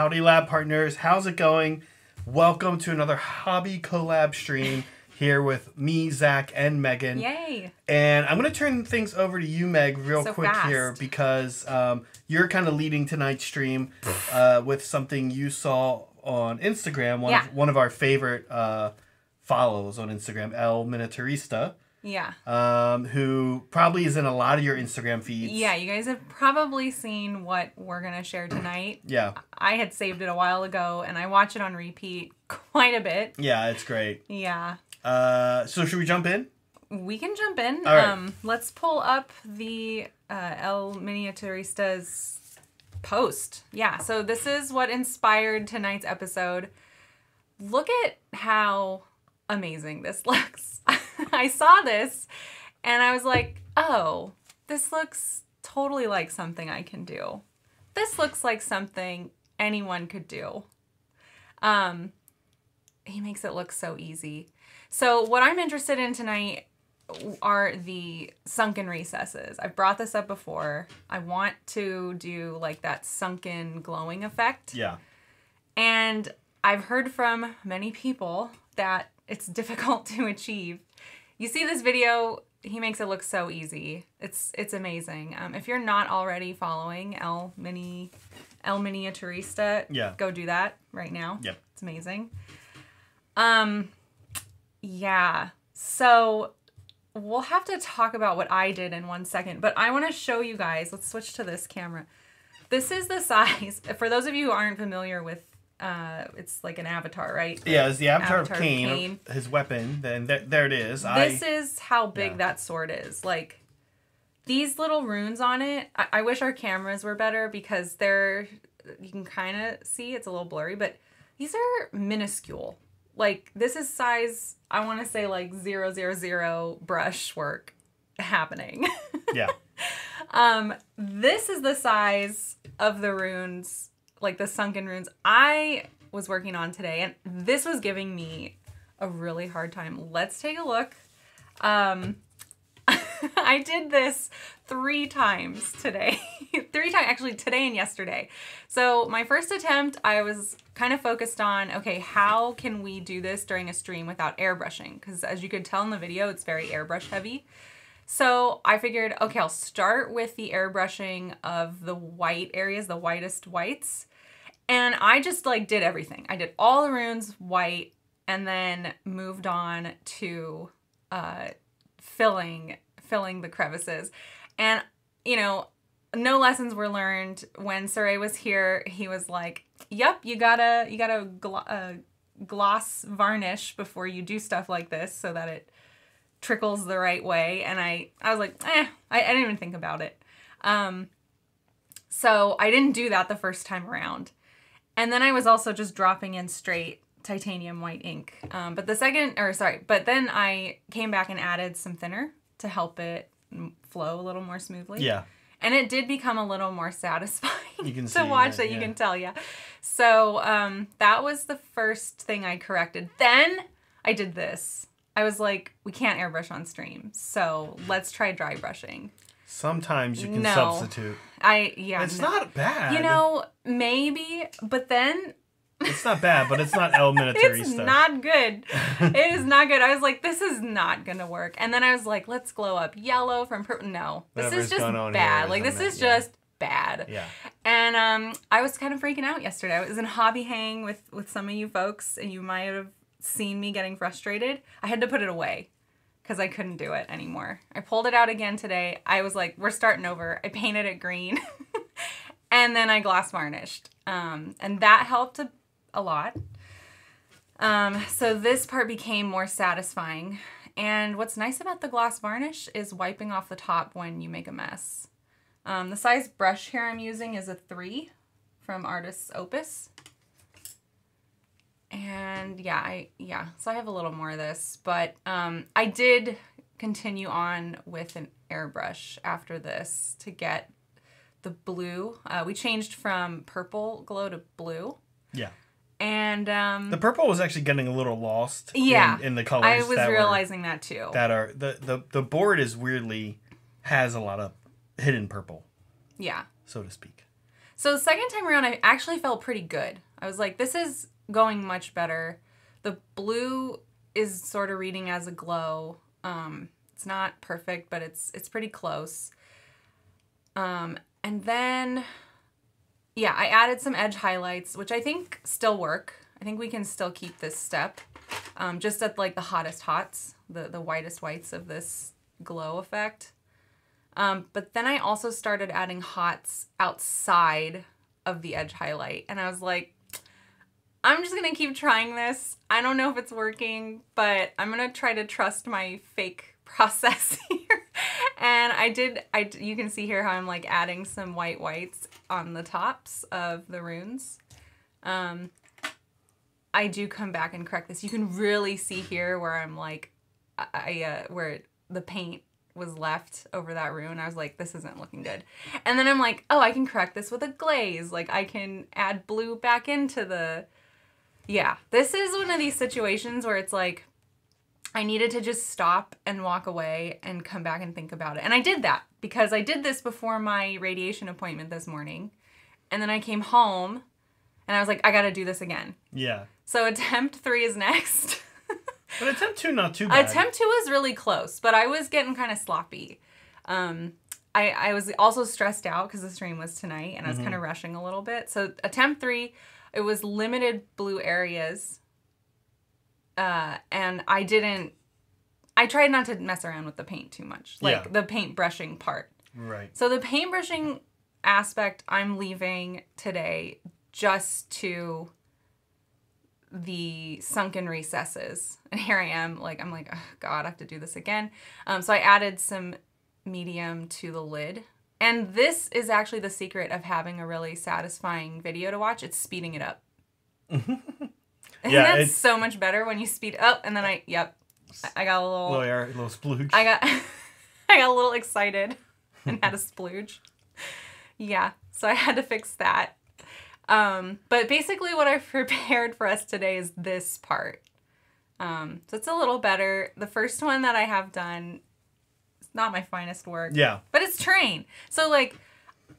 Howdy Lab partners, how's it going? Welcome to another hobby collab stream here with me, Zach, and Megan. Yay! And I'm gonna turn things over to you, Meg, real So quick fast. here because um, you're kind of leading tonight's stream uh, with something you saw on Instagram. One Yeah. of, one of our favorite uh, follows on Instagram, El Miniaturista, Yeah. um, who probably is in a lot of your Instagram feeds. Yeah, you guys have probably seen what we're going to share tonight. Yeah. I had saved it a while ago and I watch it on repeat quite a bit. Yeah, it's great. Yeah. Uh, so should we jump in? We can jump in. All right. Um, let's pull up the uh, El Miniaturista's post. Yeah, so this is what inspired tonight's episode. Look at how amazing this looks. I saw this and I was like, oh, this looks totally like something I can do. This looks like something anyone could do. Um, he makes it look so easy. So, what I'm interested in tonight are the sunken recesses. I've brought this up before. I want to do like that sunken glowing effect. Yeah. And I've heard from many people that it's difficult to achieve. You see this video, he makes it look so easy. It's it's amazing. Um, if you're not already following El Mini El Miniaturista, Yeah. go do that right now. Yep. It's amazing. Um yeah. So we'll have to talk about what I did in one second, but I want to show you guys. Let's switch to this camera. This is the size. For those of you who aren't familiar with uh it's like an avatar, right? Yeah, it's the avatar, Avatar of Khaine. his weapon. Then there, there it is. This I, is how big yeah. that sword is. Like these little runes on it. I, I wish our cameras were better because they're you can kind of see it's a little blurry, but these are minuscule. Like this is size I want to say like zero zero zero brush work happening. yeah. Um, this is the size of the runes, like the sunken runes I was working on today, and this was giving me a really hard time. Let's take a look. Um, I did this three times today. three times, actually, today and yesterday. So, my first attempt, I was kind of focused on okay, how can we do this during a stream without airbrushing? Because as you could tell in the video, it's very airbrush heavy. So I figured, okay, I'll start with the airbrushing of the white areas, the whitest whites. And I just like did everything. I did all the runes white and then moved on to uh, filling filling the crevices. And you know, no lessons were learned when Saray was here. He was like, "Yep, you gotta you gotta glo- uh, gloss varnish before you do stuff like this, so that it trickles the right way." And I I was like, "Eh," I, I didn't even think about it. Um, so I didn't do that the first time around. And then I was also just dropping in straight titanium white ink. Um, but the second, or sorry, but then I came back and added some thinner to help it flow a little more smoothly. Yeah. And it did become a little more satisfying You can to see watch that, you yeah. can tell, yeah. So um, that was the first thing I corrected. Then I did this. I was like, we can't airbrush on stream, so let's try dry brushing. Sometimes you can No. substitute. I yeah, It's no. not bad. You know, maybe, but then it's not bad, but it's not El Miniaturista. it's not good. it is not good. I was like, this is not gonna work. And then I was like, let's glow up yellow from purple. No, this Whatever's is just bad. Like this is? Yeah. just bad. Yeah. And um, I was kind of freaking out yesterday. I was in hobby hang with with some of you folks, and you might have seen me getting frustrated. I had to put it away because I couldn't do it anymore. I pulled it out again today. I was like, we're starting over. I painted it green, and then I gloss varnished, um, and that helped a, a lot. Um, so this part became more satisfying. And what's nice about the gloss varnish is wiping off the top when you make a mess. Um, the size brush here I'm using is a 3 from Artis Opus. And yeah, I yeah, so I have a little more of this, but um, I did continue on with an airbrush after this to get the blue. Uh, we changed from purple glow to blue, Yeah. and um, The purple was actually getting a little lost. Yeah. In, in the colors. I was that were- realizing that too. that are the, the the board is weirdly has a lot of hidden purple, yeah. so to speak. So the second time around, I actually felt pretty good. I was like, this is going much better. The blue is sort of reading as a glow. Um, it's not perfect, but it's it's pretty close. Um, and then, yeah, I added some edge highlights, which I think still work. I think we can still keep this step, um, just at like the hottest hots, the the whitest whites of this glow effect. Um, but then I also started adding hots outside of the edge highlight. And I was like, I'm just to keep trying this. I don't know if it's working, but I'm to try to trust my fake process here. and I did, I, you can see here how I'm like adding some white whites on the tops of the runes. Um, I do come back and correct this. You can really see here where I'm like, I, uh, where the paint was left over that rune. I was like, this isn't looking good. And then I'm like, oh, I can correct this with a glaze. Like I can add blue back into the, yeah. This is one of these situations where it's like, I needed to just stop and walk away and come back and think about it. And I did that because I did this before my radiation appointment this morning. And then I came home and I was like, I got to do this again. Yeah. So attempt three is next. But attempt two, not too bad. Attempt two was really close, but I was getting kind of sloppy. Um, I, I was also stressed out because the stream was tonight and I was kind of rushing a little bit. So attempt three, it was limited blue areas. Uh, and I didn't, I tried not to mess around with the paint too much, like Yeah. the paint brushing part. Right. So the paintbrushing aspect I'm leaving today just to the sunken recesses. And here I am, like I'm like, oh, God, I have to do this again. Um, so I added some medium to the lid. And this is actually the secret of having a really satisfying video to watch. It's speeding it up. and Yeah, that's it's- so much better when you speed up and then I yep. I- got a little Little air, little splooge. I got I got a little excited and had a splooge. Yeah, so I had to fix that. Um, but basically what I've prepared for us today is this part. Um, so it's a little better. The first one that I have done not my finest work. yeah. But it's terrain. So like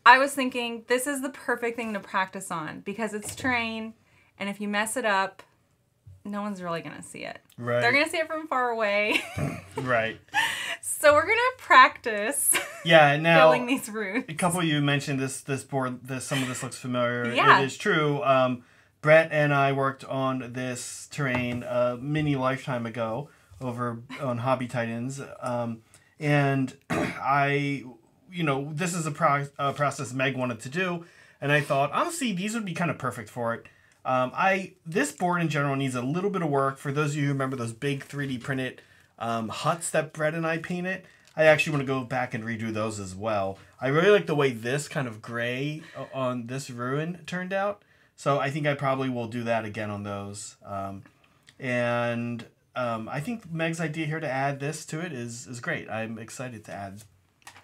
I was thinking this is the perfect thing to practice on because it's terrain and if you mess it up, no one's really gonna see it. Right. They're gonna see it from far away. Right. so we're gonna practice Yeah. Now, filling these runes. a couple of you mentioned this. This board. This some of this looks familiar. Yeah. It is true. Um, Brett and I worked on this terrain a mini lifetime ago over on Hobby Titans, um, and I, you know, this is a, pro- a process Meg wanted to do, and I thought honestly these would be kind of perfect for it. Um, I this board in general needs a little bit of work. For those of you who remember those big 3D printed um, huts that Brett and I painted, I actually want to go back and redo those as well. I really like the way this kind of gray on this ruin turned out. So I think I probably will do that again on those. Um, and um, I think Meg's idea here to add this to it is is great. I'm excited to add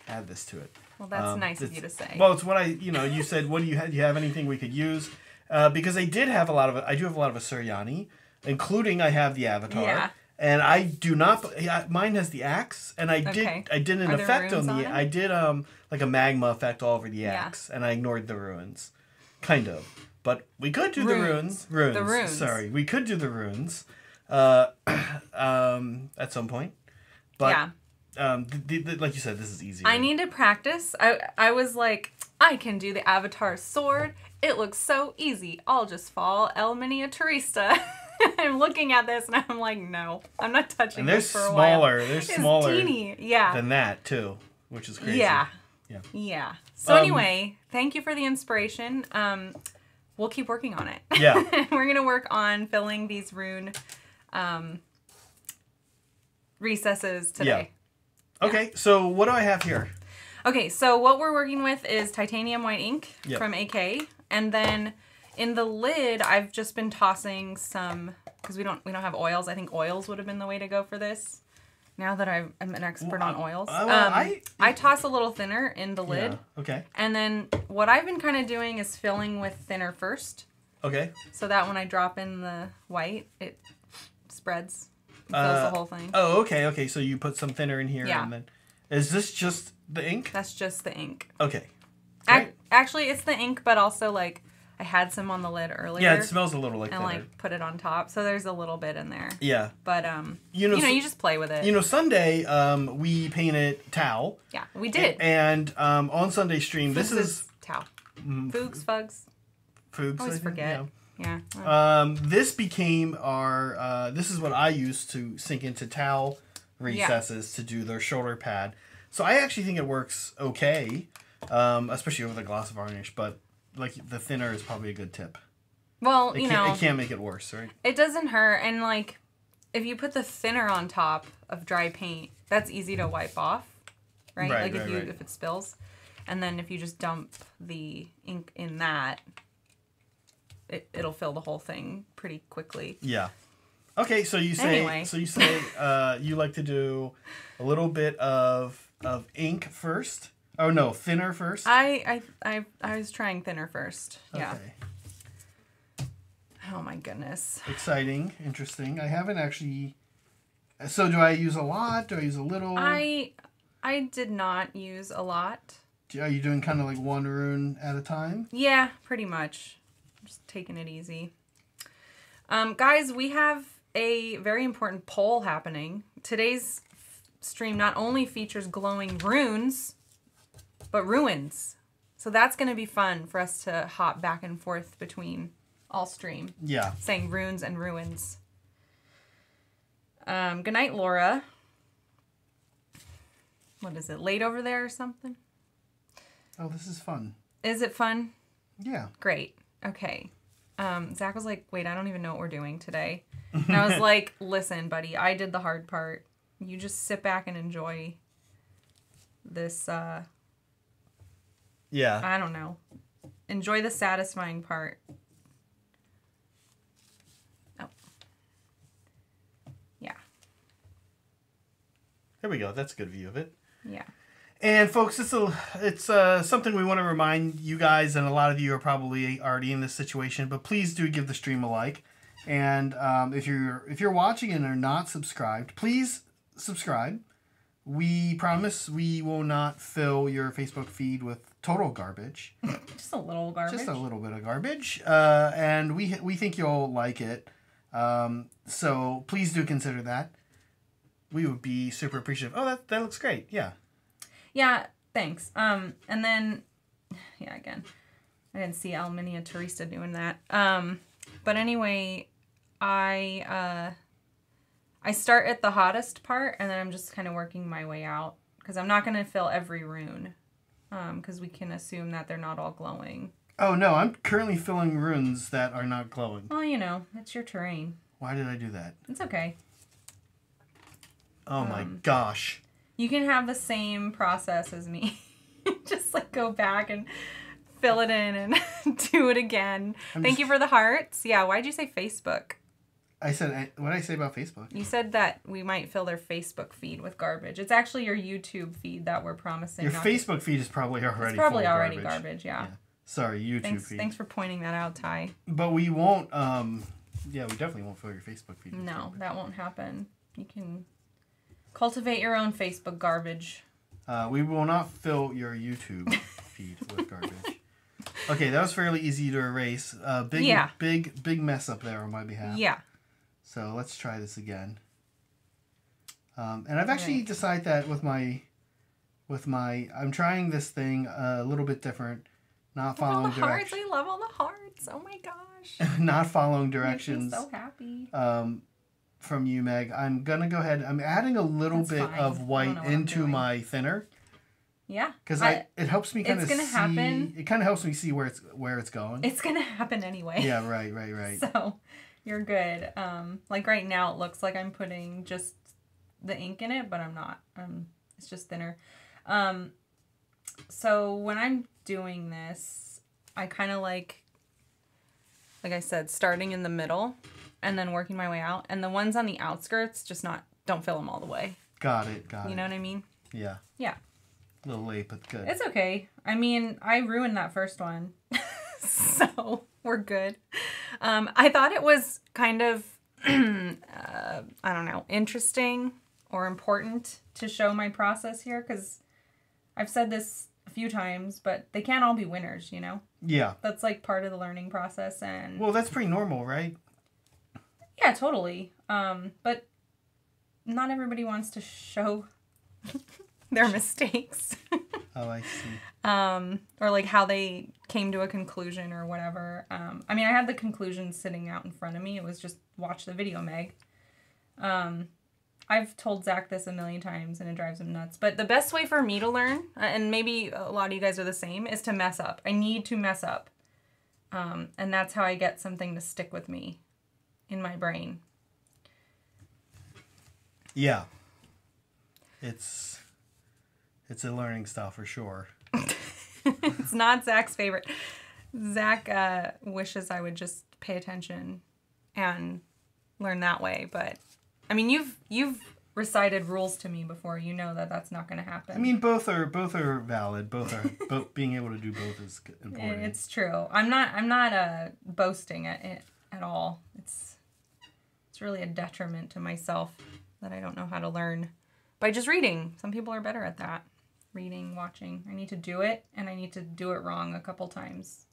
add this to it. Well, that's Um, nice of you to say. Well, it's what I, you know, you said, what do you have? Do you have anything we could use? Uh, because I did have a lot of, I do have a lot of Asuryani, including I have the Avatar. Yeah. And I do not. yeah, Mine has the axe, and I Okay. did. I did an Are effect on the. on? I did um like a magma effect all over the Yeah. axe, and I ignored the ruins, kind of. But we could do the Runes. runes. Runes. The runes. Sorry, we could do the runes, uh, um, at some point. But yeah. um, the, the, like you said, this is easy. I need to practice. I I was like, I can do the Avatar sword. It looks so easy. I'll just fall El Miniaturista. I'm looking at this and I'm like, no, I'm not touching And they're this for a while. smaller. They're It's smaller teeny. Yeah. than that too, which is crazy. Yeah. Yeah. Yeah. So Um, anyway, thank you for the inspiration. Um, we'll keep working on it. Yeah. We're gonna work on filling these rune um, recesses today. Okay, so what do I have here? Okay, so what we're working with is titanium white ink Yep. from AK, and then in the lid, I've just been tossing some because we don't we don't have oils. I think oils would have been the way to go for this. Now that I'm, an expert on oils, uh, well, um, I- I toss a little thinner in the lid, Yeah. Okay. and then what I've been kind of doing is filling with thinner first, Okay. so that when I drop in the white, it spreads, fills Uh, the whole thing. Oh, okay, okay. So you put some thinner in here, Yeah. and then is this just the ink? That's just the ink. Okay. Ac-. Actually, it's the ink, but also like I had some on the lid earlier. Yeah, it smells a little like and thinner. like put it on top, so there's a little bit in there. yeah. But um, You know, you know, you just play with it. You know, Sunday um, we painted Tau. yeah, we did. And um, on Sunday stream, this is Tau. mm, Fugs, Fugs. Fuchs, I Always forget. Yeah. yeah. Um, this became our. Uh, this is what I used to sink into Tau recesses to do their shoulder pad. So I actually think it works okay, um, especially over the gloss varnish. But like the thinner is probably a good tip. well, It you know, it can't make it worse, right? it doesn't hurt, and like, if you put the thinner on top of dry paint, that's easy to wipe off, right? Right, like if you right. if it spills, and then if you just dump the ink in that, it it'll fill the whole thing pretty quickly. Yeah. Okay, so you say Anyway. so you say uh, you like to do a little bit of of ink first. Oh no, thinner first. I I I, I was trying thinner first. Yeah. Okay. Oh my goodness. Exciting, interesting. I haven't actually. So do I use a lot? Do I use a little? I I did not use a lot. Are you doing kind of like one rune at a time? Yeah, pretty much. Just taking it easy. Um, guys, we have a very important poll happening. Today's stream not only features glowing runes, but ruins. So that's going to be fun for us to hop back and forth between all stream, Yeah. saying runes and ruins. Um, good night, Laura. What is it? Late over there or something? Oh, this is fun. Is it fun? Yeah. Great. Okay. Um, Zach was like, wait, I don't even know what we're doing today. And I was like, listen, buddy, I did the hard part. You just sit back and enjoy this, uh, Yeah. I don't know. Enjoy the satisfying part. Oh. Yeah. There we go. That's a good view of it. Yeah. And folks, it's a it's uh, something we want to remind you guys, and a lot of you are probably already in this situation. But please do give the stream a like, and um, if you're if you're watching and are not subscribed, please subscribe. We promise we will not fill your Facebook feed with total garbage, Just a little garbage. just a little bit of garbage, uh, and we we think you'll like it. Um, so please do consider that. We would be super appreciative. Oh, that that looks great. Yeah. Yeah, thanks. Um, and then, yeah, again, I didn't see El Miniaturista doing that. Um, but anyway, I uh, I start at the hottest part, and then I'm just kind of working my way out because I'm not gonna fill every rune, um, because we can assume that they're not all glowing. Oh no, I'm currently filling runes that are not glowing. Well, you know, it's your terrain. Why did I do that? It's okay. Oh my Um, gosh. You can have the same process as me. just like go back and fill it in and do it again. I'm Thank just- you for the hearts. Yeah, why'd you say Facebook? I said, I, what did I say about Facebook? You said that we might fill their Facebook feed with garbage. It's actually your YouTube feed that we're promising. Your not to- Facebook feed is probably already It's probably full of already garbage. garbage. yeah. Yeah. Sorry, YouTube Thanks, feed. thanks for pointing that out, Ty. But we won't. Um, yeah, we definitely won't fill your Facebook feed. No, that won't happen. You can cultivate your own Facebook garbage. Uh, we will not fill your YouTube feed with garbage. Okay, that was fairly easy to erase. Uh, big, Yeah. big, big mess up there on my behalf. Yeah. So let's try this again. Um, and I've actually Alright. decided that with my, with my, I'm trying this thing a little bit different, not All the following hearts. directions, I love all the hearts. Oh my gosh. not following directions so happy. um, from you, Meg. I'm gonna go ahead. I'm adding a little That's bit fine. Of white know what I'm into my thinner Yeah. because I- I, it helps me kind of it's gonna see. happen. It kind of helps me see where it's where it's going. It's gonna happen anyway. yeah, right, right, right. So you're good. Um, like right now, it looks like I'm putting just the ink in it, but I'm not. Um, it's just thinner. Um, so when I'm doing this, I kind of like, like I said, starting in the middle and then working my way out. And the ones on the outskirts, just not don't fill them all the way. Got it, got You it. You know what I mean? Yeah. Yeah. A little late, but good. It's okay. I mean, I ruined that first one. so we're good. Um, I thought it was kind of, uh, I don't know, interesting or important to show my process here because I've said this a few times, but they can't all be winners, you know? Yeah. That's like part of the learning process and Well, that's pretty normal, right? Yeah, totally. Um, but not everybody wants to show their mistakes. Oh, I see. um, or like how they came to a conclusion or whatever. Um, I mean, I had the conclusion sitting out in front of me. It was just watch the video, Meg. Um, I've told Zach this a million times and it drives him nuts. But the best way for me to learn, uh, and maybe a lot of you guys are the same, is to mess up. I need to mess up. Um, and that's how I get something to stick with me in my brain. Yeah. It's it's a learning style for sure. it's not Zach's favorite. Zach uh, wishes I would just pay attention and learn that way. But I mean, you've you've recited rules to me before. You know that that's not going to happen. I mean, both are both are valid. Both are both being able to do both is important. it's true. I'm not I'm not uh, boasting at it at all. It's it's really a detriment to myself that I don't know how to learn by just reading. Some people are better at that. Reading, watching. I need to do it, and I need to do it wrong a couple times.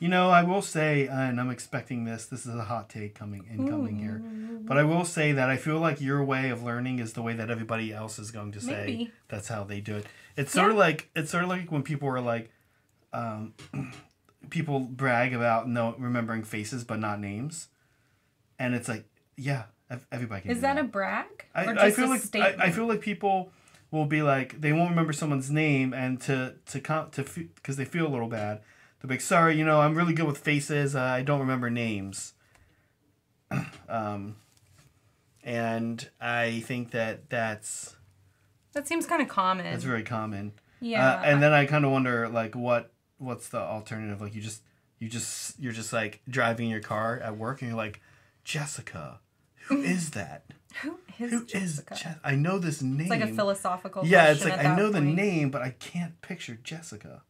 You know, I will say, and I'm expecting this. This is a hot take coming incoming here, but I will say that I feel like your way of learning is the way that everybody else is going to say Maybe. that's how they do it. It's sort of like it's sort of like when people are like, um, people brag about no remembering faces but not names, and it's like, yeah, everybody can. Is do that a brag? I, or I feel a like statement? I, I feel like people will be like they won't remember someone's name and to to com- to because they feel a little bad. They'll be like, sorry, you know, I'm really good with faces. Uh, I don't remember names. um, and I think that that's that seems kind of common. that's very common. yeah. Uh, and then I kind of wonder like what what's the alternative? Like you just you just you're just like driving your car at work and you're like, Jessica, who is that? who is Who is Jessica? Je- I know this name. it's like a philosophical. Yeah, it's like I know the name, but I can't picture Jessica.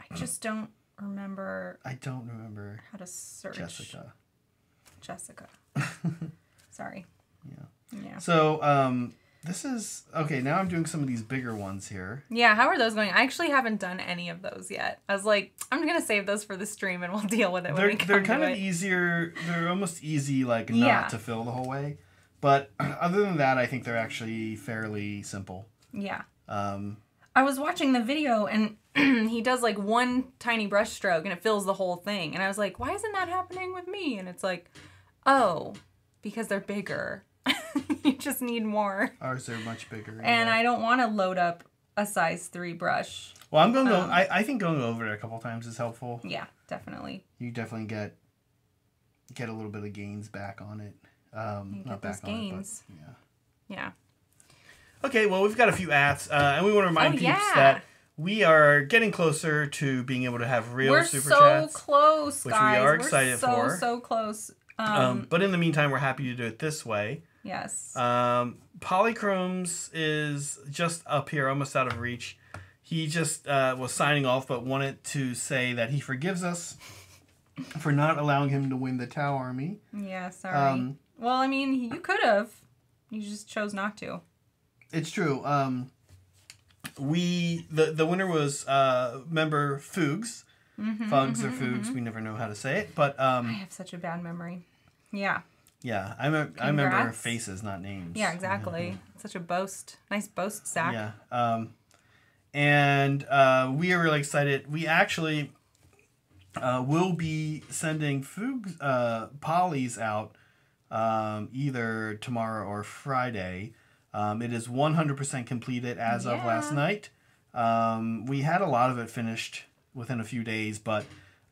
I just don't remember I don't remember how to search Jessica. Jessica. Sorry. Yeah. Yeah. So, um, this is okay. Now I'm doing some of these bigger ones here. Yeah, how are those going? I actually haven't done any of those yet. I was like, I'm gonna save those for the stream and we'll deal with it They're they're kind of it. easier. They're almost easy, like not Yeah. to fill the whole way. But other than that, I think they're actually fairly simple. Yeah. Um, I was watching the video and he does like one tiny brush stroke and it fills the whole thing. And I was like, why isn't that happening with me? And it's like, oh, because they're bigger. you just need more. ours are much bigger. And yeah. I don't want to load up a size three brush. well, I'm going to. um, I I think going over it a couple times is helpful. Yeah, definitely. You definitely get get a little bit of gains back on it. Um, not get those back on gains. it, but yeah. Yeah. Okay, well, we've got a few apps, uh, and we want to remind Oh, peeps yeah. that we are getting closer to being able to have real We're super so chats. close, which we are excited We're so, for. so close. Um, Um, but in the meantime, we're happy to do it this way. Yes. Um, Polychromes is just up here, almost out of reach. He just uh, was signing off, but wanted to say that he forgives us for not allowing him to win the Tau Army. yeah, sorry. Um, well, I mean, you could have. You just chose not to. It's true. Um, we the the winner was uh, member Fugs, Mm-hmm, Fugs or Fugs. We never know how to say it, but I um, have such a bad memory. Yeah. Yeah, I, me- I remember faces, not names. Yeah, exactly. Such a boast. Nice boast, Zach. Yeah. Um, and uh, we are really excited. We actually uh, will be sending Fugs uh, polys out um, either tomorrow or Friday. Um, it is 100% completed as of last night. Um, we had a lot of it finished within a few days, but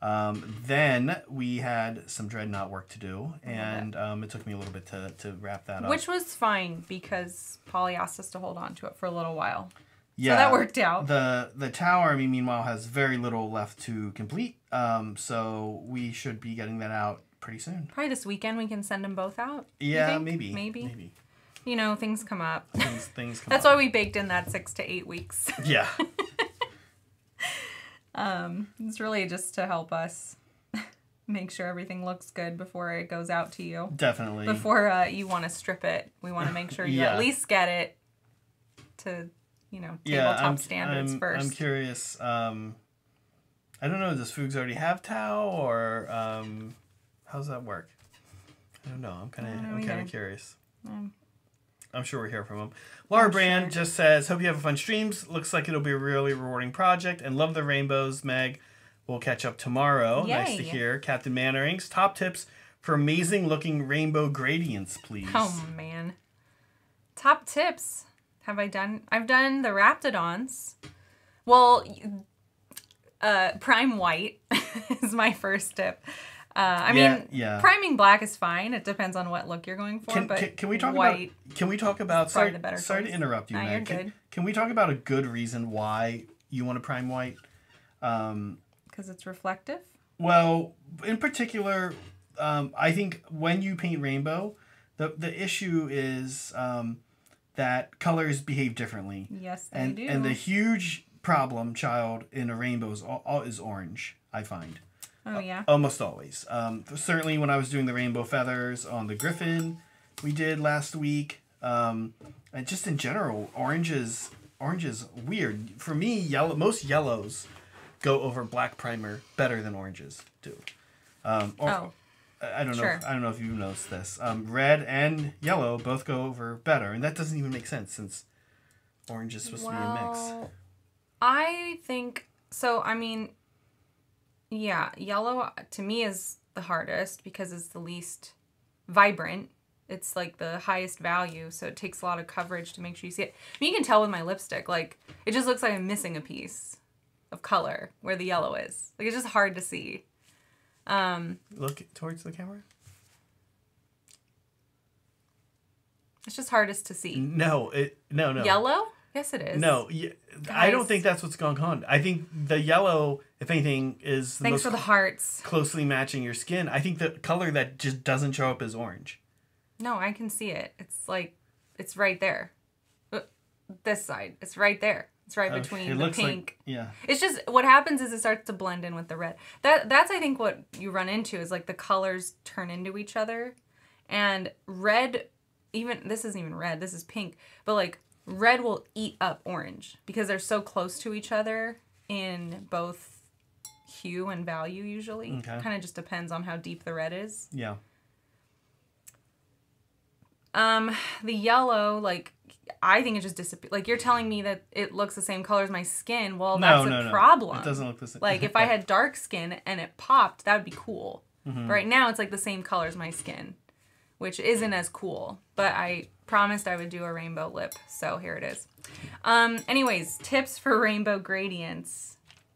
um, then we had some dreadnought work to do, and um, it took me a little bit to, to wrap that up. Which was fine because Polly asked us to hold on to it for a little while. yeah, So that worked out. The the Tau Army, meanwhile, has very little left to complete. Um, so we should be getting that out pretty soon. Probably this weekend we can send them both out. Yeah, maybe, Maybe. maybe You know, things come up. things things come. That's up. why we baked in that six to eight weeks. Yeah, Um, it's really just to help us make sure everything looks good before it goes out to you. definitely. Before uh, you want to strip it, we want to make sure you Yeah. at least get it to, you know, tabletop yeah, I'm, standards I'm, first. I'm curious. Um, I don't know. Does Fugs already have Tau, or um, how does that work? I don't know. I'm kind of I'm kind of curious. Um, I'm sure we'll hear from him. Laura I'm Brand sure. just says, "Hope you have a fun streams. Looks like it'll be a really rewarding project, and love the rainbows, Meg. We'll catch up tomorrow. Nice to hear. Captain Mannerings, top tips for amazing looking rainbow gradients, please. Oh man. Top tips. Have I done? I've done the Raptadons. Well, uh, prime white is my first tip. Uh, I Yeah, mean, yeah. priming black is fine. It depends on what look you're going for. Can, but can, can we talk white, about? Can we talk about? Sorry, sorry choice. to interrupt you, No, you're Can, good. can we talk about a good reason why you want to prime white? Um, because it's reflective. Well, in particular, um, I think when you paint rainbow, the the issue is um, that colors behave differently, Yes, they and do. and the huge problem child in a rainbow is is orange. I find oh yeah. almost always. Um, certainly when I was doing the rainbow feathers on the griffin, we did last week, um, and just in general, oranges, oranges, weird for me. Yellow, most yellows go over black primer better than oranges do. Um, or, Oh. I don't know. sure. If, I don't know if you noticed this. Um, red and yellow both go over better, and that doesn't even make sense since orange is supposed to be a mix. Well, I think so. I mean, yeah, yellow to me is the hardest because it's the least vibrant. It's like the highest value, so it takes a lot of coverage to make sure you see it. I mean, you can tell with my lipstick, like it just looks like I'm missing a piece of color where the yellow is. Like it's just hard to see. Um, Look towards the camera. it's just hardest to see. No, it no no. Yellow? Yes, it is. No, y- I don't think that's what's going on. I think the yellow, if anything, is the Thanks for the hearts. closely matching your skin. I think the color that just doesn't show up is orange. No, I can see it. It's like it's right there. Uh, This side. It's right there. It's right Okay, between it the looks pink. like yeah. It's just what happens is it starts to blend in with the red. That that's I think what you run into is like the colors turn into each other. And red even this isn't even red, this is pink, but like red will eat up orange because they're so close to each other in both hue and value usually. Okay. Kind of just depends on how deep the red is. Yeah. Um, the yellow, like I think it just disappears. Like you're telling me that it looks the same color as my skin. Well, No, that's no, a no. problem. It doesn't look the same. Like if I had dark skin and it popped, that would be cool. Mm-hmm. Right now, it's like the same color as my skin, which isn't as cool. But I promised I would do a rainbow lip, so here it is. Um, anyways, tips for rainbow gradients.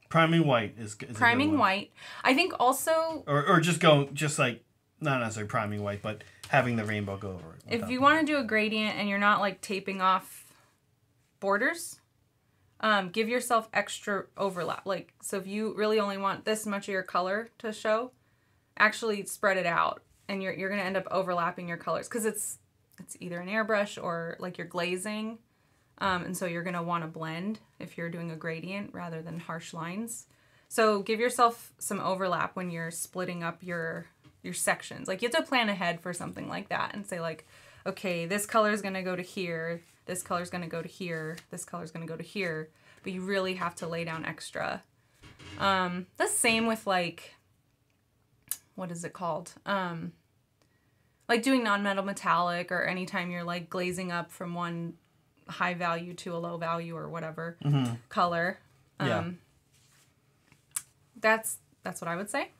Priming white is, is Priming white. I think also or or just going just like not necessarily priming white, but having the rainbow go over it. if you want to do a gradient and you're not like taping off borders um, give yourself extra overlap like so if you really only want this much of your color to show actually spread it out and you're, you're going to end up overlapping your colors because it's it's either an airbrush or like you're glazing um, and so you're going to want to blend if you're doing a gradient rather than harsh lines so give yourself some overlap when you're splitting up your your sections. Like you have to plan ahead for something like that and say like, okay, this color is gonna go to here, this color is gonna go to here, this color is gonna go to here. But you really have to lay down extra. Um, the same with like, what is it called? Um, like doing non-metal metallic or anytime you're like glazing up from one high value to a low value or whatever color. Um, Yeah. That's that's what I would say.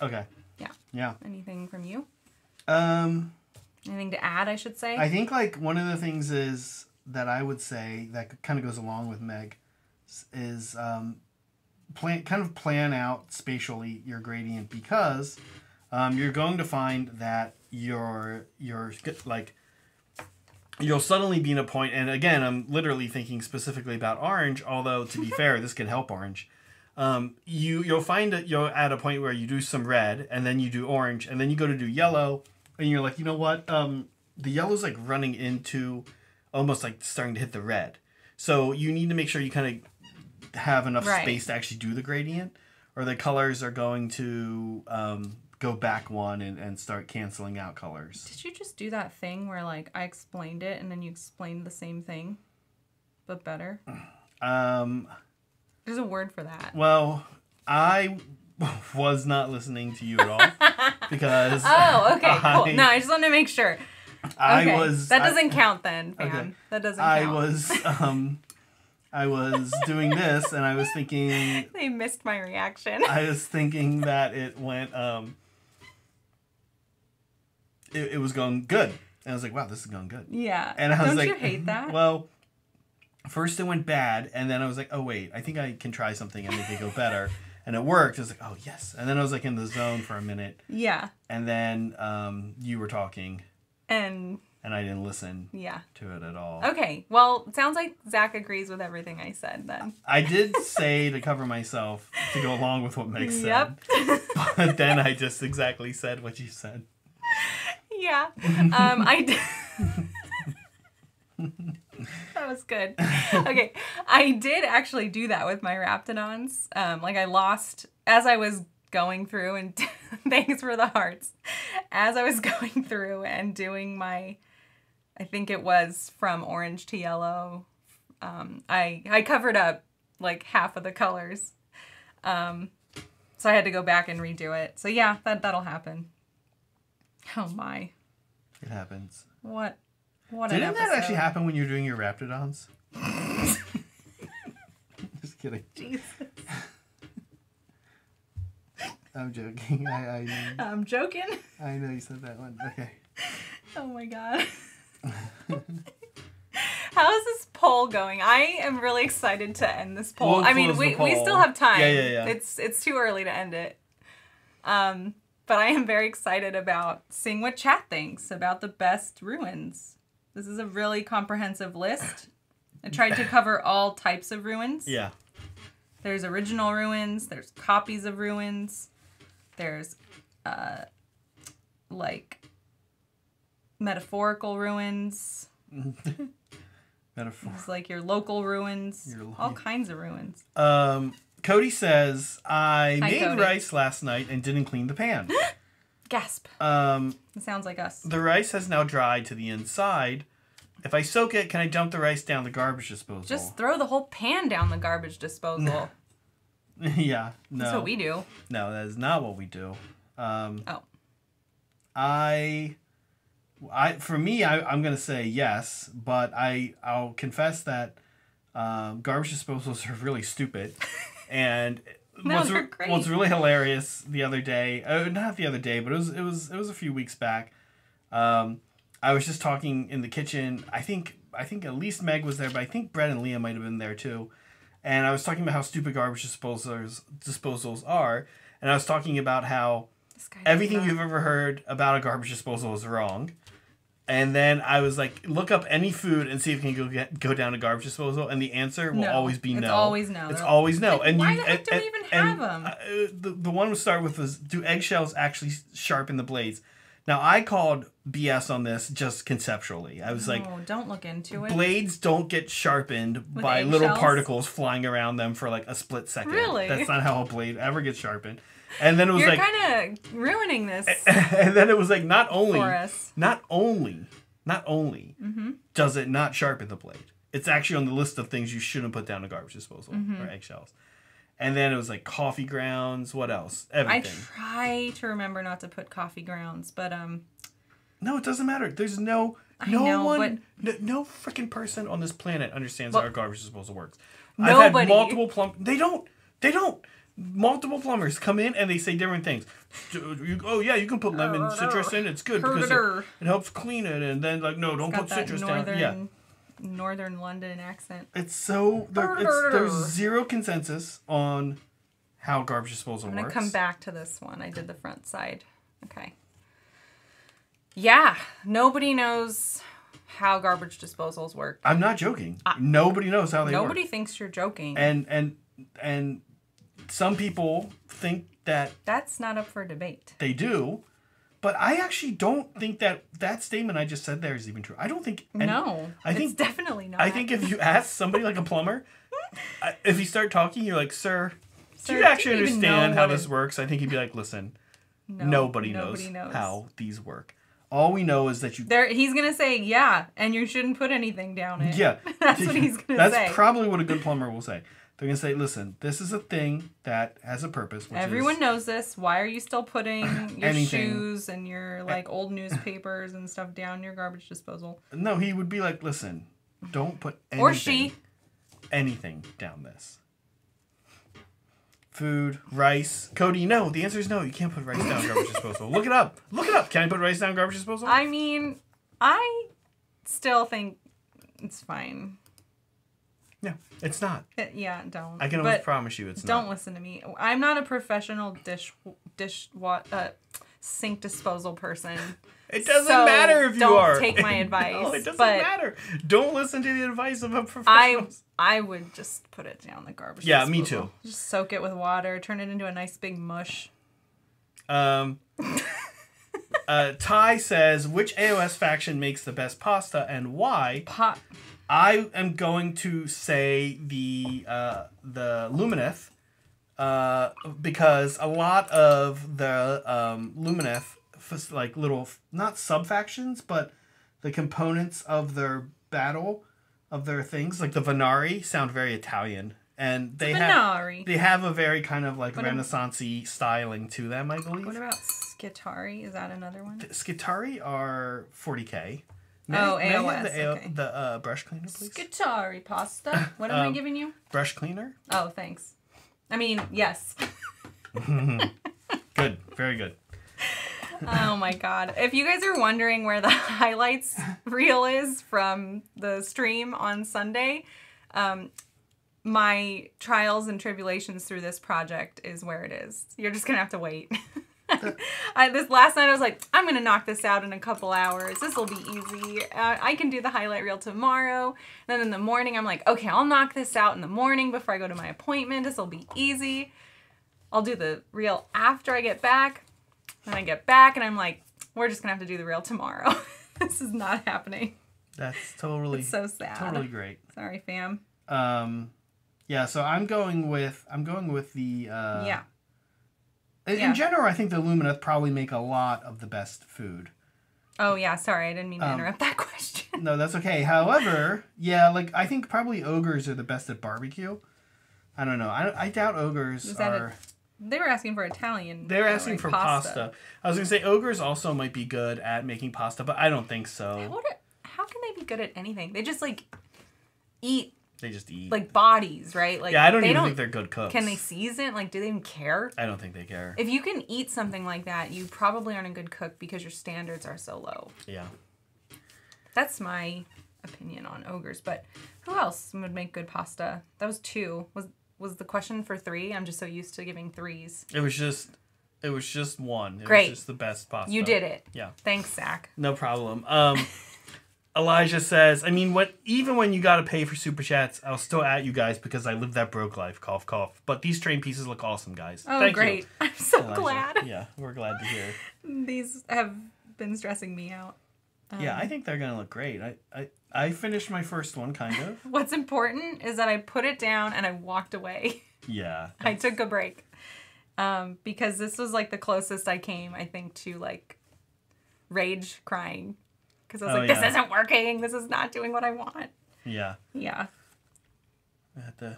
Okay. Yeah. Yeah. Anything from you? Um, Anything to add? I should say. I think like one of the things is that I would say that kind of goes along with Meg is um, plan kind of plan out spatially your gradient because um, you're going to find that your your like you'll suddenly be in a point and again i'm literally thinking specifically about orange although to be fair this can help orange um, you you'll find that you're at a point where you do some red and then you do orange and then you go to do yellow and you're like you know what um, the yellow's like running into almost like starting to hit the red so you need to make sure you kind of have enough Right. space to actually do the gradient or the colors are going to um, go back one and, and start canceling out colors Did you just do that thing where like I explained it and then you explained the same thing? but better. Um, There's a word for that. well, I was not listening to you at all because Oh, okay, cool. No, I just wanted to make sure. I Okay. was That doesn't count then, fam. Okay. That doesn't Count. I was um I was doing this and I was thinking They missed my reaction. I was thinking that it went um it, it was going good. And I was like, wow, this is going good. yeah. And I was Don't like you hate that? Well, first it went bad and then I was like, oh wait, I think I can try something and make it go better. And it worked. I was like, oh yes. And then I was like in the zone for a minute yeah. and then um you were talking And and I didn't listen yeah. to it at all. Okay. Well, sounds like Zach agrees with everything I said then. I did say to cover myself to go along with what Meg said. Yep. But then I just exactly said what you said. Yeah. Um, I that was good. Okay. I did actually do that with my Raptadons. Um, like I lost as I was going through and thanks for the hearts. As I was going through and doing my I think it was from orange to yellow. Um, I I covered up like half of the colors. Um, so I had to go back and redo it. So yeah, that that'll happen. Oh my. It happens. What? What Didn't that actually happen when you were doing your Raptadons? Just kidding. Jesus. I'm joking. I, I, know, I'm joking. I know you said that one. Okay. Oh my god. How is this poll going? I am really excited to end this poll. We'll I mean, we, we still have time. Yeah, yeah, yeah. It's it's too early to end it. Um, but I am very excited about seeing what chat thinks about the best ruins. This is a really comprehensive list. I tried to cover all types of ruins. Yeah. There's original ruins, there's copies of ruins, there's uh like metaphorical ruins, Metaphor. it's like your local ruins, Your all kinds of ruins. Um, Cody says, I Hi, made Cody. rice last night and didn't clean the pan. Gasp. um, It sounds like us. the rice has now dried to the inside. If I soak it, can I dump the rice down the garbage disposal? Just throw the whole pan down the garbage disposal. yeah. No. That's what we do. No, that is not what we do. Um, Oh. I, I for me, I, I'm gonna say yes, but I I'll confess that um, garbage disposals are really stupid, and No, what's, they're re- great. what's really hilarious the other day, uh, not the other day, but it was it was it was a few weeks back. Um, I was just talking in the kitchen. I think I think at least Meg was there, but I think Brett and Leah might have been there too. And I was talking about how stupid garbage disposals disposals are, and I was talking about how everything you've ever heard about a garbage disposal is wrong. And then I was like, look up any food and see if it can go get, go down a garbage disposal, and the answer will No. always be It's no. always no. It's always no. Like, and why you, the heck and, do we even and, have 'em? uh, the the one to start with was, do eggshells actually sharpen the blades? Now I called BS on this just conceptually. I was like, don't look into it. blades don't get sharpened With by little eggshells? particles flying around them for like a split second. Really? That's not how a blade ever gets sharpened. And then it was You're like, kind of ruining this and then it was like, not only, for us. not only, not only Mm-hmm. does it not sharpen the blade, it's actually on the list of things you shouldn't put down a garbage disposal Mm-hmm. or eggshells. And then it was like coffee grounds. What else? Everything. I try to remember not to put coffee grounds, but um, no, it doesn't matter. There's no no know, one, no, no freaking person on this planet understands Well, how a garbage disposal works. nobody- I've had multiple plump. They don't. They don't. Multiple plumbers come in and they say different things. You- Oh yeah, you can put lemon oh, citrus in. It's good because it, it helps clean it. And then like no, don't put citrus northern, down. Yeah, northern London accent. it's so there, it's, there's zero consensus on how garbage disposal I'm gonna works. come back to this one. I did the front side. Okay. Yeah, nobody knows how garbage disposals work. I'm not joking. Nobody knows how they Nobody work. Nobody thinks you're joking. And and and some people think that That's not up for debate. they do, but I actually don't think that that statement I just said there is even true. I don't think. no, I it's think- definitely not. I think if you ask somebody like a plumber, if you start talking, you're like, "Sir, Sir, do you actually do you understand how this it- works?" I think he'd be like, "Listen, No, nobody, knows, nobody knows how these work." All we know is that you. There, he's gonna say yeah, and you shouldn't put anything down it. Yeah, that's what he's gonna That's say. probably what a good plumber will say. They're gonna say, "Listen, this is a thing that has a purpose." Which Everyone knows this. Why are you still putting your shoes and your like old newspapers and stuff down your garbage disposal? No, he would be like, "Listen, don't put anything, Or she. anything down this." Food, rice, Cody. No, the answer is no. You can't put rice down garbage disposal. Look it up. Look it up. Can I put rice down garbage disposal? I mean, I still think it's fine. No, it's not. Yeah, don't. I can almost but promise you, it's not. don't listen to me. I'm not a professional dish dish what uh, sink disposal person. It doesn't So, matter if you don't are. take my no, advice, it doesn't matter. Don't listen to the advice of a professional. I I would just put it down the garbage. Yeah, me too. Just soak it with water, turn it into a nice big mush. Um, uh, Ty says, which AOS faction makes the best pasta and why? Pot. I am going to say the uh, the Lumineth uh, because a lot of the um, Lumineth, like little, not sub factions, but the components of their battle, of their things, like the Vanari, sound very Italian. And they have they have a very kind of like What Renaissance-y styling to them, I believe. What about Skitarii? Is that another one? Skitarii are 40k. Oh, I AOS, the, AO okay. the uh, brush cleaner, please. Skitarii pasta. What am I Um, giving you? brush cleaner. Oh, thanks. I mean, yes. Good, very good. oh my god. If you guys are wondering where the highlights reel is from the stream on Sunday, um, my trials and tribulations through this project is where it is. You're just gonna have to wait. I, this last night I was like, I'm gonna knock this out in a couple hours. This will be easy. Uh, I can do the highlight reel tomorrow. then in the morning I'm like, okay, I'll knock this out in the morning before I go to my appointment. This will be easy. I'll do the reel after I get back. Then I get back and I'm like, we're just gonna have to do the reel tomorrow. this is not happening. That's totally It's so sad. totally great. Sorry, fam. Um, yeah. So I'm going with I'm going with the uh, yeah. In, Yeah. general, I think the Lumineth probably make a lot of the best food. Oh yeah. Sorry, I didn't mean to Um, interrupt that question. No, that's okay. However, yeah, like I think probably ogres are the best at barbecue. I don't know. I, I doubt ogres that a are. They were asking for Italian. They're uh, asking like for pasta. I was gonna say ogres also might be good at making pasta, but I don't think so. What? Are, how can they be good at anything? They just like eat They just eat. like bodies, right? Like yeah, I don't they even don't. think they're good cooks. Can they season? Like, do they even care? I don't think they care. If you can eat something like that, you probably aren't a good cook because your standards are so low. Yeah. That's my opinion on ogres. But who else would make good pasta? That was two. Was was the question for three? I'm just so used to giving threes. It was just. It was just one. It Great. was just the best pasta. You did it. Yeah. Thanks, Zach. No problem. Um, Elijah says, I mean, what? Even when you gotta pay for super chats, I'll still at you guys because I live that broke life. Cough, cough. But these terrain pieces look awesome, guys. Oh, Thank great. You, I'm so Elijah. glad. Yeah, we're glad to hear. These have been stressing me out. Um, yeah, I think they're gonna look great. I, I, I finished my first one, kind of. What's important is that I put it down and I walked away. Yeah. I took a break. Um, because this was like the closest I came, I think, to like rage crying. Because I was Oh, like, yeah. this isn't working. This is not doing what I want. Yeah. Yeah. I had to.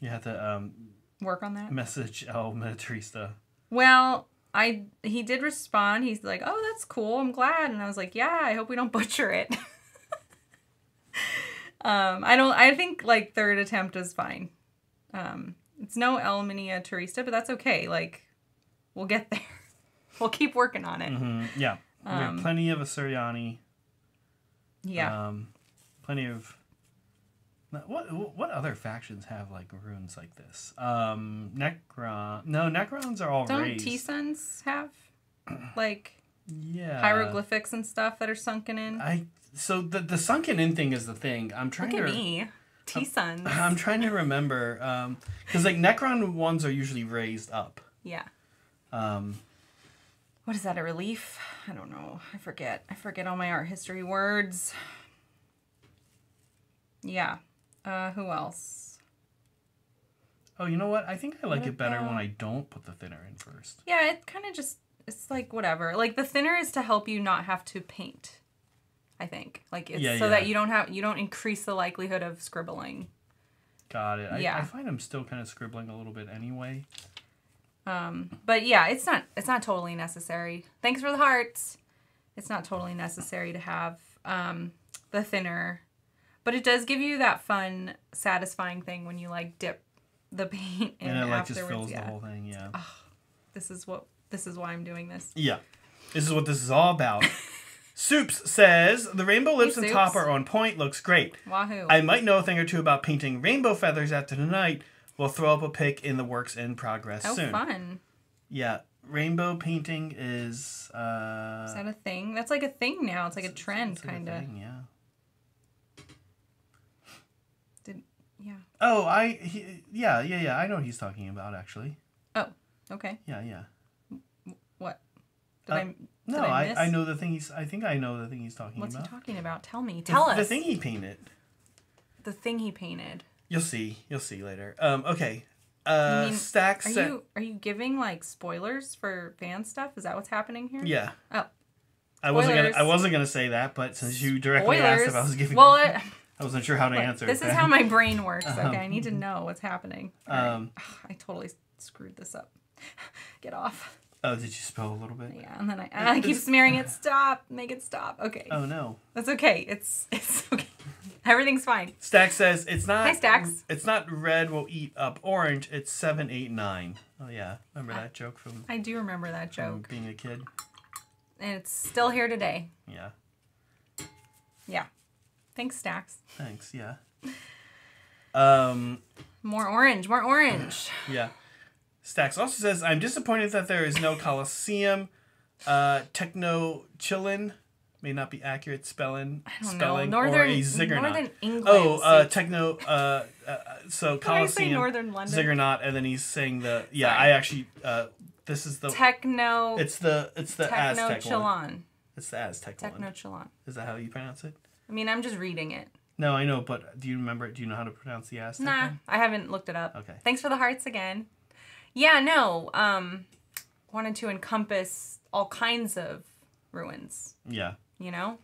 You had to um, Work on that. message El Miniaturista. Well, I he did respond. He's like, "Oh, that's cool. I'm glad." And I was like, "Yeah, I hope we don't butcher it." um, I don't. I think like third attempt is fine. Um, it's no El Miniaturista, but that's okay. Like, we'll get there. we'll keep working on it. hmm Yeah. We have Um, plenty of Asuryani. Yeah. Um, plenty of. What what other factions have like runes like this? Um, Necron. No, Necrons are all don't raised. T Suns have like yeah. hieroglyphics and stuff that are sunken in? I so the the sunken in thing is the thing. I'm trying Look at to. me, T Suns. I'm trying to remember, um, because like Necron ones are usually raised up. yeah. Um, What is that? A relief? I don't know. I forget. I forget all my art history words. Yeah. Uh, who else? oh, you know what? I think I like What it better when I don't put the thinner in first. Yeah, it kind of just it's like whatever. Like the thinner is to help you not have to paint. I think like it's Yeah, so yeah. that you don't have you don't increase the likelihood of scribbling. Got it. I, Yeah. I find I'm still kind of scribbling a little bit anyway. Um, but yeah, it's not it's not totally necessary. Thanks for the hearts. It's not totally necessary to have um, the thinner, but it does give you that fun, satisfying thing when you like dip the paint in And it like afterwards. just fills yeah, the whole thing. Yeah. this is what this is why I'm doing this. Yeah. This is what this is all about. Soups says the rainbow lips and top are on point. Looks great. Wahoo! I might know a thing or two about painting rainbow feathers after tonight. We'll throw up a pic in the works in progress oh, soon. fun! Yeah, rainbow painting is. Uh, Is that a thing? That's like a thing now. It's like a trend, it's like a kind of. thing, Yeah. Did yeah? Oh, I. He, yeah, yeah, yeah. I know what he's talking about. Actually. Oh, okay. Yeah, yeah. What? Did Uh, I? No, I, I? I, know the thing he's. I think I know the thing he's talking about. What's he talking about? Tell me. The- Tell us. The thing he painted. The thing he painted. You'll see. You'll see later. Um. Okay. Uh. Mean- Stacks. Are said- you are you giving like spoilers for fan stuff? Is that what's happening here? Yeah. Oh. I wasn't gonna. I wasn't gonna say that, but since you directly asked if I was giving, well, it, I wasn't sure how to look, answer. this is how my brain works. Okay, I need to know what's happening. Right. Um. Ugh, I totally screwed this up. Get off. Oh, did you spell a little bit? Yeah, and then I I keep smearing it. Stop. Make it stop. Okay. Oh no. That's okay. It's it's okay. Everything's fine. Stack says it's not. Hi, Stacks. It's not red will eat up orange. It's seven, eight, nine. Oh yeah, remember that joke from, I do remember that from joke, being a kid? and it's still here today. Yeah. Yeah. Thanks, Stacks. Thanks. Yeah. Um. More orange. More orange. Yeah. Stacks also says I'm disappointed that there is no Coliseum. Uh, Techno Chillin may not be accurate spelling I don't spelling know. or Northern a ziggernaut. Northern England. Oh, uh, techno. Uh, uh, so I say Coliseum, Northern London? Ziggernaut, and then he's saying the. Yeah, Sorry. I actually. Uh, this is the. Techno. it's the. It's the Techno Aztec one. It's the Aztec Techno one. Is that how you pronounce it? I mean, I'm just reading it. No, I know, but do you remember? Do you know how to pronounce the Aztec Nah, one? I haven't looked it up. Okay. Thanks for the hearts again. Yeah, no. Um, wanted to encompass all kinds of ruins. Yeah. You know.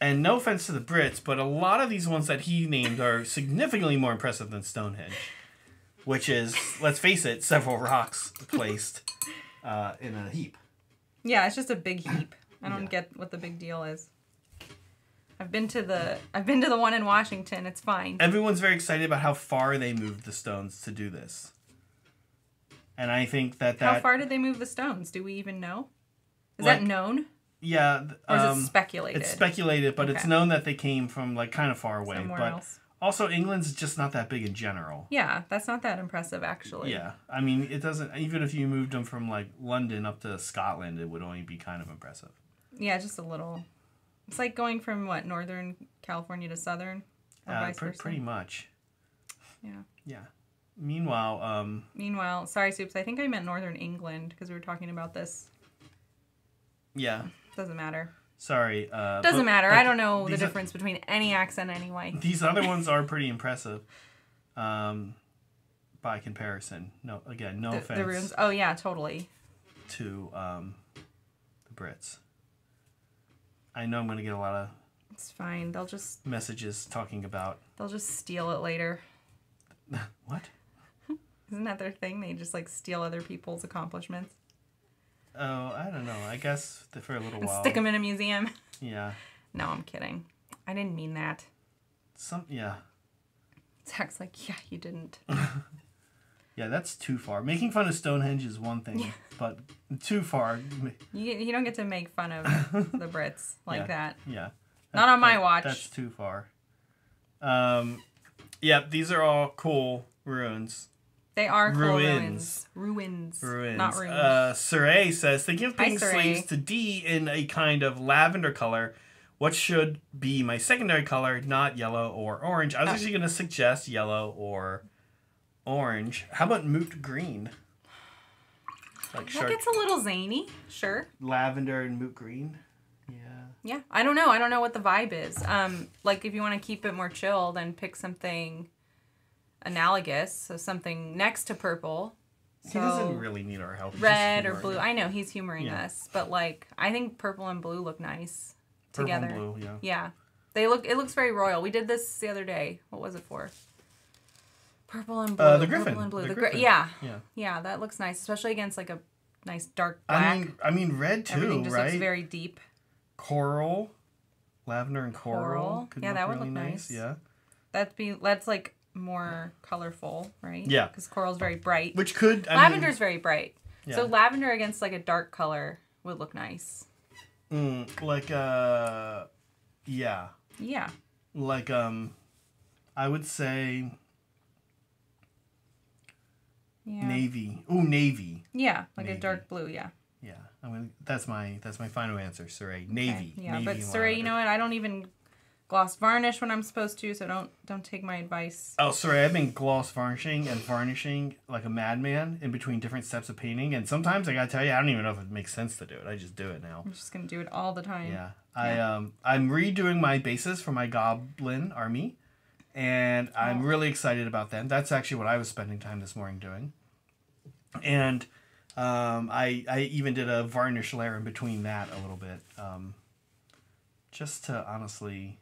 And no offense to the Brits, but a lot of these ones that he named are significantly more impressive than Stonehenge, which is, let's face it, several rocks placed uh, in a heap. Yeah, it's just a big heap. I don't Yeah. get what the big deal is. I've been to the I've been to the one in Washington. It's fine. Everyone's very excited about how far they moved the stones to do this. And I think that that How far did they move the stones? Do we even know? Is Like, that known yeah, or is um, it speculated? it's speculated, but it's known that they came from like kind of far away. Somewhere but else. also England's just not that big in general. Yeah, that's not that impressive actually. Yeah, I mean, it doesn't. Even if you moved them from like London up to Scotland, it would only be kind of impressive. Yeah, just a little. It's like going from what northern California to southern, or Uh, vice pre- versa. pretty much. Yeah. Yeah. Meanwhile, um, Meanwhile, sorry, soups. I think I meant northern England because we were talking about this. yeah. Doesn't matter. Sorry. Uh, Doesn't but- matter. but I don't know the difference between any accent anyway. these other ones are pretty impressive. Um, by comparison, no. Again, no The, offense the runes. Oh yeah, totally. to um, the Brits. I know I'm gonna get a lot of It's fine. They'll just messages talking about they'll just steal it later. what? Isn't that their thing? They just like steal other people's accomplishments Oh, I don't know. I guess for a little while. stick them in a museum. Yeah. No, I'm kidding. I didn't mean that. Some. Yeah. Zach's like, yeah, you didn't. Yeah, that's too far. Making fun of Stonehenge is one thing, but too far. You, you don't get to make fun of the Brits like Yeah. that. Yeah. Not on my That- watch. That's too far. Um, yeah, these are all cool ruins. They are Ruins. ruins. Ruins. Ruins. Not ruins. Uh, Saray says thinking of Hi, putting Saray. Slaves to D in a kind of lavender color. What should be my secondary color, not yellow or orange? I was Oh. actually going to suggest yellow or orange. How about moot green? Like that gets a little zany. Sure. lavender and moot green. Yeah. Yeah. I don't know. I don't know what the vibe is. Um, like if you want to keep it more chill, then pick something analogous. So something next to purple. he doesn't really need our help. He's red or blue. I know he's humoring Yeah. us, but like I think purple and blue look nice Purple and together. blue, yeah. Yeah. They look it looks very royal. We did this the other day. What was it for? Purple and blue. Uh, the griffin. Purple and blue. The The, gri- griffin. yeah. Yeah. Yeah, that looks nice, especially against like a nice dark black. I mean, I mean, red too, Everything just right? looks very deep. coral, lavender and coral. Coral. Could Yeah, that would really look nice. nice. Yeah, That'd be that's like more colorful, right? Yeah. Because coral's very bright. which could I Lavender's very bright. Yeah. So lavender against like a dark color would look nice. mm, like uh, yeah, Yeah. like um, I would say Yeah. navy. Ooh, navy. Yeah, like Navy. a dark blue, yeah. Yeah, I mean that's my that's my final answer. Saray, navy. Okay, Yeah, navy but Saray, you know what? I don't even gloss varnish when I'm supposed to, so don't don't take my advice. Oh, sorry. I've been gloss varnishing and varnishing like a madman in between different steps of painting, and sometimes I gotta tell you, I don't even know if it makes sense to do it. I just do it now. I'm just gonna do it all the time. Yeah, I um I'm redoing my bases for my goblin army, and I'm Oh. really excited about them. That's actually what I was spending time this morning doing, and um I I even did a varnish layer in between that a little bit, um, just to honestly.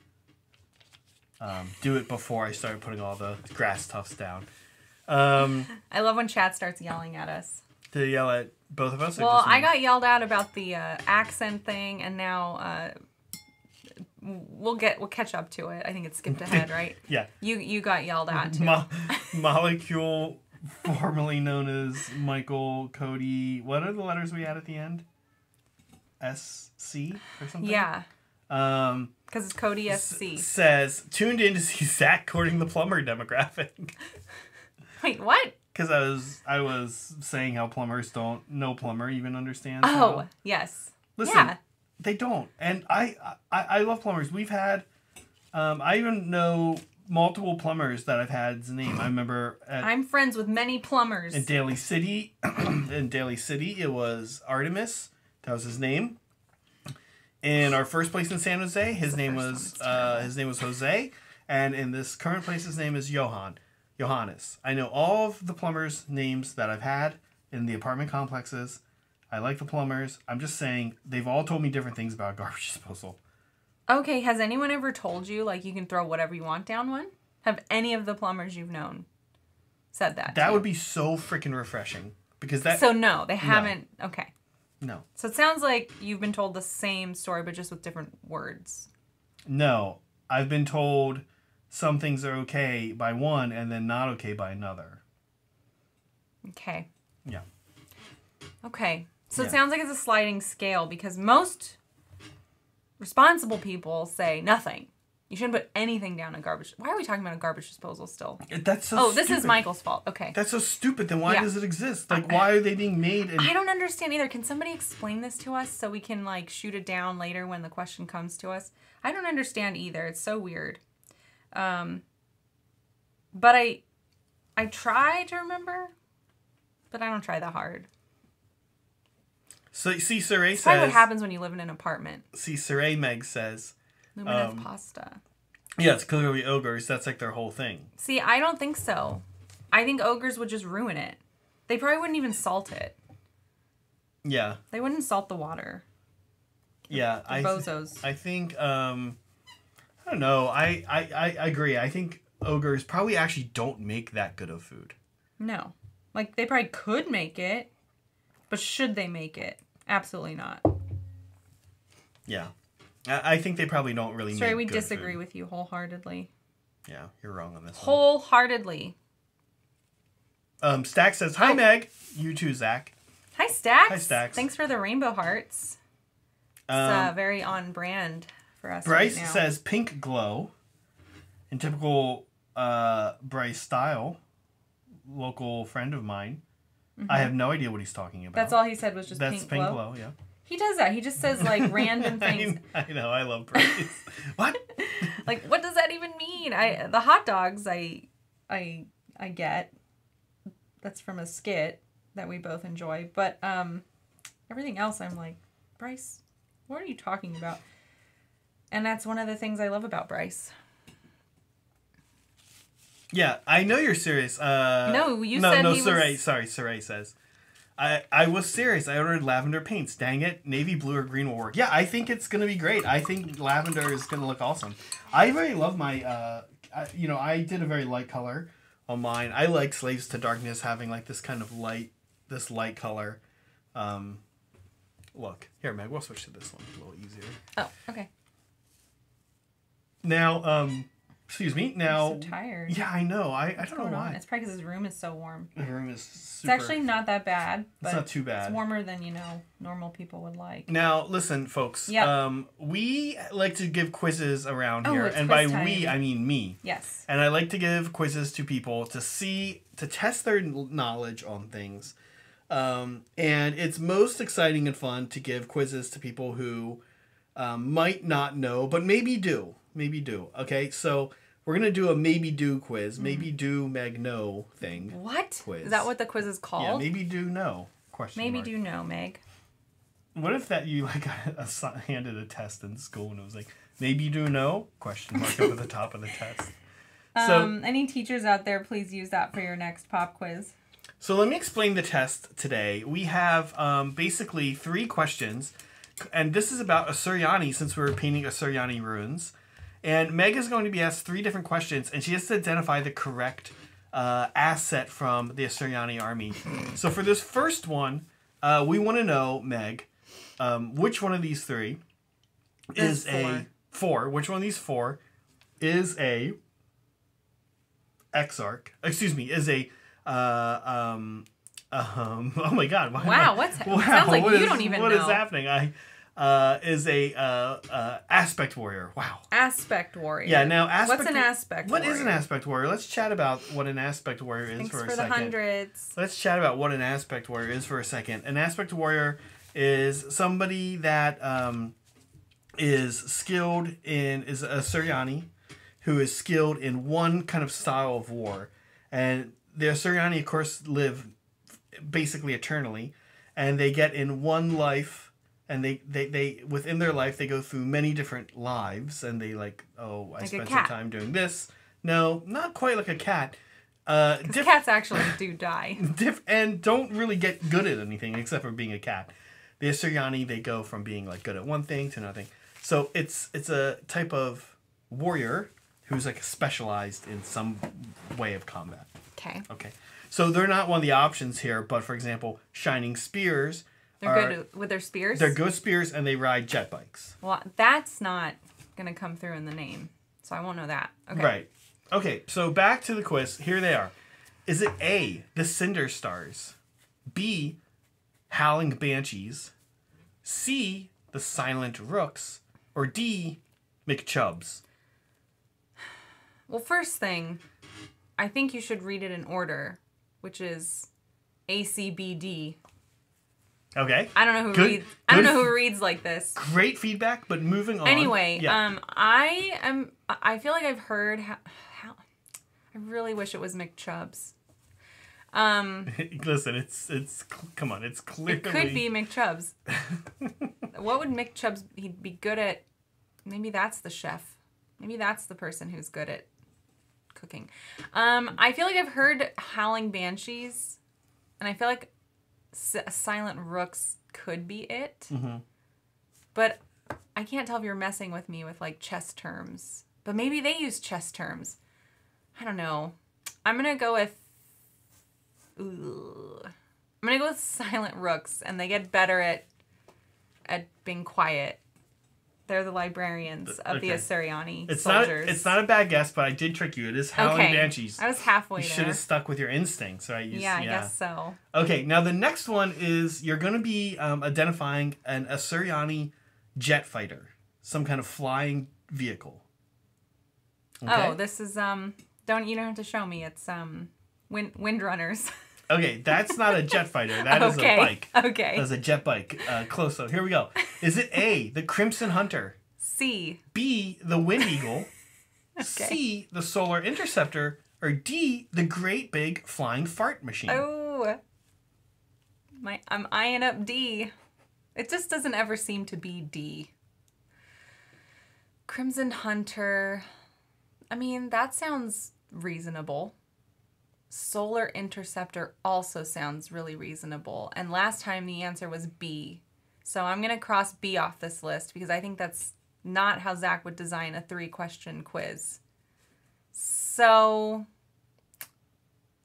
Um, do it before I started putting all the grass tufts down. Um, I love when chat starts yelling at us. to yell at both of us. Well, I got yelled at about the uh, accent thing, and now uh, we'll get we'll catch up to it. I think it skipped ahead, right? yeah. You you got yelled at too. Mo- molecule, formerly known as Michael Cody. What are the letters we had at the end? S C or something. yeah, Um, because it's Cody s- SC. says tuned in to see Zach courting the plumber demographic. Wait, what? Because I was I was saying how plumbers don't no plumber even understands. Oh, how- yes. listen, yeah. they don't, and I I, I love plumbers. We've had, um, I even know multiple plumbers that I've had's name. I remember at I'm friends with many plumbers. in Daly City. in Daly City, it was Artemis. That was his name. In our first place in San Jose, his name was uh, his name was Jose, and in this current place, his name is Johan. Johannes. I know all of the plumbers' names that I've had in the apartment complexes. I like the plumbers. I'm just saying they've all told me different things about garbage disposal. Okay, has anyone ever told you like you can throw whatever you want down one? Have any of the plumbers you've known said that? That would be so freaking refreshing because that So no, they haven't. Okay. No So it sounds like you've been told the same story but just with different words. No, I've been told some things are okay by one and then not okay by another. Okay. Yeah. Okay. So Yeah. it sounds like it's a sliding scale because most responsible people say nothing. You shouldn't put anything down in garbage. Why are we talking about a garbage disposal still? That's so Oh, this is. Michael's fault. Okay. That's so stupid. Then why Yeah. does it exist? Like, why are they being made? And I don't understand either. Can somebody explain this to us so we can like shoot it down later when the question comes to us? I don't understand either. It's so weird. Um but I I try to remember, but I don't try that hard. so see, Saray It's probably what happens when you live in an apartment. See, Saray Meg says. Lumineth Um, pasta. Yeah, it's clearly ogres. That's like their whole thing. See, I don't think so. I think ogres would just ruin it. They probably wouldn't even salt it. Yeah, They wouldn't salt the water. yeah. They're I th- bozos. I think. Um, I don't know. I, I I I agree. I think ogres probably actually don't make that good of food. No. Like they probably could make it, but should they make it? Absolutely not. Yeah. I, think they probably don't really. Sorry, we disagree food. with you wholeheartedly. Yeah, you're wrong on this. one. Wholeheartedly. Um, Stack says, "Hi, Oh. Meg. You too, Zach." Hi, Stax. Hi, Stax. Thanks for the rainbow hearts. It's Um, uh, very on brand for us. Bryce right now. says, "Pink glow." In typical uh, Bryce style, local friend of mine. I have no idea what he's talking about. Mm-hmm. That's all he said was just That's pink, glow. yeah. He does that. He just says like random things. I, I know. I love Bryce. what? like what does that even mean i the hot dogs i i i get that's from a skit that we both enjoy but um everything else i'm like bryce what are you talking about and that's one of the things i love about bryce Yeah, I know you're serious. Uh, No, you no, said no. he Saray, was- sorry, Saray says. I, I was serious. I ordered lavender paints. Dang it, navy blue or green will work. Yeah, I think it's gonna be great. I think lavender is gonna look awesome. I very love my. Uh, I, you know, I did a very light color on mine. I like Slaves to Darkness having like this kind of light, this light color. Um, look here, Meg. We'll switch to this one. A little easier. Oh, okay. Now, um, excuse me. Now, I'm so tired. yeah, I know. I, I don't know going on? why. It's probably because his room is so warm. The room is super, It's actually not that bad, but It's not too bad. It's warmer than you know normal people would like. Now, listen, folks. Yep. Um, we like to give quizzes around Oh, here, and by quiz we. I mean me. Yes. And I like to give quizzes to people to see to test their knowledge on things. Um, and it's most exciting and fun to give quizzes to people who um, might not know, but maybe do. Maybe do. Okay, so we're gonna do a maybe do quiz. Mm-hmm. Maybe do Meg know thing. What? Quiz. Is that what the quiz is called? Yeah, called? maybe do no Question. Maybe mark. do no, Meg. What if that you like got assi- handed a test in school and it was like maybe do no question mark at the top of the test. So um, any teachers out there, please use that for your next pop quiz. so let me explain the test today. We have um, basically three questions, and this is about Asuryani since we're painting Asuryani runes. And Meg is going to be asked three different questions, and she has to identify the correct uh, asset from the Asuryani army. so for this first one, uh, we want to know, Meg, um, which one of these three is There's a four. Which one of these four is a Exarch? Excuse me, is a uh, um, um, oh my god! Why Wow, I- what's- sounds like what you is- don't even what is know. happening? I uh, is a uh, uh, aspect warrior. Wow. Aspect warrior. Yeah. Now aspect. What's an aspect What warrior? is an aspect warrior? Let's chat about what an aspect warrior is Thanks for for, a the second. hundreds. Let's chat about what an aspect warrior is for a second. An aspect warrior is somebody that um, is skilled in is Asuryani who is skilled in one kind of style of war, and the Suryani, of course, live basically eternally, and they get in one life, and they they, they within their life they go through many different lives, and they like oh I Like spent some time doing this. No, not quite like a cat. Uh, Because diff- cats actually do die. diff- and don't really get good at anything except for being a cat. The Asuryani, they go from being like good at one thing to nothing. So it's it's a type of warrior who's like specialized in some way of combat. Okay. Okay. So they're not one of the options here, but for example, shining spears They're are good with their spears. they're good spears and they ride jet bikes. Well, that's not gonna come through in the name, so I won't know that. Okay. Right. Okay, so back to the quiz. Here they are. Is it A, the Cinder Stars, B, Howling Banshees, C, the Silent Rooks, or D, McChubbs? Well, first thing, I think you should read it in order, which is A C B D. Okay. I don't know who Good- reads. I don't know who reads like this. Great feedback, but moving on. Anyway, Yeah. um, I am. I feel like I've heard how. how I really wish it was McChubbs. Um, Listen, it's it's come on, it's clearly it could be McChubbs. what would McChubbs? He'd be good at. Maybe that's the chef. Maybe that's the person who's good at cooking. Um, I feel like I've heard howling banshees, and I feel like S- silent rooks could be it. Mhm. But I can't tell if you're messing with me with like chess terms. But maybe they use chess terms. I don't know. I'm gonna go with. Ooh. I'm gonna go with silent rooks, and they get better at at being quiet. They're the librarians of the Okay. Asuryani It's soldiers. not it's not a bad guess, but I did trick you. It is Howling okay. Banshees. I was halfway there. You should have stuck with your instincts, right? You, yeah, I guess so. Okay, now the next one is you're going to be um, identifying an Asuryani jet fighter, some kind of flying vehicle. Oh, this is um. Don't you don't have to show me. It's um. Wind Windrunners. okay, that's not a jet fighter. That is okay. a bike. Okay. That's a jet bike. Uh, close though. Here we go. Is it A, the Crimson Hunter? C. B, the Wind Eagle? okay. C, the Solar Interceptor? Or D, the Great Big Flying Fart Machine? Oh. My I'm eyeing up D. It just doesn't ever seem to be D. Crimson Hunter. I mean, that sounds reasonable. Solar Interceptor also sounds really reasonable. And last time the answer was B. So I'm going to cross B off this list because I think that's not how Zach would design a three question quiz. So,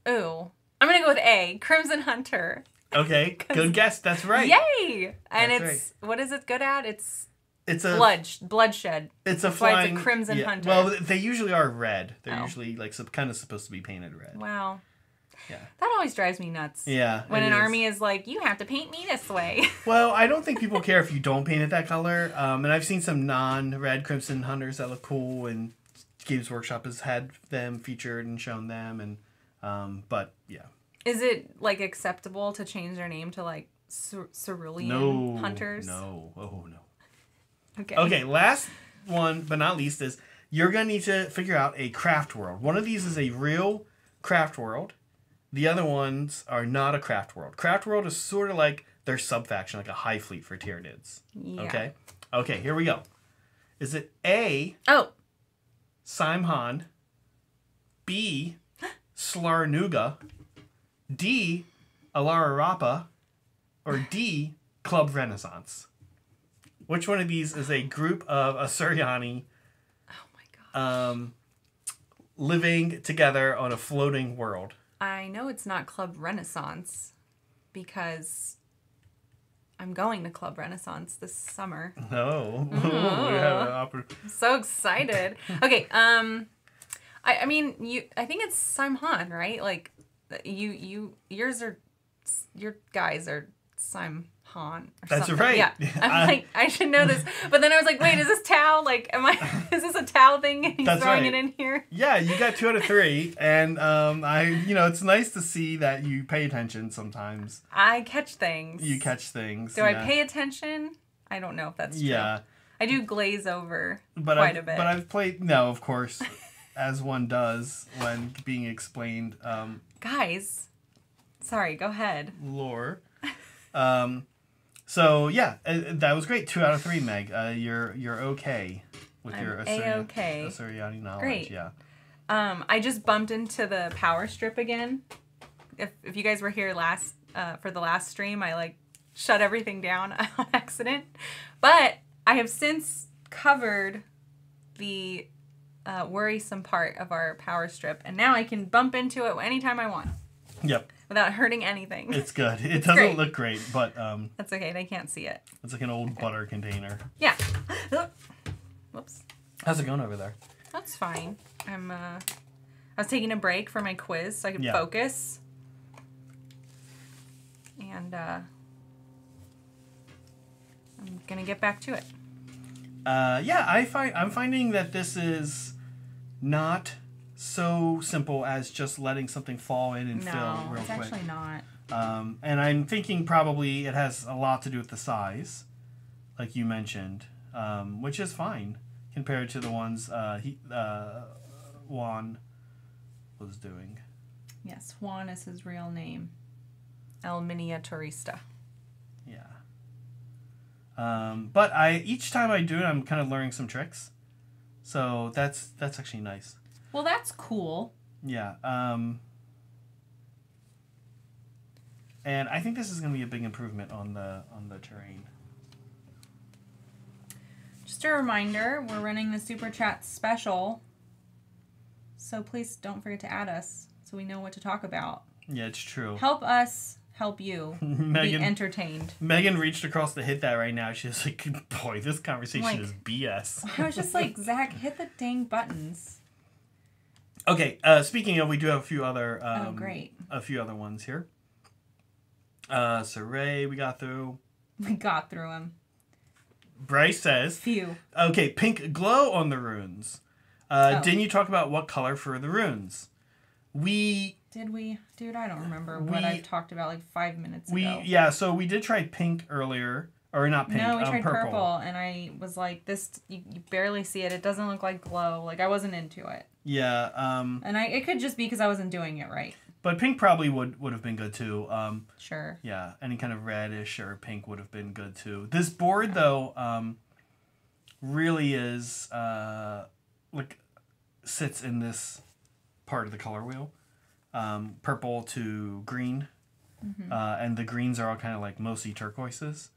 ooh, I'm going to go with A, Crimson Hunter. Okay, good guess. That's right. Yay! And That's it's, what is it good at? It's It's a blood, bloodshed. It's a That's why it's a crimson yeah. hunter. Well, they usually are red. They're Oh. usually like some, kind of supposed to be painted red. Wow. Yeah. That always drives me nuts. Yeah. When an is. army is like, you have to paint me this way. Well, I don't think people care if you don't paint it that color. Um, and I've seen some non-red crimson hunters that look cool, and Games Workshop has had them featured and shown them, and um, but yeah, Is it like acceptable to change their name to like Cer- Cerulean no Hunters? no, oh no. Okay. Okay, last one but not least is you're gonna need to figure out a craft world. One of these is a real craft world. The other ones are not a craft world. Craft world is sort of like their sub faction, like a high fleet for Tyranids. Yeah. Okay. Okay, here we go. Is it A Oh, Saim-Hann, B Slarnuga, D Alararapa, or D Club Renaissance? Which one of these is a group of Asuryani oh my god. um, living together on a floating world? I know it's not Club Renaissance because I'm going to Club Renaissance this summer. No, we have an oppor- I'm so excited. okay, um I I mean, you I think it's Saim-Hann, right? Like you you yours are your guys are Saim-Hann or That's something. right. Yeah. I'm I- like I should know this. But then I was like, wait, is this Tau? Like am I is this a Tau thing and he's That's throwing right. it in here? Yeah, you got two out of three, and um, I, you know, it's nice to see that you pay attention. Sometimes I catch things. you catch things. Do yeah. I pay attention? I don't know if that's true. Yeah, I do glaze over but quite I've, a bit. but I've played. No, of course, as one does when being explained um, Guys, sorry, go ahead. lore. Um, so yeah, uh, that was great. Two out of three, Meg. Uh, you're you're okay with I'm your A-okay. Asuryani knowledge. Great. Yeah. Um, I just bumped into the power strip again. If if you guys were here last uh, for the last stream, I like shut everything down on accident. But I have since covered the uh, worrisome part of our power strip, and now I can bump into it anytime I want Yep. Without hurting anything. It's good. It doesn't great. look great, but um, That's okay. They can't see it. it's like an old butter container. Yeah. Whoops. How's it going over there? That's fine. I'm uh I was taking a break for my quiz so I could Yeah. focus. And uh I'm gonna get back to it. Uh, yeah, I find I'm finding that this is not so simple as just letting something fall in and fill No, real it's quick. actually not. Um, and I'm thinking probably it has a lot to do with the size, like you mentioned, um, which is fine compared to the ones uh, he uh, Juan was doing. Yes, Juan is his real name. El Miniaturista. Yeah. Um, but I each time I do it, I'm kind of learning some tricks, so that's that's actually nice. Well, that's cool. Yeah. Um, and I think this is going to be a big improvement on the on the terrain. Just a reminder, we're running the Super Chat special. So please don't forget to add us so we know what to talk about. Yeah, it's true. Help us help you be entertained. Megan reached across to hit that right now. She's like, "Boy, this conversation Like- is BS." I was just like, Zach, hit the dang buttons. Okay. Uh, speaking of, we do have a few other. Um, oh, great. A few other ones here. Uh, Saray, we got through. We got through them. Bryce says, Phew. Okay, pink glow on the runes. Uh, Oh. Didn't you talk about what color for the runes? We Did we? Dude, I don't remember what I've talked about like five minutes we ago. yeah. So we did try pink earlier, or not pink. no, we um, tried purple. and I was like, this, you, you barely see it. It doesn't look like glow. Like, I wasn't into it. Yeah. Um, And I, it could just be because I wasn't doing it right. but pink probably would would have been good too. Um, Sure. yeah, any kind of reddish or pink would have been good too. This board though, um, really is uh, like sits in this part of the color wheel, um, purple to green, uh, and the greens are all kind of like mostly turquoises.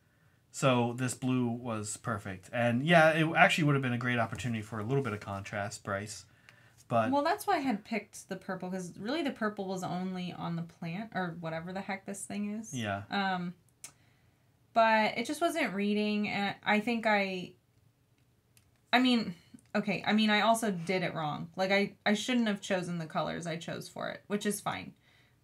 So this blue was perfect, and yeah, it actually would have been a great opportunity for a little bit of contrast, Bryce. But Well, that's why I had picked the purple because really the purple was only on the plant or whatever the heck this thing is. yeah, Um, but it just wasn't reading, and I think I. I mean, okay. I mean, I also did it wrong. Like I, I shouldn't have chosen the colors I chose for it, which is fine.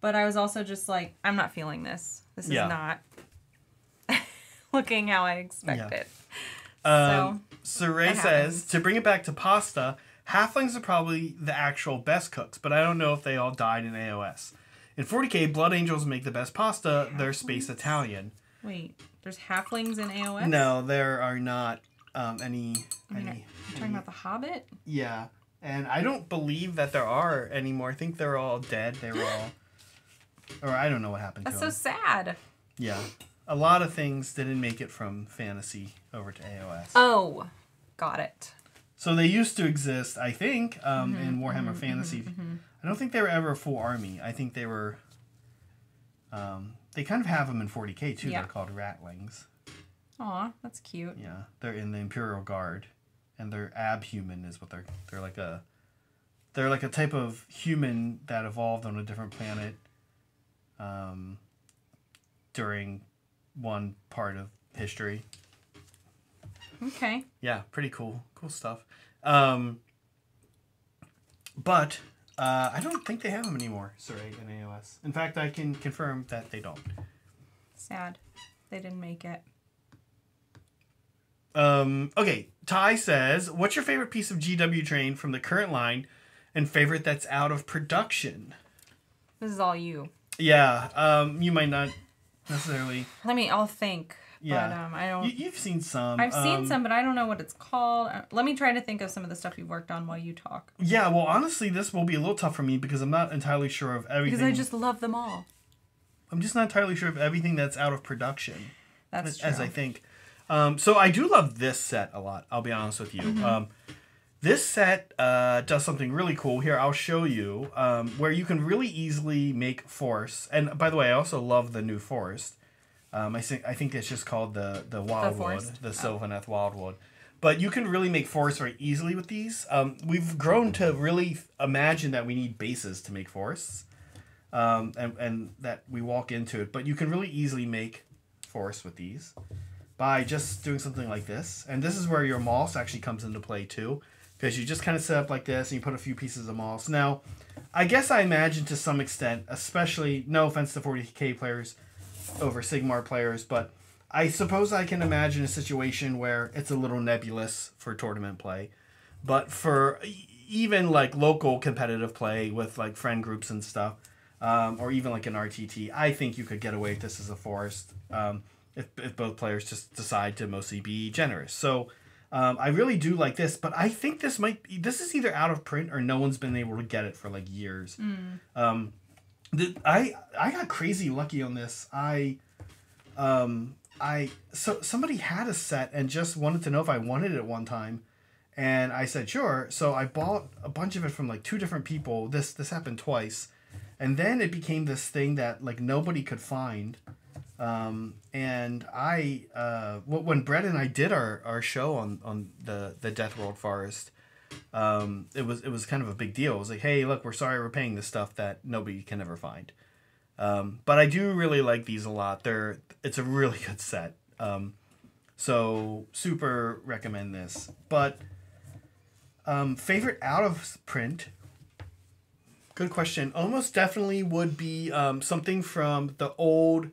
But I was also just like, I'm not feeling this. This is Yeah. not looking how I expected. Um, so Ray says to bring it back to pasta, halflings are probably the actual best cooks, but I don't know if they all died in AOS. In 40k, Blood Angels make the best pasta. They're space Italian. Wait, there's halflings in AOS. No, there are not um, any. I mean, any You're talking about the Hobbit. yeah, and I don't believe that there are anymore. I think they're all dead. They were all, or I don't know what happened That's so sad. Yeah, a lot of things didn't make it from fantasy over to AOS. Oh, got it. So they used to exist, I think, um, Mm-hmm, in Warhammer Fantasy. I don't think they were ever a full army. I think they were. Um, they kind of have them in 40k too. Yeah. They're called Ratlings. Aw, that's cute. Yeah, they're in the Imperial Guard, and they're abhuman is what they're. They're like a. They're like a type of human that evolved on a different planet. Um, during one part of history. Okay. Yeah, pretty cool. Cool stuff. Um, but uh, I don't think they have them anymore, Saray in AOS. In fact, I can confirm that they don't. Sad. They didn't make it. Um, okay, Ty says, What's your favorite piece of GW terrain from the current line and favorite that's out of production? This is all you. Yeah, um, you might not necessarily. Let me. I'll think. Yeah. But um, I don't. You, you've seen some. I've seen um, some, but I don't know what it's called. Uh, Let me try to think of some of the stuff you've worked on while you talk. Yeah, well, honestly, this will be a little tough for me because I'm not entirely sure of everything. Because I just love them all. I'm just not entirely sure of everything that's out of production. That's true. as I think. Um, so I do love this set a lot. I'll be honest with you. Mm-hmm. Um, this set uh, does something really cool. Here, I'll show you um, where you can really easily make force. And by the way, I also love the new forest. Um, I think I think it's just called the the wildwood, forest? the Oh. Sylvaneth wildwood. But you can really make forests very easily with these. Um, we've grown to really imagine that we need bases to make forests, um, and and that we walk into it. But you can really easily make forests with these by just doing something like this. And this is where your moss actually comes into play too, because you just kind of set up like this and you put a few pieces of moss. Now, I guess I imagine to some extent, especially no offense to 40k players over Sigmar players, but I suppose I can imagine a situation where it's a little nebulous for tournament play. But for even like local competitive play with like friend groups and stuff, um, or even like an RTT, I think you could get away with this as a forest um, if, if both players just decide to mostly be generous. So um, I really do like this, but I think this might be, this is either out of print or no one's been able to get it for like years. Um, the, I I got crazy lucky on this. I um I so somebody had a set and just wanted to know if I wanted it one time, and I said sure. So I bought a bunch of it from like two different people. This this happened twice, and then it became this thing that like nobody could find. Um, and I uh, when Brett and I did our, our show on on the the Death World Forest, um, it was it was kind of a big deal. It was like, hey, look, we're sorry we're paying this stuff that nobody can ever find. Um, but I do really like these a lot. They're it's a really good set. Um, so super recommend this. But um, favorite out of print. Good question. Almost definitely would be um, something from the old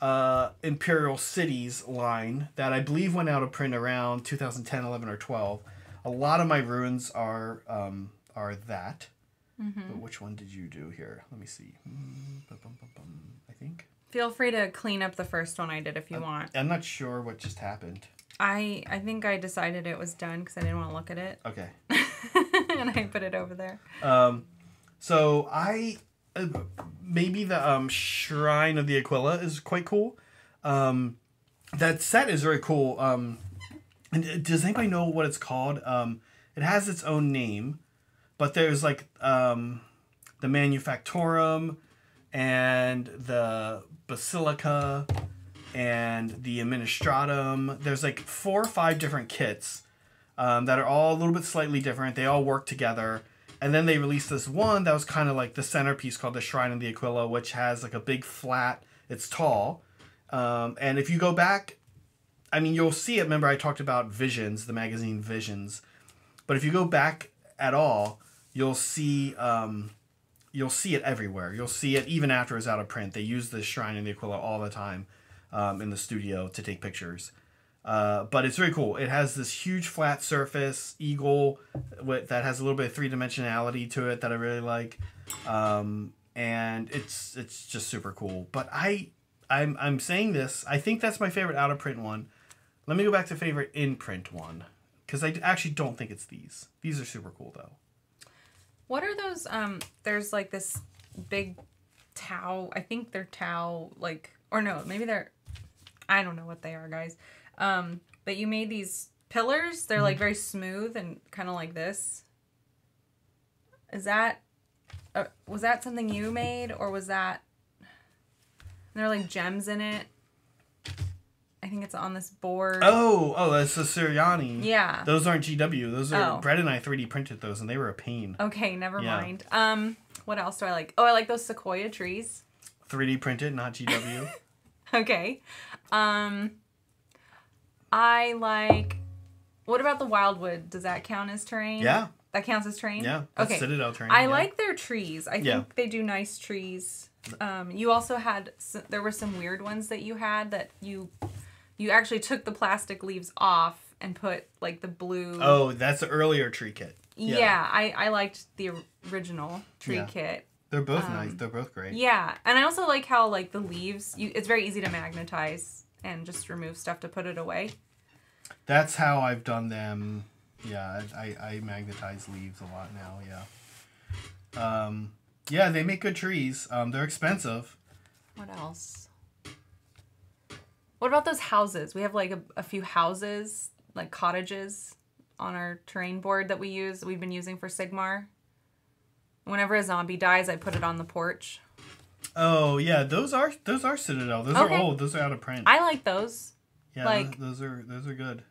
uh, Imperial Cities line that I believe went out of print around 2010, 11, or 12. A lot of my ruins are um, are that. But which one did you do here? Let me see. Hmm, I think. Feel free to clean up the first one I did if you want. I'm not sure what just happened. I I think I decided it was done because I didn't want to look at it, Okay. and I put it over there. Um, so I uh, maybe the um, Shrine of the Aquila is quite cool. Um, that set is very cool. Um, and uh, does anybody know what it's called? Um, it has its own name, but there's like um, the Manufactorum and the Basilica and the Administratum. There's like four or five different kits um, that are all a little bit slightly different. They all work together. And then they released this one that was kind of like the centerpiece called the Shrine of the Aquila, which has like a big flat. It's tall. Um, and if you go back, I mean, you'll see it. Remember, I talked about Visions, the magazine Visions. But if you go back at all, you'll see um, you'll see it everywhere. You'll see it even after it's out of print. They use the Shrine of the Aquila all the time um, in the studio to take pictures. Uh, but it's very cool. It has this huge flat surface eagle with, that has a little bit of three dimensionality to it that I really like, um, and it's it's just super cool. But I I'm I'm saying this. I think that's my favorite out of print one. Let me go back to favorite in print one because I actually don't think it's these. These are super cool though. What are those? Um, there's like this big Tau. I think they're Tau, like, or no, maybe they're. I don't know what they are, guys. Um, but you made these pillars. They're like very smooth and kind of like this. Is that, uh, was that something you made, or was that? There are like gems in it. I think it's on this board. Oh, oh, that's the Asuryani. Yeah. Those aren't GW. Those are Oh. Brett and I 3D printed those, and they were a pain. Okay, never Yeah. mind. Um, what else do I like? Oh, I like those sequoia trees. 3D printed, not GW. Okay. Um I like what about the wildwood? Does that count as terrain? yeah, That counts as terrain? yeah. That's Okay. Citadel terrain. I yeah. like their trees. I think Yeah. they do nice trees. Um you also had there were some weird ones that you had that you you actually took the plastic leaves off and put like the blue Oh, that's the earlier tree kit. yeah, I I liked the original tree Yeah. kit. They're both nice. They're both great. Um, Yeah, and I also like how like the leaves, you it's very easy to magnetize and just remove stuff to put it away. That's how I've done them. Yeah, I, I magnetize leaves a lot now. Yeah. Um, yeah, they make good trees. Um, they're expensive. What else? What about those houses? We have like a, a few houses, like cottages, on our terrain board that we use. That we've been using for Sigmar. Whenever a zombie dies, I put it on the porch. Oh yeah, those are those are Citadel. Those Okay. are old. Those are out of print. I like those. yeah, like- those, those are those are good.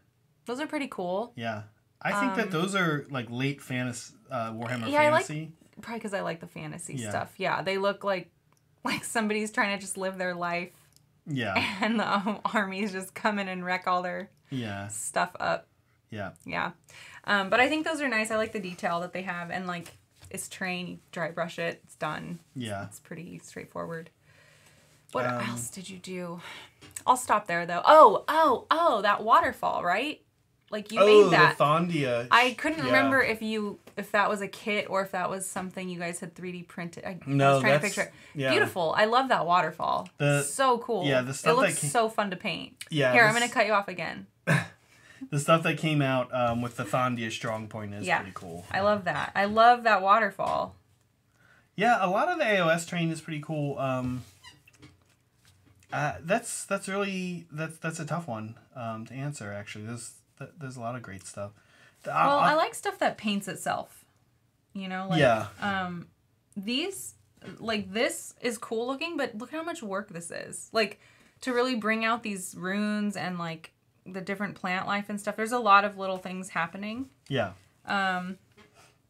Those are pretty cool. Yeah, I think that Um, those are like late fantasy uh, Warhammer Yeah, I like- Fantasy. Probably because I like the fantasy Yeah. stuff. Yeah, they look like like somebody's trying to just live their life, yeah, and the um, armies just come in and wreck all their yeah, stuff up. yeah. Yeah. Um, but I think those are nice. I like the detail that they have. And like, it's terrain, you dry brush it, it's done. Yeah. It's pretty straightforward. What Um, else did you do? I'll stop there though. Oh, oh, oh, that waterfall, right? Like you oh, made that. Thondia. I couldn't yeah. remember if you if that was a kit or if that was something you guys had 3D printed. I, I No, was trying to that's- picture it. yeah. Beautiful. I love that waterfall. The- so cool. yeah, the stuff it that looks ca- so fun to paint. Yeah, Here, I'm gonna cut you off again. The stuff that came out um, with the Thondia strong point is Yeah. pretty cool. I love that. I love that waterfall. Yeah, a lot of the AOS terrain is pretty cool. Um, uh, that's that's really that's that's a tough one um, to answer. Actually, there's th- there's a lot of great stuff. Well, I- I like stuff that paints itself. You know, like Yeah. um these like this is cool looking, but look how much work this is. Like to really bring out these runes and like the different plant life and stuff. There's a lot of little things happening. yeah, Um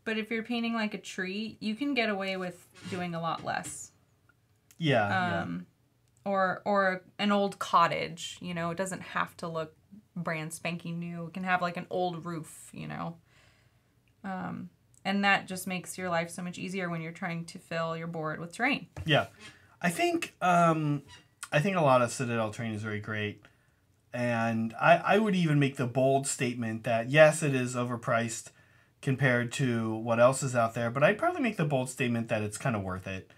but if you're painting like a tree, you can get away with doing a lot less. yeah, Um or or an old cottage, you know, it doesn't have to look brand spanking new. It can have like an old roof, you know. Um and that just makes your life so much easier when you're trying to fill your board with terrain. yeah. I think um, I think a lot of Citadel terrain is very great, and I I would even make the bold statement that yes, it is overpriced compared to what else is out there, but I'd probably make the bold statement that it's kind of worth it.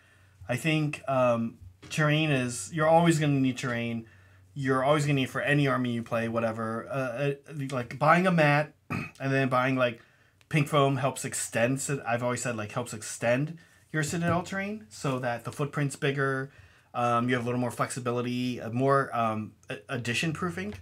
I think um, terrain is you're always going to need terrain. You're always going to need for any army you play, whatever. Uh, uh, like buying a mat and then buying like pink foam helps extend. I've always said like helps extend your citadel terrain so that the footprint's bigger. Um, you have a little more flexibility, uh, more um, edition proofing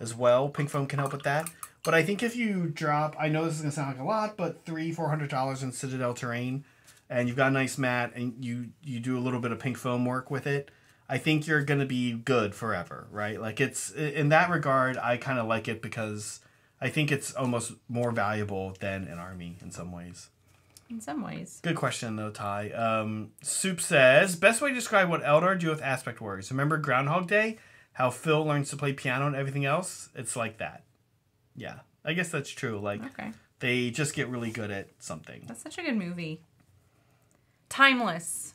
as well. Pink foam can help with that. But I think if you drop, I know this is gonna sound like a lot, but three, four hundred dollars in Citadel terrain, and you've got a nice mat, and you you do a little bit of pink foam work with it, I think you're gonna be good forever, right? Like it's in that regard, I kind of like it because I think it's almost more valuable than an army in some ways. In some ways. Good question though, Ty. Um, Soup says best way to describe what Eldar do with aspect warriors. Remember Groundhog Day? How Phil learns to play piano and everything else? It's like that. Yeah, I guess that's true. Like Okay. they just get really good at something. That's such a good movie. Timeless.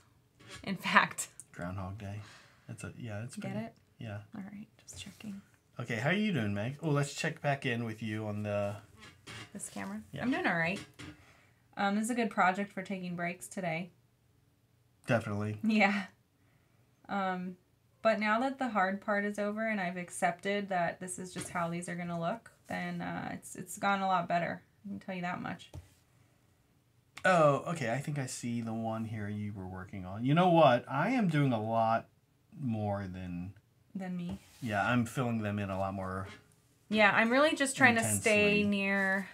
In fact. Groundhog Day. That's a yeah. It's good. Get it? Yeah. All right. Just checking. Okay, how are you doing, Meg? Oh, let's check back in with you on the. This camera? Yeah. I'm doing all right. Um, this is a good project for taking breaks today. Definitely. Yeah. Um, but now that the hard part is over and I've accepted that this is just how these are gonna look, then uh, it's it's gone a lot better. I can tell you that much. Oh, okay. I think I see the one here you were working on. You know what? I am doing a lot more than. Than me. Yeah, I'm filling them in a lot more. Yeah, I'm really just trying to stay near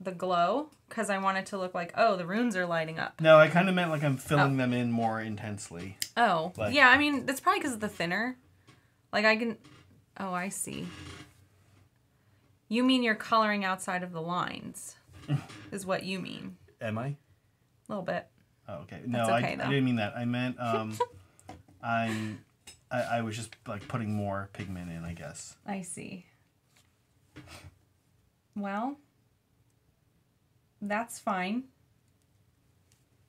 the glow because I want it to look like oh the runes are lighting up. No, I kind of meant like I'm filling them in more intensely. Oh, yeah. I mean, that's probably because of the thinner. Like I can. Oh, I see. You mean you're coloring outside of the lines, is what you mean. Am I? A little bit. Oh, okay. No, That's I, okay, I didn't mean that. I meant um, I'm. I, I was just like putting more pigment in, I guess. I see. Well, that's fine.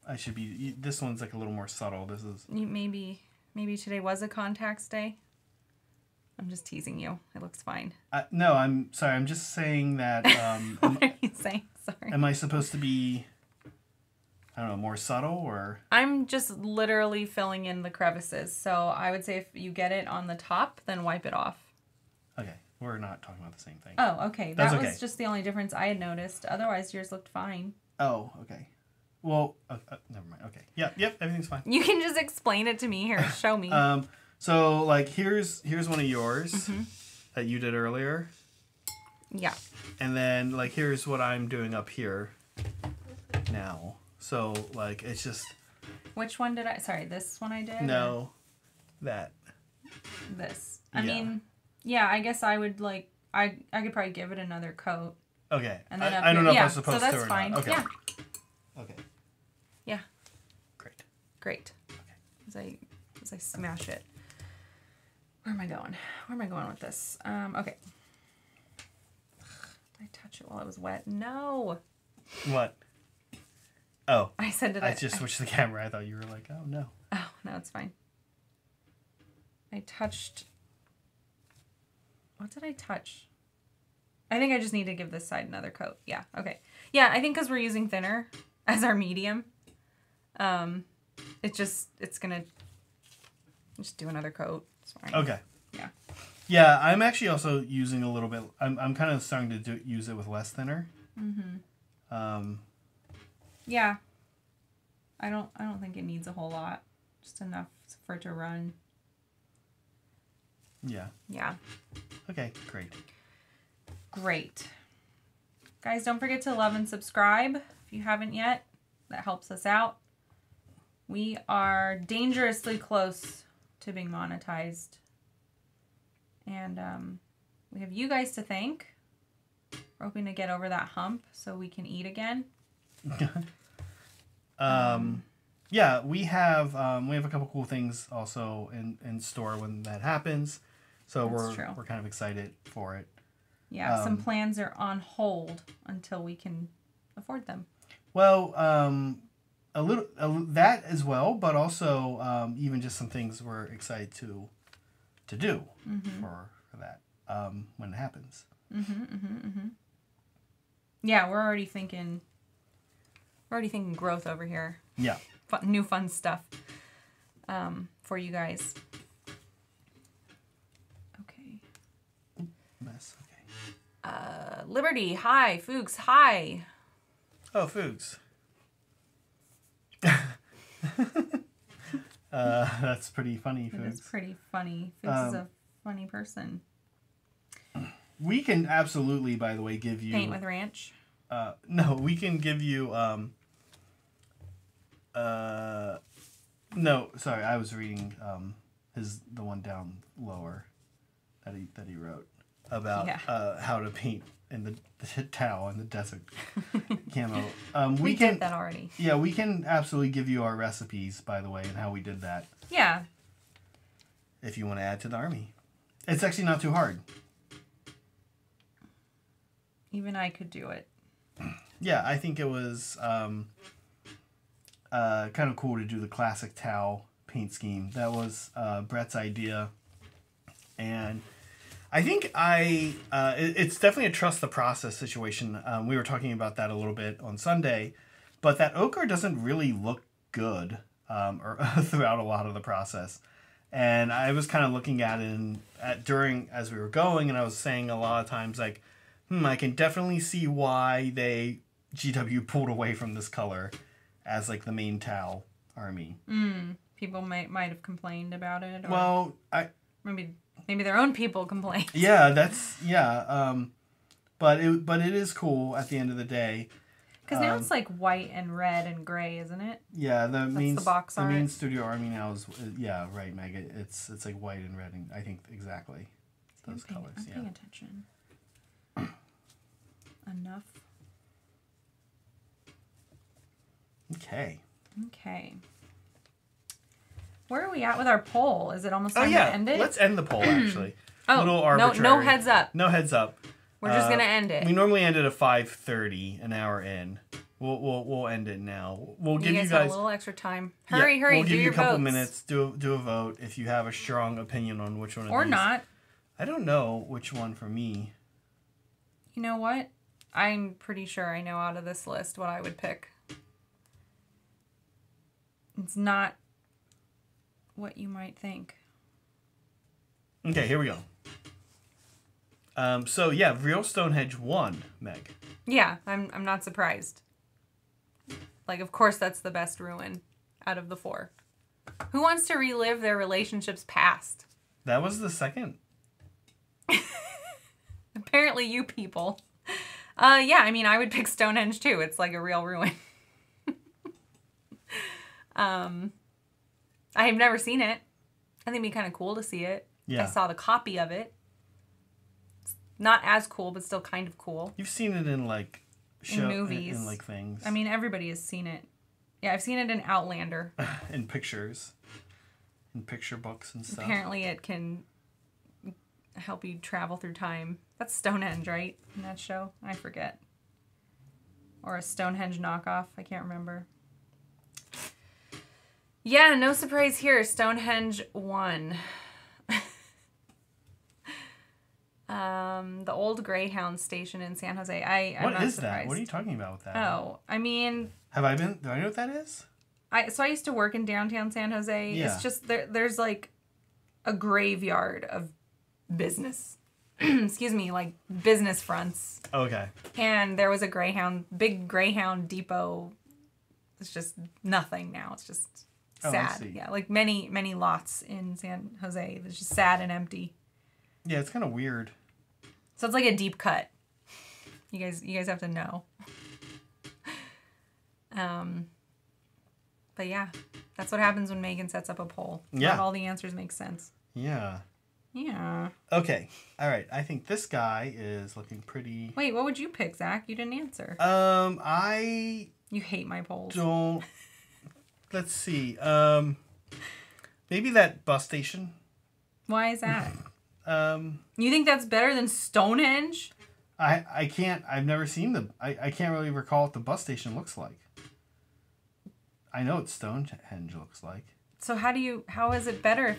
I should be. This one's like a little more subtle. This is. Maybe maybe today was a contacts day. I'm just teasing you. It looks fine. I, no, I'm sorry. I'm just saying that. Um, am, what are you saying? Sorry. am I supposed to be? I don't know, more subtle or I'm just literally filling in the crevices. So I would say if you get it on the top, then wipe it off. okay. We're not talking about the same thing. Oh, okay. That's That was okay. just the only difference I had noticed. Otherwise, yours looked fine. Oh, okay. Well, uh, uh, never mind. Okay. Yep. Yep. Everything's fine. You can just explain it to me here. Show me. Um. So like here's here's one of yours Mm-hmm. that you did earlier, yeah. and then like here's what I'm doing up here. Now. So like it's just Which one did I? Sorry, this one I did. or no, that. This. I Yeah. mean, yeah. I guess I would like. I I could probably give it another coat, Okay. and then I, I don't know yeah. if I'm supposed so that's to or fine. not. Okay. Yeah. Okay. Yeah. Great. Great. Okay. As I as I smash it. Where am I going? Where am I going with this? Um. Okay. Did I touch it while it was wet? No. What? Oh, I said did I I? just switched the camera. I thought you were like, oh no. Oh no, it's fine. I touched. What did I touch? I think I just need to give this side another coat. Yeah. Okay. Yeah, I think because we're using thinner as our medium, um, it just it's gonna just do another coat. It's fine. Okay. Yeah. Yeah, I'm actually also using a little bit. I'm, I'm kind of starting to do, use it with less thinner. Mm-hmm. Um, Yeah. I don't. I don't think it needs a whole lot. Just enough for it to run. yeah. Yeah. Okay. Great. Great. Guys, don't forget to love and subscribe if you haven't yet. That helps us out. We are dangerously close to being monetized. And um, we have you guys to thank. We're hoping to get over that hump so we can eat again. Um, yeah, we have um, we have a couple cool things also in, in store when that happens. So That's we're true. we're kind of excited for it. Yeah, some Um, plans are on hold until we can afford them. Well, um, a little a, that as well, but also um, even just some things we're excited to to do Mm-hmm. for, for that um, when it happens. Yeah, we're already thinking. We're already thinking growth over here. Yeah. fun, new fun stuff um, for you guys. Okay. Mess. Okay. Uh, Liberty, hi. Fuchs, hi. Oh, Fuchs. uh, that's pretty funny, is Fuchs. pretty funny. Fuchs is Um, a funny person. We can absolutely, by the way, give you Paint with ranch. uh, no, we can give you um, uh, no, sorry, I was reading um, his the one down lower that he that he wrote about Yeah. uh, how to paint in the, the Tau in the desert camo. Um, we, We, can did that already. yeah, we can absolutely give you our recipes by the way and how we did that Yeah. if you want to add to the army. It's actually not too hard. Even I could do it. Yeah, I think it was um, uh, kind of cool to do the classic Tau paint scheme. That was uh, Brett's idea, and I think I uh, it- it's definitely a trust the process situation. Um, we were talking about that a little bit on Sunday, but that ochre doesn't really look good um, or throughout a lot of the process. And I was kind of looking at it at during as we were going, and I was saying a lot of times like, hmm, I can definitely see why they GW pulled away from this color as like the main Tau army. Mm. People might might have complained about it. Well, I maybe maybe their own people complained. yeah, that's yeah. Um, but it but it is cool at the end of the day. Because now Um, it's like white and red and gray, isn't it? Yeah, the main the box the main studio army now is yeah right, Meg. It's it's like white and red, and I think exactly I'm those paying, colors. I'm Yeah. paying attention. Enough. Okay. Okay. Where are we at with our poll? Is it almost Oh time yeah, to end it? let's end the poll actually. oh, little no, no heads up. No heads up. We're just Uh, gonna end it. We normally end it at five thirty, an hour in. We'll we'll we'll end it now. We'll you give guys you guys a little extra time. yeah, Hurry, hurry, We'll do give you your a couple votes. minutes. Do do a vote if you have a strong opinion on which one Or not. I don't know which one for me. You know what? I'm pretty sure I know out of this list what I would pick. It's not what you might think. Okay, here we go. Um, so yeah, real Stonehenge won, Meg. Yeah, I'm I'm not surprised. Like of course that's the best ruin out of the four. Who wants to relive their relationships past? That was the second. Apparently you people. Uh yeah, I mean I would pick Stonehenge too. It's like a real ruin. um I have never seen it. I think it'd be kind of cool to see it. Yeah. I saw the copy of it. It's not as cool, but still kind of cool. You've seen it in like show movies. in, like things. I mean, everybody has seen it. Yeah, I've seen it in Outlander. in pictures, in picture books and stuff. Apparently, it can help you travel through time. That's Stonehenge, right? In that show? I forget. Or a Stonehenge knockoff. I can't remember. Yeah, no surprise here. Stonehenge won. um, the old Greyhound station in San Jose. I, I'm What is that? What are you talking about with that? Oh, I mean, Have I been? Do I know what that is? I so I used to work in downtown San Jose. Yeah. It's just there there's like a graveyard of business. Excuse me, like business fronts. Okay. And there was a Greyhound big Greyhound depot. It's just nothing now. It's just Oh, sad. yeah, like many many lots in San Jose. It's just sad and empty. Yeah, it's kind of weird. So it's like a deep cut. You guys you guys have to know. Um but yeah, that's what happens when Megan sets up a poll. Yeah. Not all the answers make sense. Yeah. Yeah. Okay. All right. I think this guy is looking pretty. Wait, what would you pick, Zach? You didn't answer. Um, I You hate my polls. don't. Let's see. Um, maybe that bus station. Why is that? Um, You think that's better than Stonehenge? I I can't. I've never seen the. I I can't really recall what the bus station looks like. I know what Stonehenge looks like. So how do you how is it better?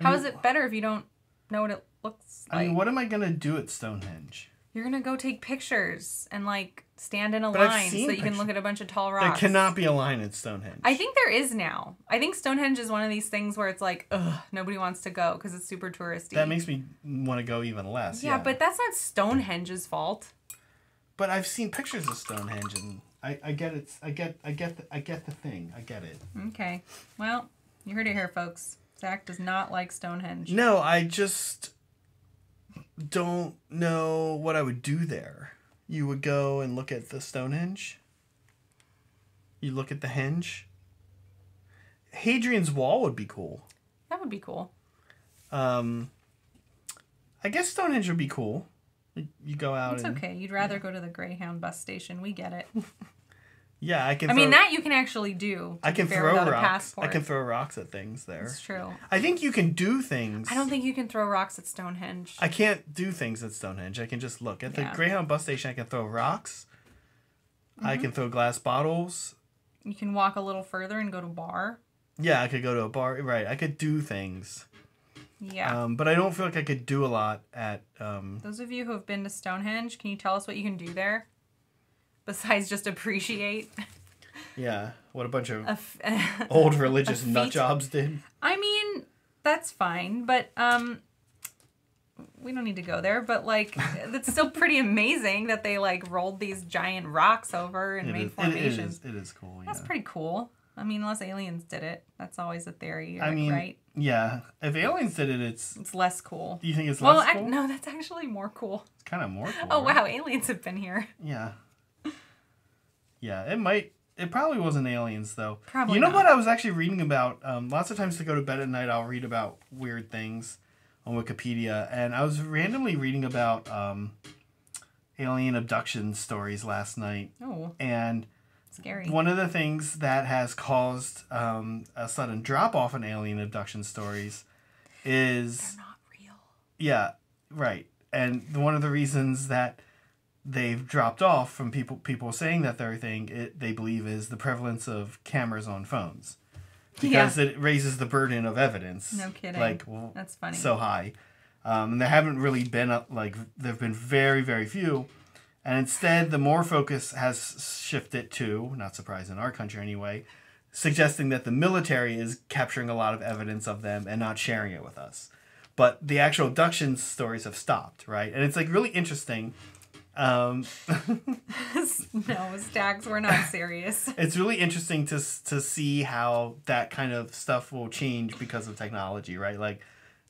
How mean, is it better if you don't know what it looks like? I mean, what am I gonna do at Stonehenge? You're gonna go take pictures and like stand in a But line so that you can look at a bunch of tall rocks. There cannot be a line at Stonehenge. I think there is now. I think Stonehenge is one of these things where it's like, ugh, nobody wants to go because it's super touristy. that makes me want to go even less. yeah, but that's not Stonehenge's fault. but I've seen pictures of Stonehenge and I, I get it. I get I get the, I get the thing. I get it. Okay. Well, you heard it here, folks. Zach does not like Stonehenge. No, I just don't know what I would do there. You would go and look at the Stonehenge. You look at the henge. Hadrian's Wall would be cool. That would be cool. Um, I guess Stonehenge would be cool. You- go out It's and okay. You'd rather go to the Greyhound bus station. We get it. yeah, I can. I mean, that you can actually do. I can throw rocks. I can throw rocks at things there. It's true. I think you can do things. I don't think you can throw rocks at Stonehenge. I can't do things at Stonehenge. I can just look at the Yeah. Greyhound bus station. I can throw rocks. Mm-hmm. I can throw glass bottles. You can walk a little further and go to a bar. Yeah, I could go to a bar. Right, I could do things. Yeah. Um, but I don't feel like I could do a lot at. Um, Those of you who have been to Stonehenge, can you tell us what you can do there? Besides just appreciate yeah, what a bunch of a old religious nut jobs did. I mean, that's fine, but um we don't need to go there, but like it's still pretty amazing that they like rolled these giant rocks over and It made is, formations. is. It is cool. Yeah. That's pretty cool. I mean, unless aliens did it. That's always a theory, I mean, right? yeah. If aliens did it, it's. It's less cool. Do you think it's Well, less I, cool? no, that's actually more cool. It's kind of more cool. Oh right? wow, aliens have been here. Yeah. Yeah, it might. It probably wasn't aliens though. Probably You know not. what I was actually reading about? Um, lots of times to go to bed at night, I'll read about weird things on Wikipedia, and I was randomly reading about um, alien abduction stories last night, Oh, and scary. one of the things that has caused um, a sudden drop off in alien abduction stories is They're Not real. yeah, right. And one of the reasons that they've dropped off from people people saying that they're thing it, they believe is the prevalence of cameras on phones because it raises the burden of evidence. No kidding. Like well, That's funny. so high, um, and there haven't really been a, like there've been very very few, and instead the more focus has shifted to not surprised in our country anyway, suggesting that the military is capturing a lot of evidence of them and not sharing it with us. But the actual abduction stories have stopped, right? And it's like really interesting. Um, no, Stags, we're not serious. it's really interesting to to see how that kind of stuff will change because of technology, right? Like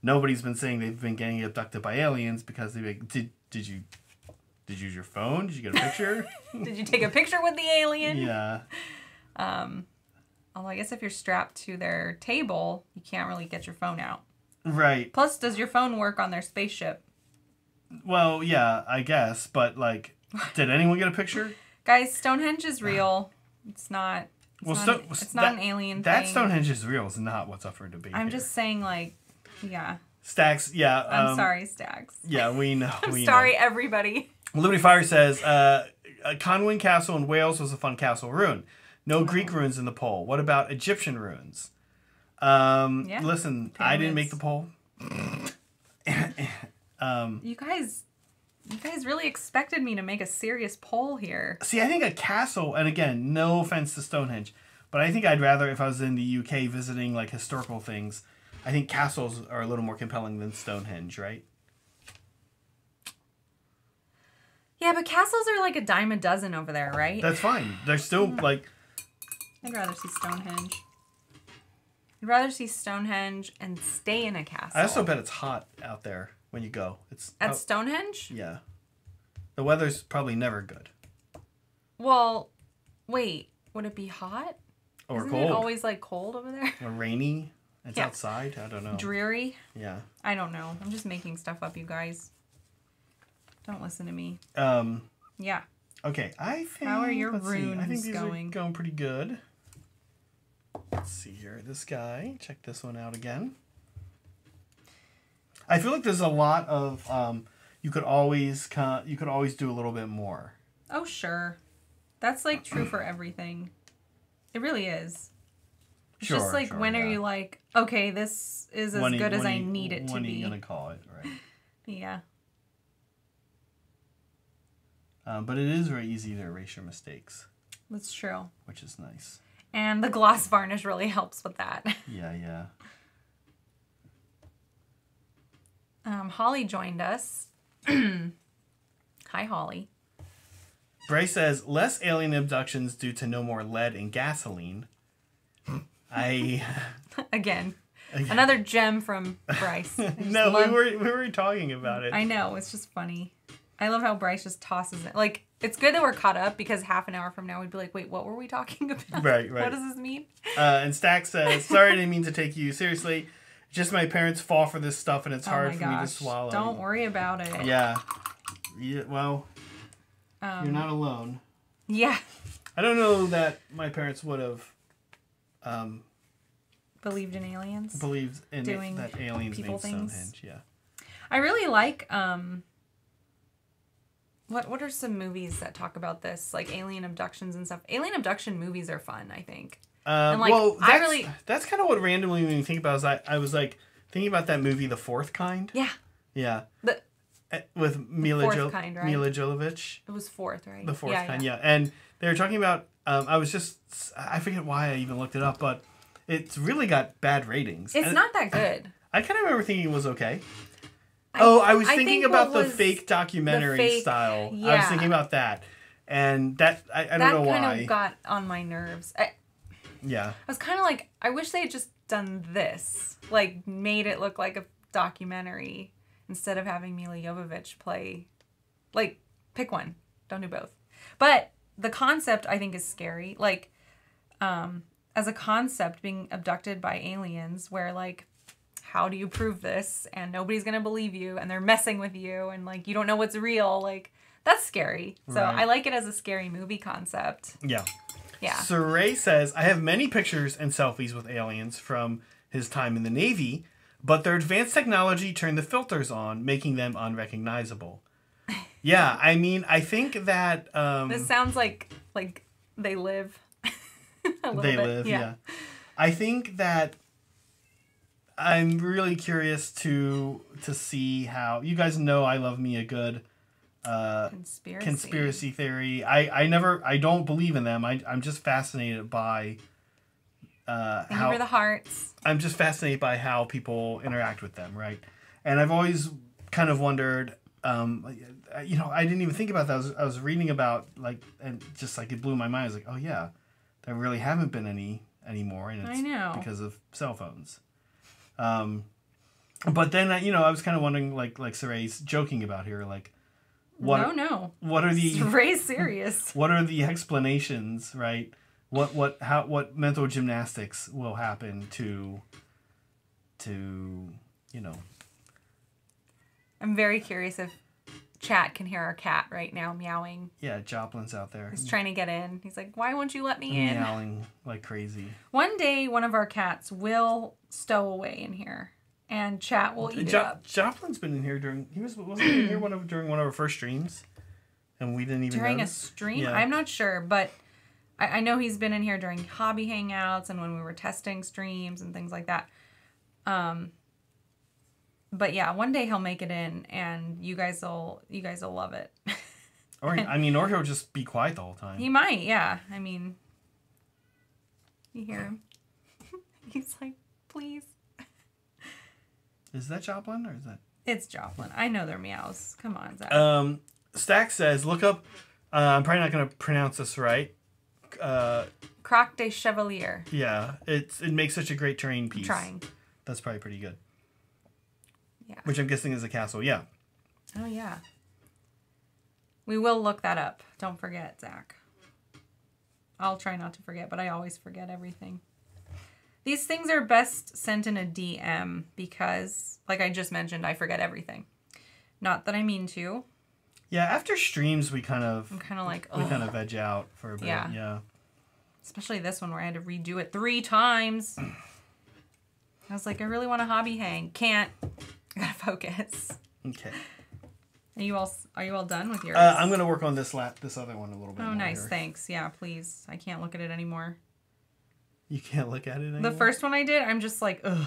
nobody's been saying they've been getting abducted by aliens because they like, did did you did you use your phone? Did you get a picture? Did you take a picture with the alien? yeah. Um, Although I guess if you're strapped to their table, you can't really get your phone out. Right. Plus, does your phone work on their spaceship? Well, yeah, I guess, but like did anyone get a picture? Guys, Stonehenge is real. It's not. It's Well, not, Sto- it's not that- an alien thing. That thing. Stonehenge is real is not what's up for debate. I'm here. just saying, like, yeah. Stacks, yeah. I'm um, sorry, Stacks. Yeah, we know. I'm we sorry, everybody. Liberty Fire says uh, uh, Conwyn Castle in Wales was a fun castle ruin. No Greek ruins in the poll. What about Egyptian ruins? Um, Yeah, Listen, I didn't make the poll. Um, you guys, you guys really expected me to make a serious poll here. See, I think a castle, and again, no offense to Stonehenge, but I think I'd rather if I was in the UK visiting like historical things. I think castles are a little more compelling than Stonehenge, right? Yeah, but castles are like a dime a dozen over there, right? That's fine. They're still mm. like I'd rather see Stonehenge. I'd rather see Stonehenge and stay in a castle. I also bet it's hot out there when you go. It's At oh, Stonehenge? yeah. The weather's probably never good Well, wait. Would it be hot? or Isn't cold it always like cold over there? or rainy. It's Yeah. outside. I don't know. Dreary? Yeah. I don't know. I'm just making stuff up, you guys. Don't listen to me. Um. Yeah. Okay. I think. How are your see, I think runes these going? are going pretty good. Let's see here. This guy. Check this one out again. I feel like there's a lot of um. You could always co- you could always do a little bit more. Oh, sure. That's like true for everything. It really is. It's Sure, just like sure, when are you like, okay, this is as When are you- good as I you- need it to be. When are you gonna call it right? Yeah. Um, but it is very easy to erase your mistakes, That's true. which is nice. And the gloss varnish really helps with that. Yeah, yeah. Um, Holly joined us. Hi, Holly. Bryce says less alien abductions due to no more lead in gasoline. I Again, another gem from Bryce. No, love- we were we were talking about it. I know it's just funny. I love how Bryce just tosses it. Like it's good that we're caught up because half an hour from now we'd be like, wait, what were we talking about? Right, right. What does this mean? Uh, and Stack says, "Sorry, I didn't mean to take you seriously. Just my parents fall for this stuff, and it's hard oh my for me to swallow." Don't worry about it. Yeah. Yeah. Well, Um, you're not alone. Yeah. I don't know that my parents would have um, Believed in aliens. believed in Doing that aliens people made things. Stonehenge. Yeah. I really like um what what are some movies that talk about this? Like alien abductions and stuff. Alien abduction movies are fun, I think. Um, like, well, I that's, really- that's kind of what randomly made me think about. Is I, I was like thinking about that movie, The Fourth Kind. Yeah. Yeah. The Eh, With Milla Fourth jo- Kind, right? Milla Jovovich. it was fourth, right? The fourth yeah, kind, yeah. yeah. And they were talking about. Um, I was just. I forget why I even looked it up, but it's really got bad ratings. It's And not that good. I kind of remember thinking it was okay. oh, I was I thinking think about the fake documentary fake- style. I was thinking about that, and that I, I don't that know kind why. of got on my nerves. Yeah, I was kind of like, I wish they had just done this, like made it look like a documentary instead of having Milla Jovovich play. Like, pick one. Don't do both. But the concept I think is scary. Like, um, as a concept, being abducted by aliens, where like, how do you prove this? And nobody's gonna believe you, and they're messing with you, and like you don't know what's real. Like, that's scary. So Right. I like it as a scary movie concept. yeah. Yeah. Saray says, I have many pictures and selfies with aliens from his time in the Navy, but their advanced technology turned the filters on, making them unrecognizable. yeah, I mean, I think that um, This sounds like like they live. they bit. live, yeah. I think that I'm really curious to to see how you guys know I love me a good uh, Conspiracy. conspiracy theory. I, I never I don't believe in them. I I'm just fascinated by uh, Thank how for the hearts. I'm just fascinated by how people interact with them, right? And I've always kind of wondered, um, you know, I didn't even think about that. I was, I was reading about like, and just like it blew my mind. I was like, oh yeah, there really haven't been any anymore, and it's I know. because of cell phones. Um, but then you know, I was kind of wondering, like, like Saray's joking about here, like, what no, no. what are the very serious. what are the explanations, right? What what how what mental gymnastics will happen to to you know I'm very curious if chat can hear our cat right now meowing. yeah Joplin's out there He's trying to get in. He's like, "Why won't you let me in?" meowing like crazy. One day, one of our cats will stow away in here, and chat will eat Jo- it up Joplin's been in here during he was wasn't he in here one of during one of our first streams, and we didn't even during a stream. Yeah. I'm not sure, but I, I know he's been in here during hobby hangouts and when we were testing streams and things like that. Um, but yeah, one day he'll make it in, and you guys will you guys will love it. Or I mean, or he'll just be quiet the whole time. he might, yeah. I mean, you hear him. he's like, please. Is that Joplin or is that? It's Joplin. I know their meows. Come on, Zach. Um, Stack says, look up. Uh, I'm probably not gonna pronounce this right. Uh, Krak des Chevaliers. yeah, it's it makes such a great terrain piece. Trying. That's probably pretty good. Yeah. Which I'm guessing is a castle. Yeah. Oh yeah. We will look that up. Don't forget, Zach. I'll try not to forget, but I always forget everything. These things are best sent in a DM because, like I just mentioned, I forget everything. Not that I mean to. Yeah. After streams, we kind of I'm kind of like, we Ugh. kind of veg out for a bit. Yeah. Yeah. especially this one where I had to redo it three times. I was like, I really want a hobby hang. Can't. I gotta focus. Okay. Are you all Are you all done with yours? Uh, I'm gonna work on this lap, this other one a little bit. Oh, nice. here. Thanks. Yeah, please. I can't look at it anymore. You can't look at it anymore. The first one I did, I'm just like, ugh.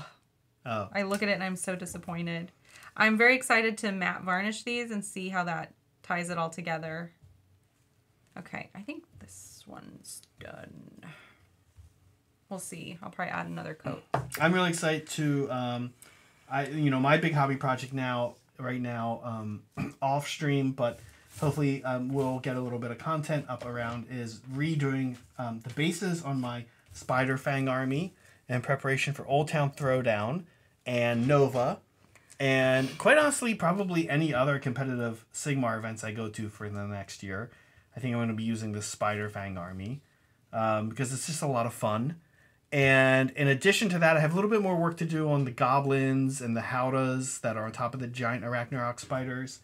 Oh. I look at it and I'm so disappointed. I'm very excited to matte varnish these and see how that ties it all together. Okay, I think this one's done. We'll see. I'll probably add another coat. I'm really excited to um, I you know my big hobby project now right now um, off stream, but hopefully um, we'll get a little bit of content up around is redoing um, the bases on my Spiderfang army in preparation for Old Town Throwdown and Nova. And quite honestly, probably any other competitive Sigmar events I go to for the next year. I think I'm going to be using the Spiderfang army um, because it's just a lot of fun. And in addition to that, I have a little bit more work to do on the goblins and the howdahs that are on top of the giant Arachnarok spiders.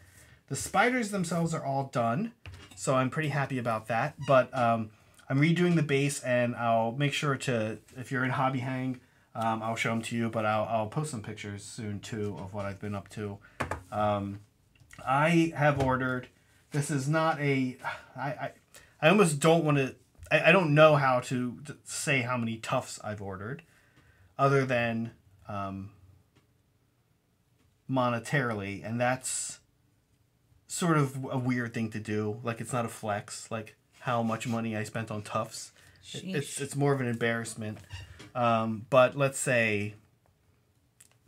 The spiders themselves are all done, so I'm pretty happy about that. But um, I'm redoing the base, and I'll make sure to, if you're in Hobby Hang, um, I'll show them to you, but I'll, I'll post some pictures soon too of what I've been up to. Um, I have ordered. This is not a. I I, I almost don't want to. I, I don't know how to say how many tufts I've ordered, other than um, monetarily, and that's sort of a weird thing to do. Like it's not a flex. Like how much money I spent on tufts. It- it's it's more of an embarrassment. Um, but let's say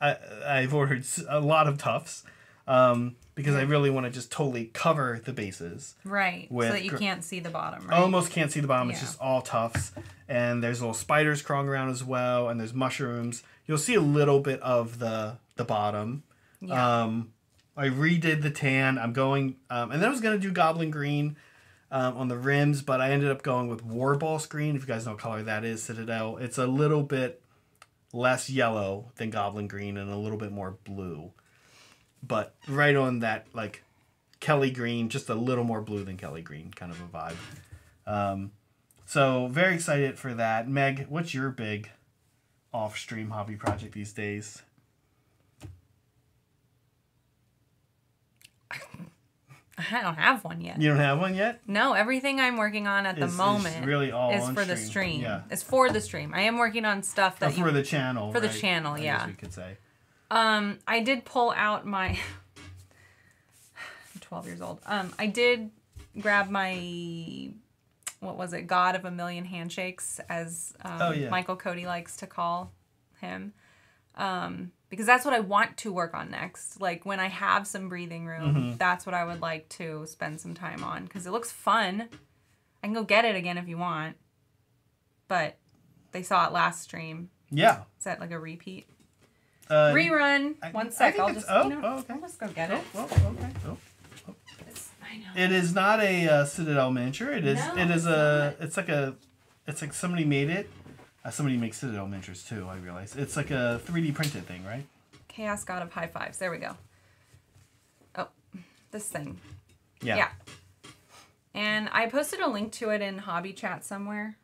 I I've ordered a lot of tufts um, because I really want to just totally cover the bases. right. so that you gr- can't see the bottom, right? almost can't see the bottom. It's just all tufts, and there's little spiders crawling around as well, and there's mushrooms. You'll see a little bit of the the bottom. Yeah. Um, I redid the tan. I'm going, um, and then I was gonna do goblin green um, on the rims, but I ended up going with Warboss Green. If you guys know what color that is, Citadel. It's a little bit less yellow than goblin green and a little bit more blue, but right on that like Kelly green, just a little more blue than Kelly green, kind of a vibe. Um, so very excited for that. Meg, what's your big off-stream hobby project these days? I don't have one yet. You don't have one yet. No, everything I'm working on at the Is- is moment really all is for the stream. stream. Yeah. It's for the stream. I am working on stuff Or that for you, the channel. for the channel, I yeah. we could say. um I did pull out my I'm 12 years old. Um I did grab my what was it? God of a million handshakes as um, Oh, yeah. Michael Cody likes to call him. Um because that's what I want to work on next. Like when I have some breathing room, Mm-hmm. that's what I would like to spend some time on because it looks fun. I can go get it again if you want. But they saw it last stream. Yeah. Is that like a repeat? Uh, Rerun. I- One I sec. think I'll it's- just. oh, you know, oh, okay. I'll just go get Oh, it. well, okay. Oh. It's, I know. It is not a uh, Citadel miniature. It is. No, it is a. It's like a. It's like somebody made it. Uh, somebody makes Citadel miniatures too. I realize it's like a 3D printed thing, right? Chaos God of High Fives. There we go. Oh, this thing. Yeah. Yeah. And I posted a link to it in Hobby Chat somewhere.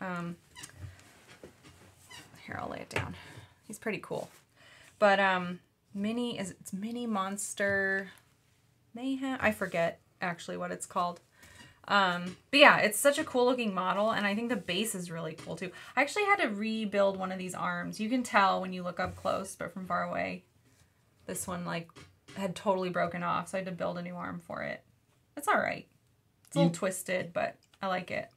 Um, here, I'll lay it down. He's pretty cool. But um, Mini is it's Mini Monster Mayhem. I forget actually what it's called. Um, but yeah, it's such a cool looking model, and I think the base is really cool too. I actually had to rebuild one of these arms. You can tell when you look up close, but from far away, this one like had totally broken off, so I had to build a new arm for it. It's all right. It's a little You- twisted, but I like it.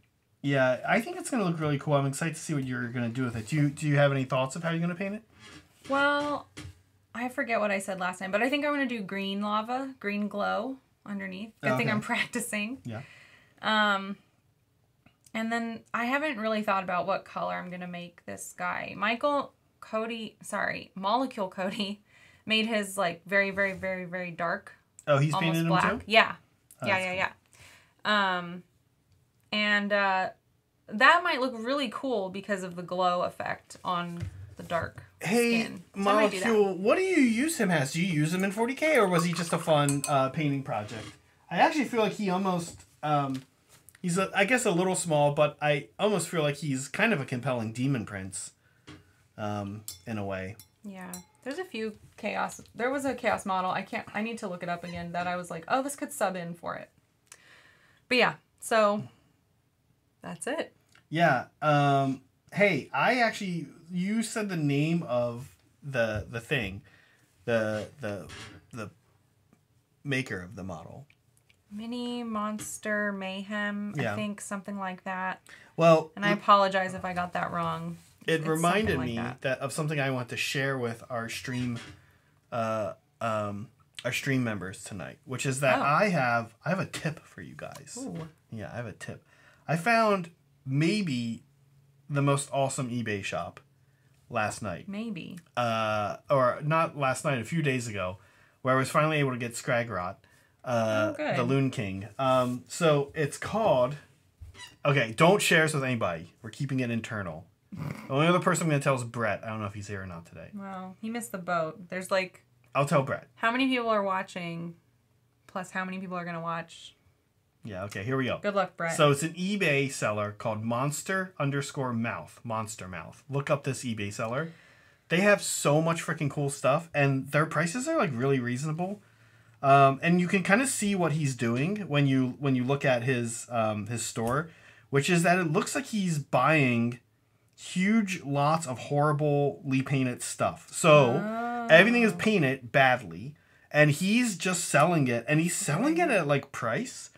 Yeah, I think it's gonna look really cool. I'm excited to see what you're gonna do with it. Do you Do you have any thoughts of how you're gonna paint it? Well, I forget what I said last time, but I think I'm gonna do green lava, green glow underneath. Good thing I'm practicing. Yeah. Um, and then I haven't really thought about what color I'm gonna make this guy. Michael Cody, sorry, Molecule Cody, made his like very, very, very, very dark, Oh, he's almost painted black. too. Yeah, Oh, yeah, yeah, yeah. Um, and uh, that might look really cool because of the glow effect on the dark Hey, skin. So. Molecule, what do you use him as? Do you use him in 40k, or was he just a fun uh, painting project? I actually feel like he almost, um, he's a, I guess a little small, but I almost feel like he's kind of a compelling demon prince, um, in a way. Yeah. There's a few chaos. There was a chaos model. I can't. I need to look it up again. That I was like, oh, this could sub in for it. But yeah. So that's it. Yeah. Um, hey, I actually, you said the name of the the thing, the the the maker of the model. Mini Monster Mayhem. I think something like that. Well, And I apologize if I got that wrong. it It's reminded like me that. that. of something I want to share with our stream uh um our stream members tonight which is that Oh. I have I have a tip for you guys. Ooh. Yeah, I have a tip. I found maybe the most awesome eBay shop last night. Maybe. Uh or not last night, a few days ago, where I was finally able to get Skragrott. Uh, Oh, the Loonking. Um, so it's called. Okay, don't share this with anybody. We're keeping it internal. The only other person I'm gonna tell is Brett. I don't know if he's here or not today. Well, he missed the boat. There's like I'll tell Brett. how many people are watching, plus how many people are gonna watch. Yeah. Okay. Here we go. Good luck, Brett. So it's an eBay seller called Monster underscore Mouth. Monster Mouth. Look up this eBay seller. They have so much freaking cool stuff, and their prices are like really reasonable. Um, and you can kind of see what he's doing when you when you look at his um, his store, which is that it looks like he's buying huge lots of horribly painted stuff. So everything is painted badly, and he's just selling it, and he's selling it at like price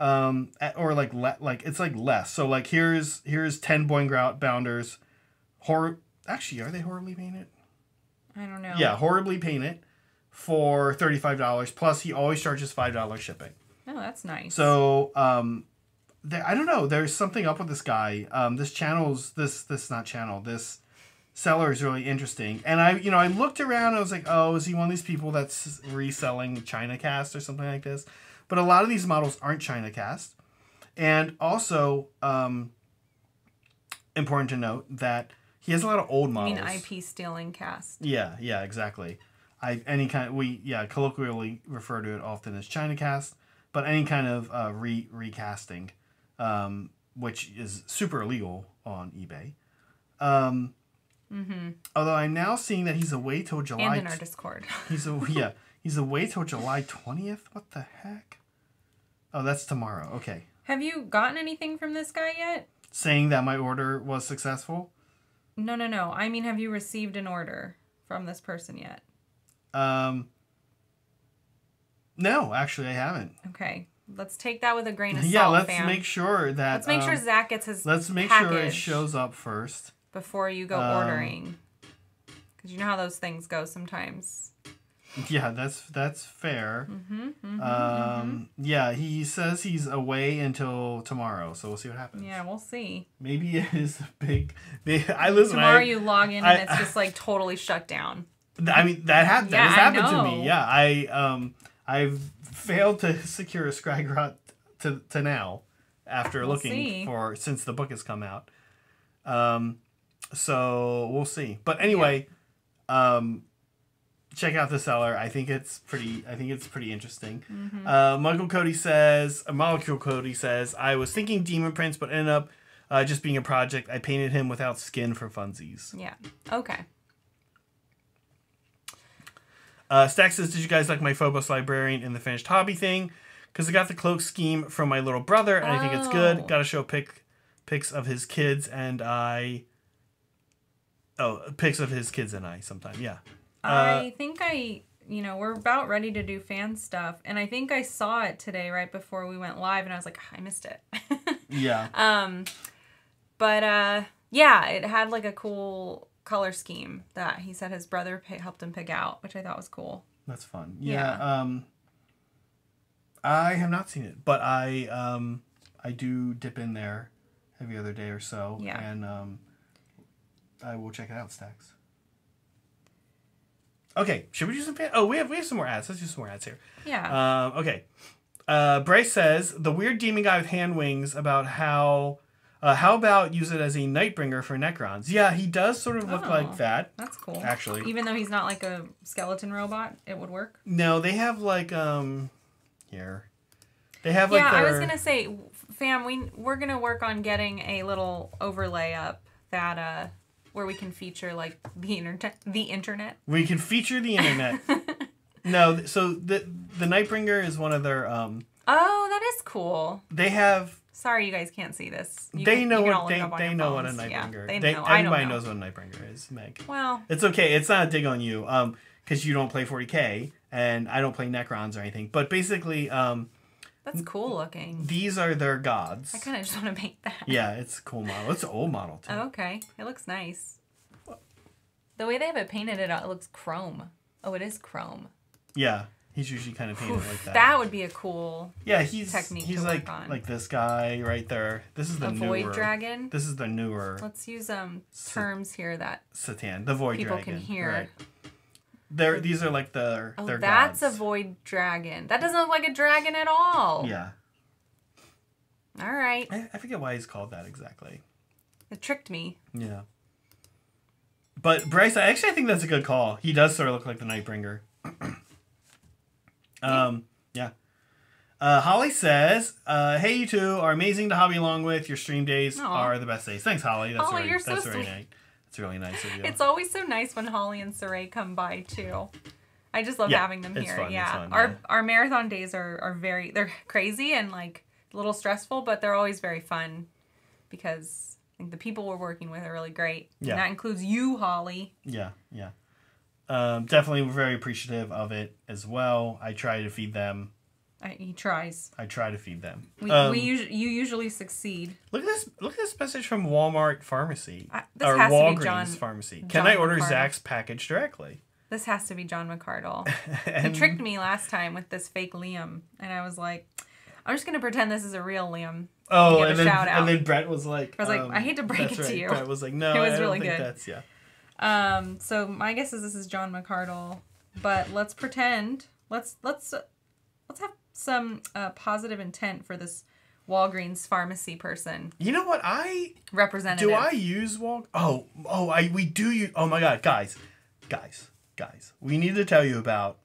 um at, or like le- like it's like less. So like here's here's 10 Boingrot Bounders. Horror actually are they horribly painted? I don't know. yeah horribly painted for $35 plus he always charges $5 shipping Oh, that's nice. so um there, i don't know there's something up with this guy um this channel's this this not channel this seller is really interesting and i you know i looked around i was like oh is he one of these people that's reselling china cast or something like this but a lot of these models aren't china cast and also um important to note that he has a lot of old models. I mean, IP stealing cast. yeah, yeah, exactly. I any kind we yeah colloquially refer to it often as China cast, but any kind of uh, re recasting, um, which is super illegal on eBay. Um, mm-hmm. Although I'm now seeing that he's away till July. And in our Discord. he's a, yeah he's away till July twentieth. What the heck? Oh, that's tomorrow. Okay, Have you gotten anything from this guy yet? saying that my order was successful. No, no, no. I mean, have you received an order from this person yet? Um, no, actually, I haven't. Okay. Let's take that with a grain of salt. yeah, let's fam. make sure that. Let's make sure um, Zach gets his Let's make sure it shows up first. before you go Um, ordering. Because you know how those things go sometimes. Yeah, that's that's fair. Mm-hmm, um, yeah, he says he's away until tomorrow, so we'll see what happens. Yeah, we'll see. Maybe it is a big. Maybe, I listen. Tomorrow I, you log in and I- it's just like totally shut down. I mean that ha- that has happened to me. Yeah, I um I've failed to secure a Skragrott to to now after We'll looking see. for since the book has come out. Um, so we'll see. But anyway, um, check out the seller. I think it's pretty. I think it's pretty interesting. Mm-hmm. Uh, Michael Cody says, uh, Molecule Cody says, I was thinking Demon Prince, but ended up uh, just being a project. I painted him without skin for funsies. Yeah. Okay. Uh, Stack says, Did you guys like my Phobos Librarian in the finished hobby thing? Because I got the cloak scheme from my little brother, and I think it's Oh. good. Got to show pic pics of his kids, and I. Oh, pics of his kids and I sometime. Yeah. Uh, I think I, you know, we're about ready to do fan stuff, and I think I saw it today right before we went live, and I was like, I missed it. Yeah. um, but uh, yeah, it had like a cool color scheme that he said his brother helped him pick out, which I thought was cool. That's fun. Yeah. Um, I have not seen it, but I um, I do dip in there every other day or so. Yeah. And um, I will check it out, Stacks. Okay, should we do some? Fan- oh, we have we have some more ads. Let's do some more ads here. Yeah. Um, okay. Uh, Bryce says the weird demon guy with hand wings about how. Uh, how about use it as a Nightbringer for Necrons? Yeah, he does sort of look Oh. like that. That's cool. actually. even though he's not like a skeleton robot, it would work. No, they have like um, here, they have like yeah, I was gonna say, fam, we we're gonna work on getting a little overlay up that uh where we can feature like the internet, the internet. We can feature the internet. no, so the the Nightbringer is one of their um. Oh, that is cool. They have Sorry, you guys can't see this. You they can- know what they, it up on they know what a phones. Yeah, Nightbringer. they they know. I everybody know. knows what a Nightbringer is, Meg. Well, It's okay. It's not a dig on you, um, because you don't play 40k and I don't play Necrons or anything. But basically, um, that's cool looking. these are their gods. I kind of just want to make that. Yeah, it's a cool model. It's an old model too. Oh, okay, it looks nice. The way they have it painted, it it looks chrome. Oh, it is chrome. Yeah, he's usually kind of painted Oof, like that. that would be a cool yeah, he's technique he's to like work on. like this guy right there. This is the void newer. dragon. This is the newer Let's use um terms here that Satan, the Void people Dragon. can hear. Right. They're these are like the Oh, their that's gods. a void dragon. That doesn't look like a dragon at all. Yeah, All right. I, I forget why he's called that exactly. It tricked me. Yeah. But Bryce, I actually I think that's a good call. He does sort of look like the Nightbringer. Um, yeah. Uh, Holly says, uh, "Hey, you two are amazing to hobby along with. Your stream days Aw. are the best days. Thanks, Holly. That's Holly, really, you're so that's really sweet. nice. That's really nice of you. It's always so nice when Holly and Saray come by too. I just love Yeah, having them here. fun, yeah. fun, our yeah. our marathon days are, are very they're crazy and like a little stressful, but they're always very fun because I think the people we're working with are really great. Yeah. And that includes you, Holly. Yeah, yeah. Um, definitely very appreciative of it as well. I try to feed them. I, he tries. I try to feed them. We, Um, we usually you usually succeed. Look at this! Look at this message from Walmart Pharmacy I- this or has to be Walgreens John- Pharmacy. Can I order. Zach's package directly? This has to be John McCardle. he tricked me last time with this fake Liam, and I was like, I'm just gonna pretend this is a real Liam. Oh, give a and then, shout out. and then Brett was like, I was like, um, I hate to break it to right. you. Brett was like, no, It was I really think good. that's yeah. Um, so my guess is this is John McCardle, but let's pretend. Let's let's let's have some uh, positive intent for this Walgreens pharmacy person You know what? I representative. do. I use Wal? Oh, oh, I we do use. Oh my God, guys, guys, guys. We need to tell you about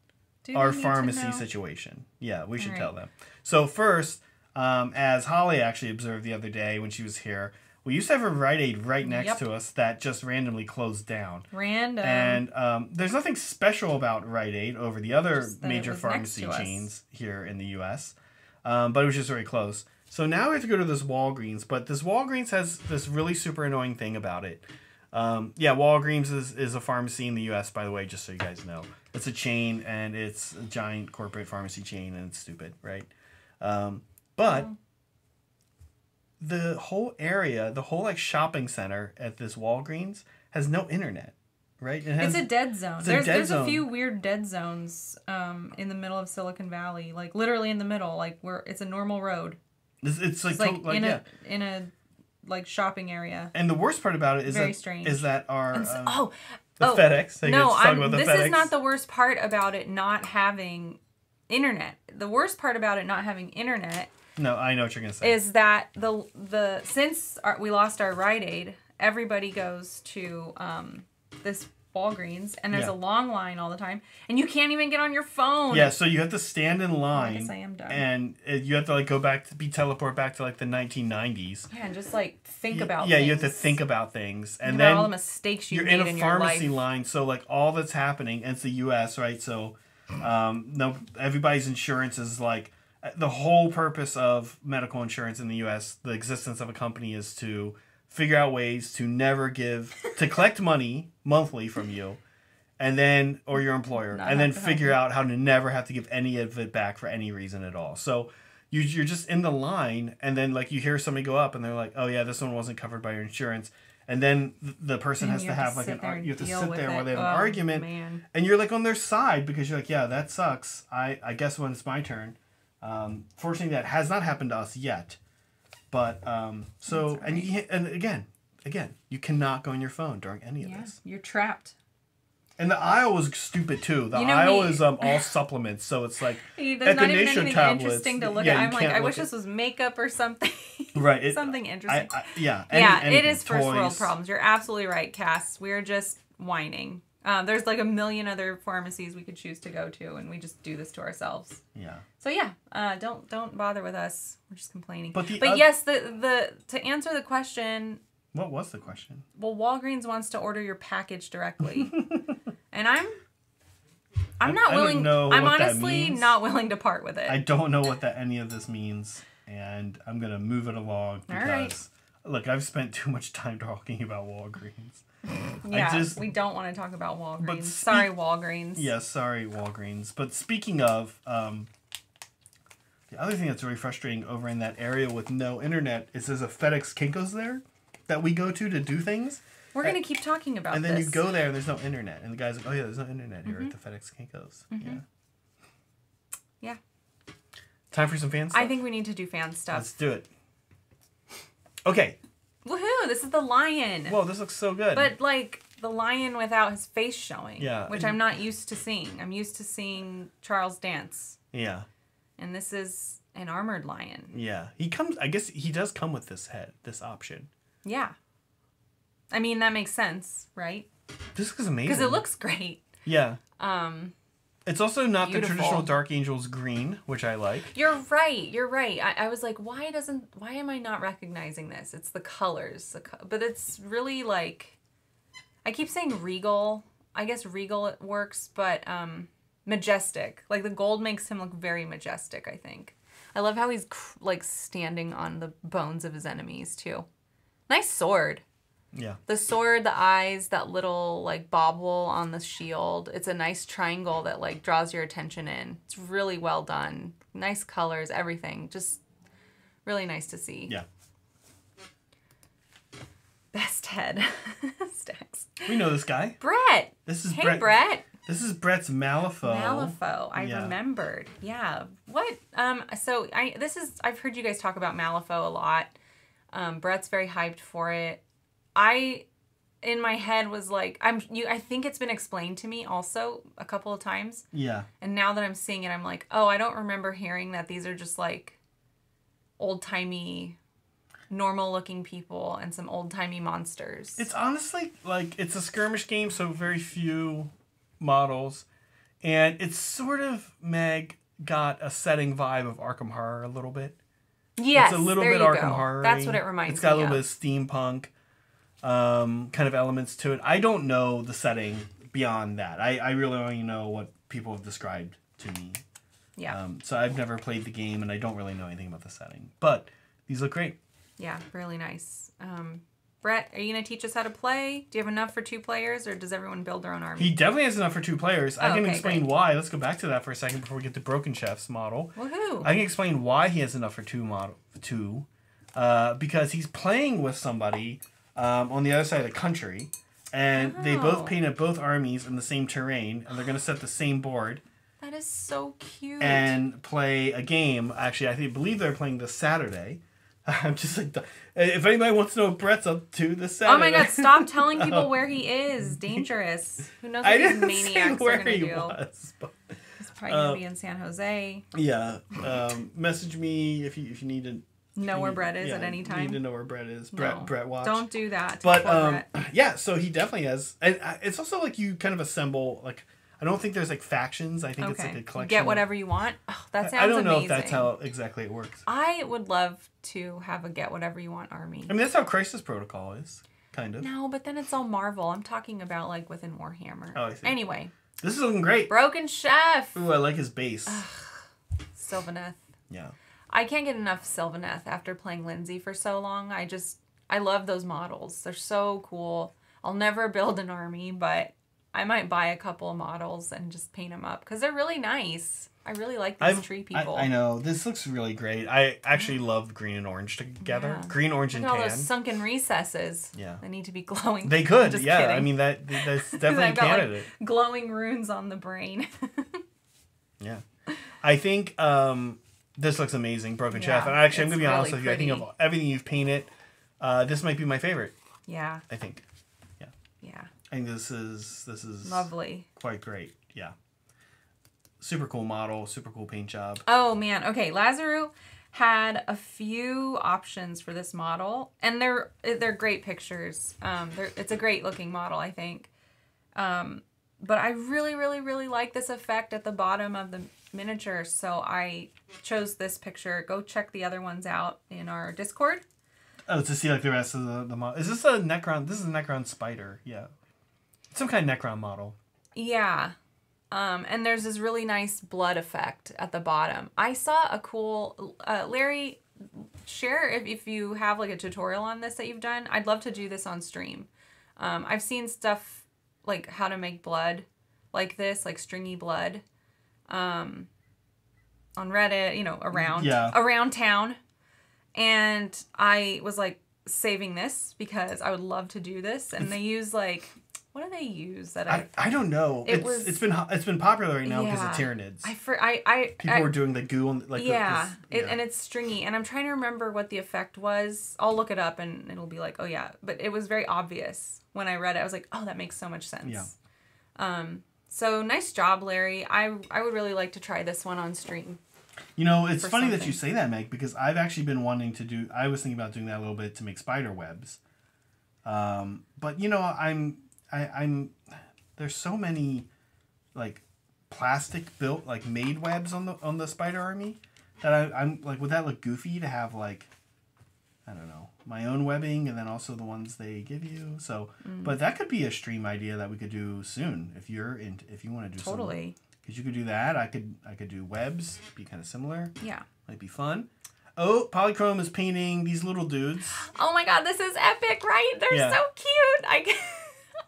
Do our we need to pharmacy situation. Yeah, we should All tell them. So first, um, as Holly actually observed the other day when she was here, we used to have a Rite Aid right next Yep. to us that just randomly closed down. Random. And um, there's nothing special about Rite Aid over the other Just that it major pharmacy chains here in the U.S. Um, but it was just very close. So now we have to go to this Walgreens, but this Walgreens has this really super annoying thing about it. Um, yeah, Walgreens is, is a pharmacy in the U.S. By the way, just so you guys know, it's a chain and it's a giant corporate pharmacy chain and it's stupid, right? Um, but Oh. The whole area, the whole like shopping center at this Walgreens has no internet, right? It has, it's a dead zone. a there's dead there's zone. a few weird dead zones um, in the middle of Silicon Valley, like literally in the middle, like where it's a normal road. it's, it's like, It's like, to- like in yeah. a in a like shopping area. And the worst part about it is Very that strange. is that our And s- um, oh, the oh, FedEx. I no, the this FedEx. is not the worst part about it not having internet. The worst part about it not having internet No, I know what you're gonna say. is that the the since our, we lost our Rite Aid, everybody goes to um, this Walgreens, and there's Yeah. a long line all the time, and you can't even get on your phone. yeah, so you have to stand in line, guess I am done. and uh, you have to like go back to be teleport back to like the 1990s. Yeah, and just like think Y- about yeah, things. you have to think about things, Think and about then all the mistakes you you're made in a in pharmacy line. So like all that's happening, and it's the U.S. right? So um, no, everybody's insurance is like the whole purpose of medical insurance in the U.S. The existence of a company is to figure out ways to never give to collect money monthly from you. And then, or your employer, Not and then figure out how to never have to give any of it back for any reason at all. So you, you're just in the line, and then like you hear somebody go up, and they're like, "Oh yeah, this one wasn't covered by your insurance," and then the person And has to have like an ar- you have to sit there while they have an Oh, argument, Man. and you're like on their side because you're like, "Yeah, that sucks." I I guess when it's my turn. Um, fortunately, that has not happened to us yet, but um, so That's and you, and again, again, you cannot go on your phone during any of Yeah, this. you're trapped. And the aisle was stupid too. The You know, aisle me- is um all supplements, so it's like There's not even anything tablets, interesting to look yeah, at. I'm like, I wish at- this was makeup or something. right. It, something interesting. I, yeah. any- yeah, it anything, is first world problems. You're absolutely right, Cass. We're just whining. Um, there's like a million other pharmacies we could choose to go to, and we just do this to ourselves. Yeah. So yeah, uh, don't don't bother with us. We're just complaining. But but yes, the the to answer the question, What was the question? well, Walgreens wants to order your package directly, and I'm I'm not I willing. know I'm honestly not willing to part with it. I don't know what that any of this means, and I'm gonna move it along because right. look, I've spent too much time talking about Walgreens. Yeah, just- we don't want to talk about Walgreens. speak- Sorry, Walgreens. Yeah, sorry, Walgreens. But speaking of, um, the other thing that's really frustrating over in that area with no internet is there's a FedEx Kinko's there that we go to to do things, We're gonna keep talking about and then this. you go there and there's no internet, and the guy's like, "Oh yeah, there's no internet here Mm-hmm. at the FedEx Kinko's." Yeah. Yeah. Time for some fan stuff. I think we need to do fan stuff. Let's do it. Okay. Woohoo! This is the lion. Whoa, this looks so good. but like, the lion without his face showing. Yeah, Which I'm not used to seeing. I'm used to seeing Charles Dance. Yeah. And this is an armored lion. Yeah. He comes I guess he does come with this head, this option. Yeah. I mean that makes sense, right? This is amazing. Because it looks great. Yeah. Um It's also not Beautiful. the traditional Dark Angels green, which I like. You're right. You're right. I, I was like, why doesn't why am I not recognizing this? It's the colors, the co- but it's really like, I keep saying regal. I guess regal it works, but um, majestic. Like the gold makes him look very majestic. I think. I love how he's cr- like standing on the bones of his enemies too. Nice sword. Yeah. The sword, the eyes, that little like bobble on the shield. It's a nice triangle that like draws your attention in. It's really well done. Nice colors, everything. Just really nice to see. Yeah. Best head. Stacks. We know this guy. Brett. This is Hey Brett. Brett. This is Brett's Malifaux. Malifaux. I Yeah. remembered. Yeah. What? Um. So I. This is. I've heard you guys talk about Malifaux a lot. Um. Brett's very hyped for it. I, in my head, was like, I'm. You. I think it's been explained to me also a couple of times, Yeah. and now that I'm seeing it, I'm like, oh, I don't remember hearing that these are just like old timey, normal looking people and some old timey monsters. It's honestly like it's a skirmish game, so very few models, and it's sort of Meg got a setting vibe of Arkham Horror a little bit. yes. it's a little there bit Arkham go. Horror. That's what it reminds me. Of. It's got a little of. bit of steampunk, um, kind of elements to it. I don't know the setting beyond that. I, I really only know what people have described to me. Yeah. Um, so I've never played the game, and I don't really know anything about the setting. But these look great. Yeah, really nice. Um, Brett, are you gonna teach us how to play? Do you have enough for two players, or does everyone build their own army? He definitely has enough for two players. I Oh, can okay, explain great. why. Let's go back to that for a second before we get to Broken Chef's model. Woohoo! I can explain why he has enough for two model two, uh, because he's playing with somebody um, on the other side of the country, and they Oh. both painted both armies in the same terrain, and they're gonna set the same board that is so cute. and play a game. Actually, I think believe they're playing this Saturday. I'm just like, if anybody wants to know what Brett's up to this Saturday. oh my god! Stop telling people where he is. Dangerous. Who knows I what these maniacs are gonna do? was. But He's probably gonna Uh, be in San Jose. yeah, um, message me if you if you need Know where Brett is yeah, at any you time. Need to know where Brett is. Brett No, Brett watch. Don't do that. But um, Brett. yeah, so he definitely has, and uh, it's also like you kind of assemble like I don't think there's like factions. I think it's like okay. a collection. Get whatever you want. Oh, that I- sounds I don't know amazing. if that's how exactly it works. I would love to have a get whatever you want army. I mean, that's how Crisis Protocol is, kind of. No, but then it's all Marvel. I'm talking about like within Warhammer. Oh, I see. Anyway, This is looking great. Broken Chef. Ooh, I like his base. Sylvaneth. yeah. I can't get enough Sylvaneth after playing Lindsay for so long. I just I love those models. They're so cool. I'll never build an army, but I might buy a couple of models and just paint them up because they're really nice. I really like these I've- tree people. I know this looks really great. I actually love green and orange together. Yeah. Green, orange, Look and all tan. those sunken recesses. Yeah. They need to be glowing. They could, Just yeah. I mean that that's definitely a I've got, like, candidate. glowing runes on the brain. Yeah. I think um, this looks amazing, Broken Chef. Yeah, And actually, I'm going to be honest with you. I think of everything you've painted, uh, this might be my favorite. yeah, I think. yeah. Yeah. I think this is this is Lovely. quite great. Yeah. Super cool model, super cool paint job. Oh man, okay. Lazaru had a few options for this model, and they're they're great pictures. Um, they're, it's a great looking model, I think. Um, but I really, really, really like this effect at the bottom of the miniature, so I chose this picture. Go check the other ones out in our Discord. Oh, to see like the rest of the, the model. Is this a Necron? This is a Necron spider. Yeah. Some kind of Necron model. Yeah. Um, and there's this really nice blood effect at the bottom. I saw a cool uh, Larry share if, if you have like a tutorial on this that you've done. I'd love to do this on stream. Um, I've seen stuff like how to make blood like this, like stringy blood, um, on Reddit, you know, around Yeah. around town. And I was like saving this because I would love to do this. And they use like what do they use that I, I I don't know. It it's was- it's been it's been popular right now because Yeah. of Tyranids. I for I I, People I are doing the goo on like the- yeah, this- It, and it's stringy, and I'm trying to remember what the effect was. I'll look it up, and it'll be like, oh yeah, but it was very obvious when I read it. I was like, oh, that makes so much sense. Yeah. Um. So nice job, Larry. I I would really like to try this one on stream. You know, it's funny that you say that, Meg, because I've actually been wanting to do. I was thinking about doing that a little bit to make spider webs. Um, but you know, I'm I, I'm there's so many like plastic built like made webs on the on the spider army that I, I'm like would that look goofy to have like I don't know my own webbing and then also the ones they give you. So, Mm. but that could be a stream idea that we could do soon if you're in if you want to do Totally. Because you could do that. I could I could do webs, be kind of similar. Yeah. Might be fun. Oh, Polychrome is painting these little dudes. Oh my god, this is epic, right? They're Yeah. so cute. I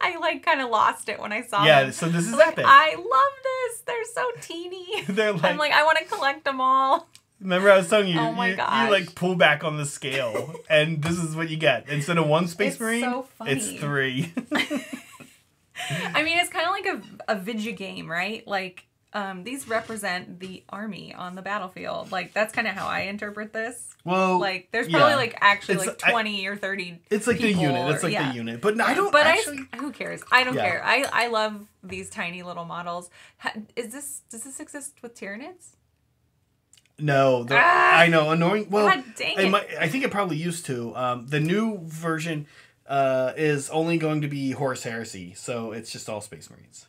I like kind of lost it when I saw Yeah, them. so this is Like, epic. I love this. They're so teeny. They're like, I'm like, I want to collect them all. remember I was telling you, Oh my you, gosh. you like pull back on the scale, and this is what you get. Instead of one Space It's Marine, so it's three. I mean, it's kind of like a, a video game, right? Like, um, these represent the army on the battlefield. Like, that's kind of how I interpret this. well, Like, there's probably yeah. like actually It's- like I- 20 or 30. it's like the unit. It's like yeah. the unit. But I don't But actually. I, who cares? I don't Yeah. care. I, I love these tiny little models. Is this, does this exist with Tyranids? No, the, Ah! I know annoying. Well, God dang it it. might, I think it probably used to. Um, the new version uh, is only going to be Horus Heresy, so it's just all Space Marines.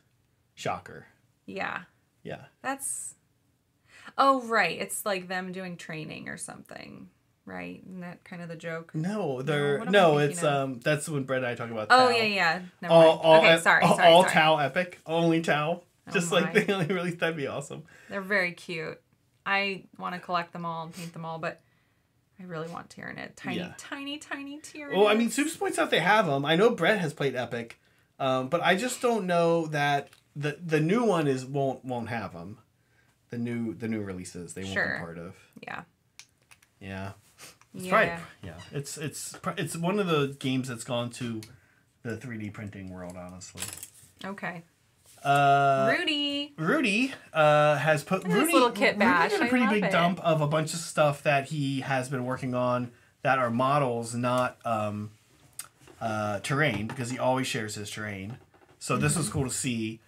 Shocker. Yeah. Yeah. That's. Oh, right. It's like them doing training or something, right? Isn't that kind of the joke? No, they're I no. It's of? um. That's when Brett and I talk about. Oh, yeah, yeah. Never All, mind. all, okay, sorry, all, sorry, all sorry. Tau epic, only Tau. Just Oh like they only released, that'd be awesome. They're very cute. I want to collect them all and paint them all, but I really want Tyranid. Tiny, Yeah. tiny, tiny Tyranid. Well, I mean, Soups points out they have them. I know Brett has played Epic, um, but I just don't know that the the new one is won't won't have them. The new the new releases they won't be part of. Yeah. Yeah, it's Yeah. probably yeah. It's it's it's one of the games that's gone to the 3D printing world. Honestly, Okay. uh, Rudy. Rudy uh, has put Rudy, little kit Rudy did a pretty big it. dump of a bunch of stuff that he has been working on that are models, not um, uh, terrain, because he always shares his terrain. So this Mm-hmm. was cool to see.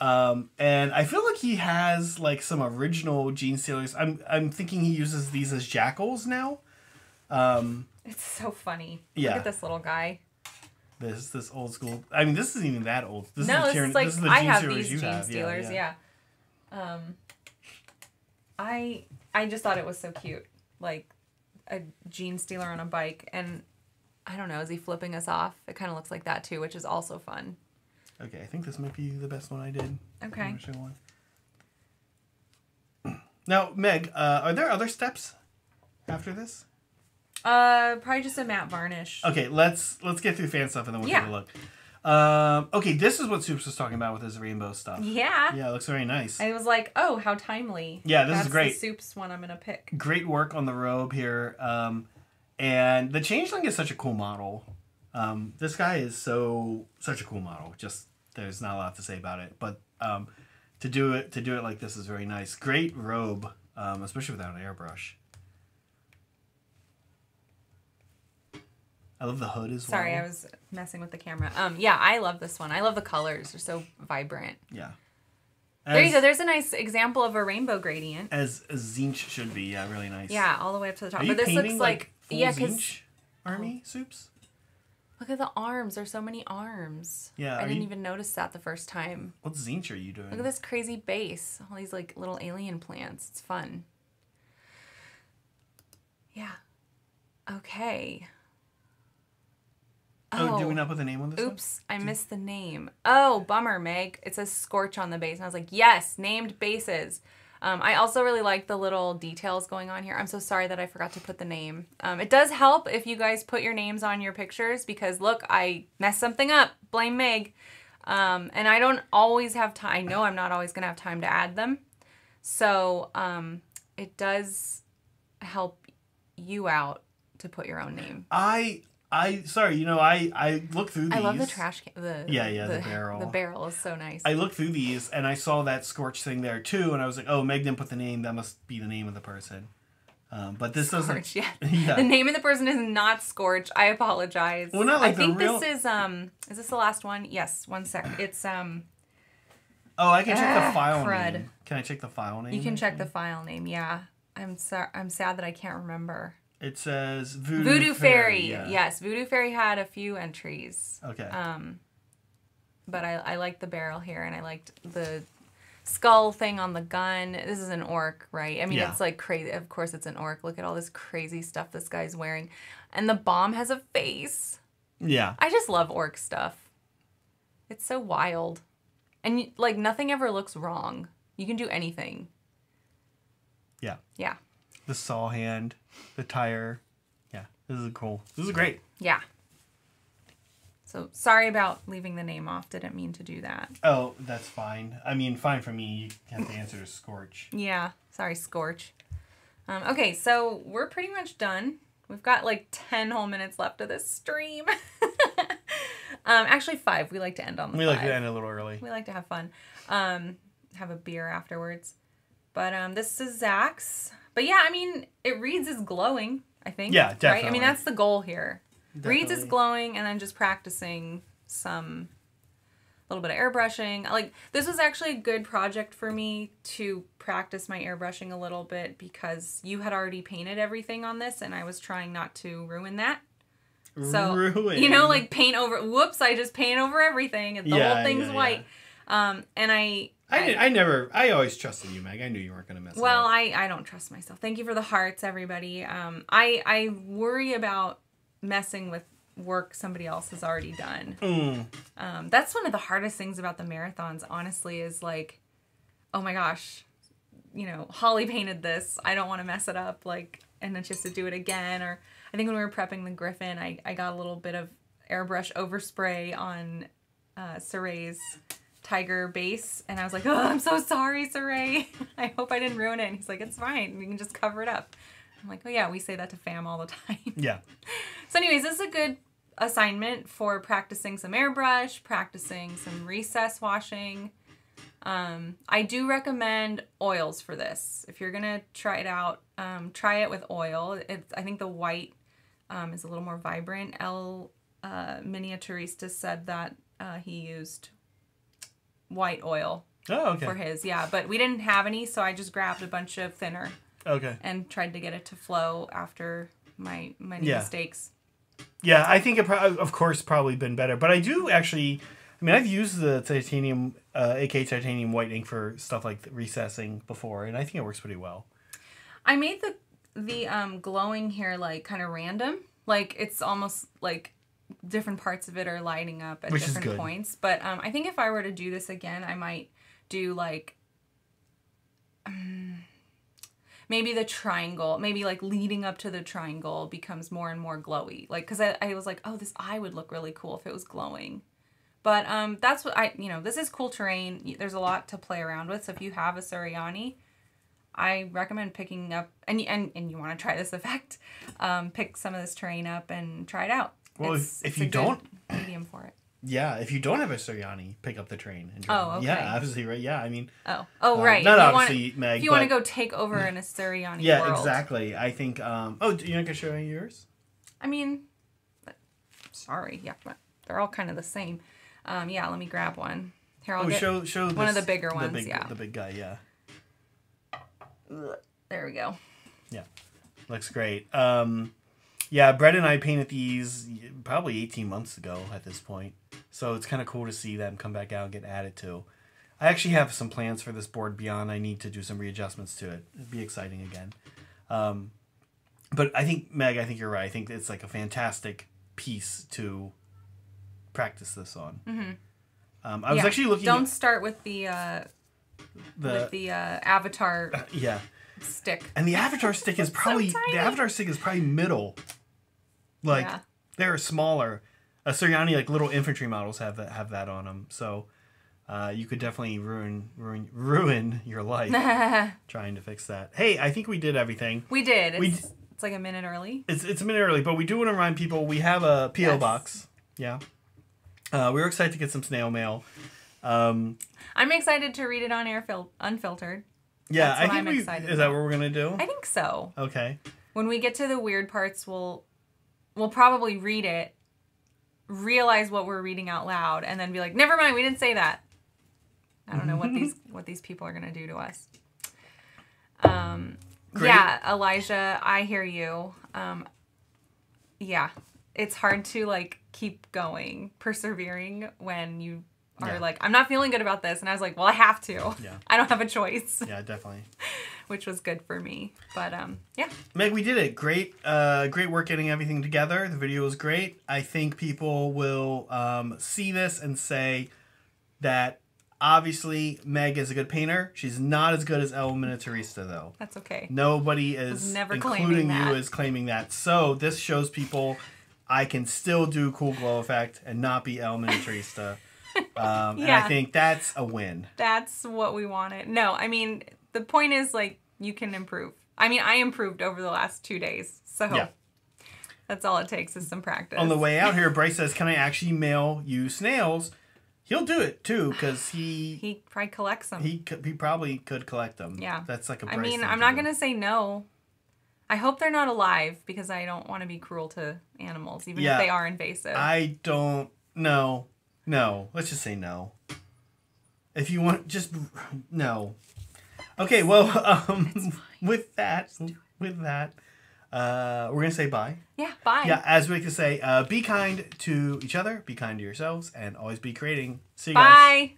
Um, and I feel like he has like some original Genestealers. I'm I'm thinking he uses these as jackals now. Um, It's so funny. Yeah. Look at this little guy. this this old school. I mean, this isn't even that old. This no, is the this Tyrann- is like this is the I Gene have Stealers these you gene have. stealers. Yeah, Um, I I just thought it was so cute, like a genestealer on a bike, and I don't know, is he flipping us off? It kind of looks like that too, which is also fun. Okay, I think this might be the best one I did. Okay. I'm show one. Now, Meg, uh, are there other steps after this? Uh, probably just a matte varnish. Okay, let's let's get through fan stuff and then we'll Yeah. take a look. Um, okay, this is what Soups was talking about with his rainbow stuff. Yeah. Yeah, it looks very nice. I was like, oh, how timely. Yeah, this is great. Soups one I'm gonna pick. Great work on the robe here. Um, and the Changeling is such a cool model. Um, this guy is so such a cool model. Just there's not a lot to say about it, but um, to do it to do it like this is very nice. Great robe, um, especially without an airbrush. I love the hood as Sorry, well. Sorry, I was messing with the camera. Um, yeah, I love this one. I love the colors; they're so vibrant. Yeah. there you go. There's a nice example of a rainbow gradient. As, as Tzeentch should be, yeah, really nice. Yeah, all the way up to the top. Are you but this looks like, like, full yeah, because army soups? Look at the arms. There's so many arms. Yeah, I didn't you- even notice that the first time. What Tzeentch are you doing? Look at this crazy base. All these like little alien plants. It's fun. Yeah. Okay. Oh, do we oh. not put the name on this one? Oops, I missed the name. Oh, bummer, Meg. It says Scorch on the base. And I was like, yes, named bases. Um, I also really like the little details going on here. I'm so sorry that I forgot to put the name. Um, it does help if you guys put your names on your pictures because look, I messed something up. Blame Meg. Um, and I don't always have time. I know I'm not always going to have time to add them. So um, it does help you out to put your own name. I I sorry, you know, I I looked through these. I love the trash can. The Yeah, yeah, the barrel. The barrel is so nice. I looked through these and I saw that Scorch thing there too, and I was like, oh, Meg didn't put the name. That must be the name of the person. Um, but this doesn't. Scorch, yeah. Yeah. The name of the person is not Scorch. I apologize. Well, not like I the think real- this is um. Is this the last one? Yes. One sec. It's um. Oh, I can check Ah, the file crud. name. Can I check the file name? You can check the file name. Yeah. I'm sorry. I'm sad that I can't remember. It says Voodoo, Voodoo Fairy. yeah. Yes, Voodoo Fairy had a few entries. Okay. Um, but I, I liked the barrel here, and I liked the skull thing on the gun. This is an orc, right? I mean, Yeah. it's like crazy. Of course, it's an orc. Look at all this crazy stuff this guy's wearing, and the bomb has a face. yeah. I just love orc stuff. It's so wild, and like nothing ever looks wrong. You can do anything. Yeah. Yeah, The saw hand, the tire. Yeah. This is cool. This is great. yeah. So sorry about leaving the name off. Didn't mean to do that. Oh, that's fine. I mean, fine for me. You have to answer to Scorch. Yeah, sorry, Scorch. Um, okay, so we're pretty much done. We've got like 10 whole minutes left of this stream. um, actually, five. We like to end on the We five. like to end a little early. We like to have fun. Um, have a beer afterwards. But um, this is Zach's. But yeah, I mean, it reads as glowing, I think. Yeah, Right? I mean, that's the goal here. Reads as glowing and then just practicing some a little bit of airbrushing. Like this was actually a good project for me to practice my airbrushing a little bit because you had already painted everything on this and I was trying not to ruin that. So Ruin. you know, like paint over whoops, I just paint over everything and the Yeah, whole thing's yeah, white. Um and I I, did, I never. I always trusted you, Meg. I knew you weren't gonna mess. well. I, I don't trust myself. Thank you for the hearts, everybody. Um, I I worry about messing with work somebody else has already done. Mm. Um, that's one of the hardest things about the marathons, honestly, is like, oh my gosh, you know, Holly painted this. I don't want to mess it up. Like, and then just to do it again. Or I think when we were prepping the Griffin, I, I got a little bit of airbrush overspray on uh, Saray's tiger base. And I was like, oh, I'm so sorry, Saray. I hope I didn't ruin it. And he's like, it's fine. We can just cover it up. I'm like, oh yeah, we say that to fam all the time. Yeah. So, anyways, this is a good assignment for practicing some airbrush, practicing some recess washing. Um, I do recommend oils for this. If you're gonna try it out, um, try it with oil. It's I think the white um, is a little more vibrant. El uh, Miniaturista said that uh, he used white oil Oh, okay. for his. Yeah, but we didn't have any, so I just grabbed a bunch of thinner Okay. and tried to get it to flow after my many Yeah. mistakes. Yeah, I think it, pro- of course, probably been better. But I do actually. I mean, I've used the titanium, uh, AK titanium white ink for stuff like recessing before, and I think it works pretty well. I made the the um glowing here like kind of random. Like it's almost like different parts of it are lighting up at Which different points. But um I think if I were to do this again, I might do like um, maybe the triangle, maybe like leading up to the triangle becomes more and more glowy. Like cuz I, I was like, "Oh, this eye would look really cool if it was glowing." But um that's what I, you know, this is cool terrain. There's a lot to play around with. So if you have Asuryani, I recommend picking up and and, and you want to try this effect, um, pick some of this terrain up and try it out. Well, if- It's- if it's you a don't- medium for it. Yeah, if you don't have Asuryani, pick up the train. And Oh, drive. Yeah, okay. absolutely right. Yeah, I mean, Oh, oh uh, right. not you obviously want, Meg. if you want to go take over in Asuryani Yeah, world. exactly. I think. Um, oh, you're not gonna show me yours? I mean, sorry, yeah, but they're all kind of the same. Um, yeah, let me grab one. Here, I'll oh, get. show show one of the bigger ones, big, yeah. the big guy. Yeah, There we go. Yeah, looks great. Um, yeah, Brett and I painted these probably 18 months ago at this point, so it's kind of cool to see them come back out and get added to. I actually have some plans for this board beyond. I need to do some readjustments to it. It'd be exciting again. Um, but I think Meg, I think you're right. I think it's like a fantastic piece to practice this on. Mm-hmm. Um, I was actually looking Don't at start with the uh, the, with the uh, avatar yeah, stick. and the avatar stick is probably tiny. the avatar stick is probably middle. Like Yeah. they're smaller. Asuryani like little infantry models have that have that on them. So uh, you could definitely ruin ruin ruin your life trying to fix that. Hey, I think we did everything. we did. We It's d- It's like a minute early. It's it's a minute early, but we do want to remind people we have a PO Yes. box. Yeah. Uh, we were excited to get some snail mail. Um, I'm excited to read it on air fil- unfiltered. Yeah, I think I'm we, excited is that what we're gonna do? I think so. Okay. When we get to the weird parts, we'll we'll probably read it, realize what we're reading out loud, and then be like, "Never mind, we didn't say that." I don't know what these what these people are gonna do to us. Um, Great. yeah, Elijah, I hear you. Um, yeah, it's hard to like keep going, persevering when you are Yeah. like, "I'm not feeling good about this," and I was like, "Well, I have to. Yeah. I don't have a choice," Yeah, definitely. which was good for me. But um, yeah, Meg, we did it. Great, uh, great work getting everything together. The video was great. I think people will um, see this and say that obviously Meg is a good painter. She's not as good as El Miniaturista, though. that's okay. Nobody is, never including you, is claiming that. So this shows people I can still do cool glow effect and not be El Miniaturista. Um, And I think that's a win. That's what we wanted. No, I mean, the point is like you can improve. I mean, I improved over the last two days. So Yeah. that's all it takes is some practice. On the way out here, Bryce says, "Can I actually mail you snails?" He'll do it too because he He probably collects them. he could, he probably could collect them. Yeah. that's like a. I mean, I'm not do. to say no. I hope they're not alive because I don't want to be cruel to animals, even Yeah. if they are invasive. I don't. No, no. Let's just say no. If you want, just no. Okay. Well, um, with that, with that, uh, we're gonna say bye. yeah, bye. Yeah, as we like to say, uh, be kind to each other, be kind to yourselves, and always be creating. See you guys. Bye.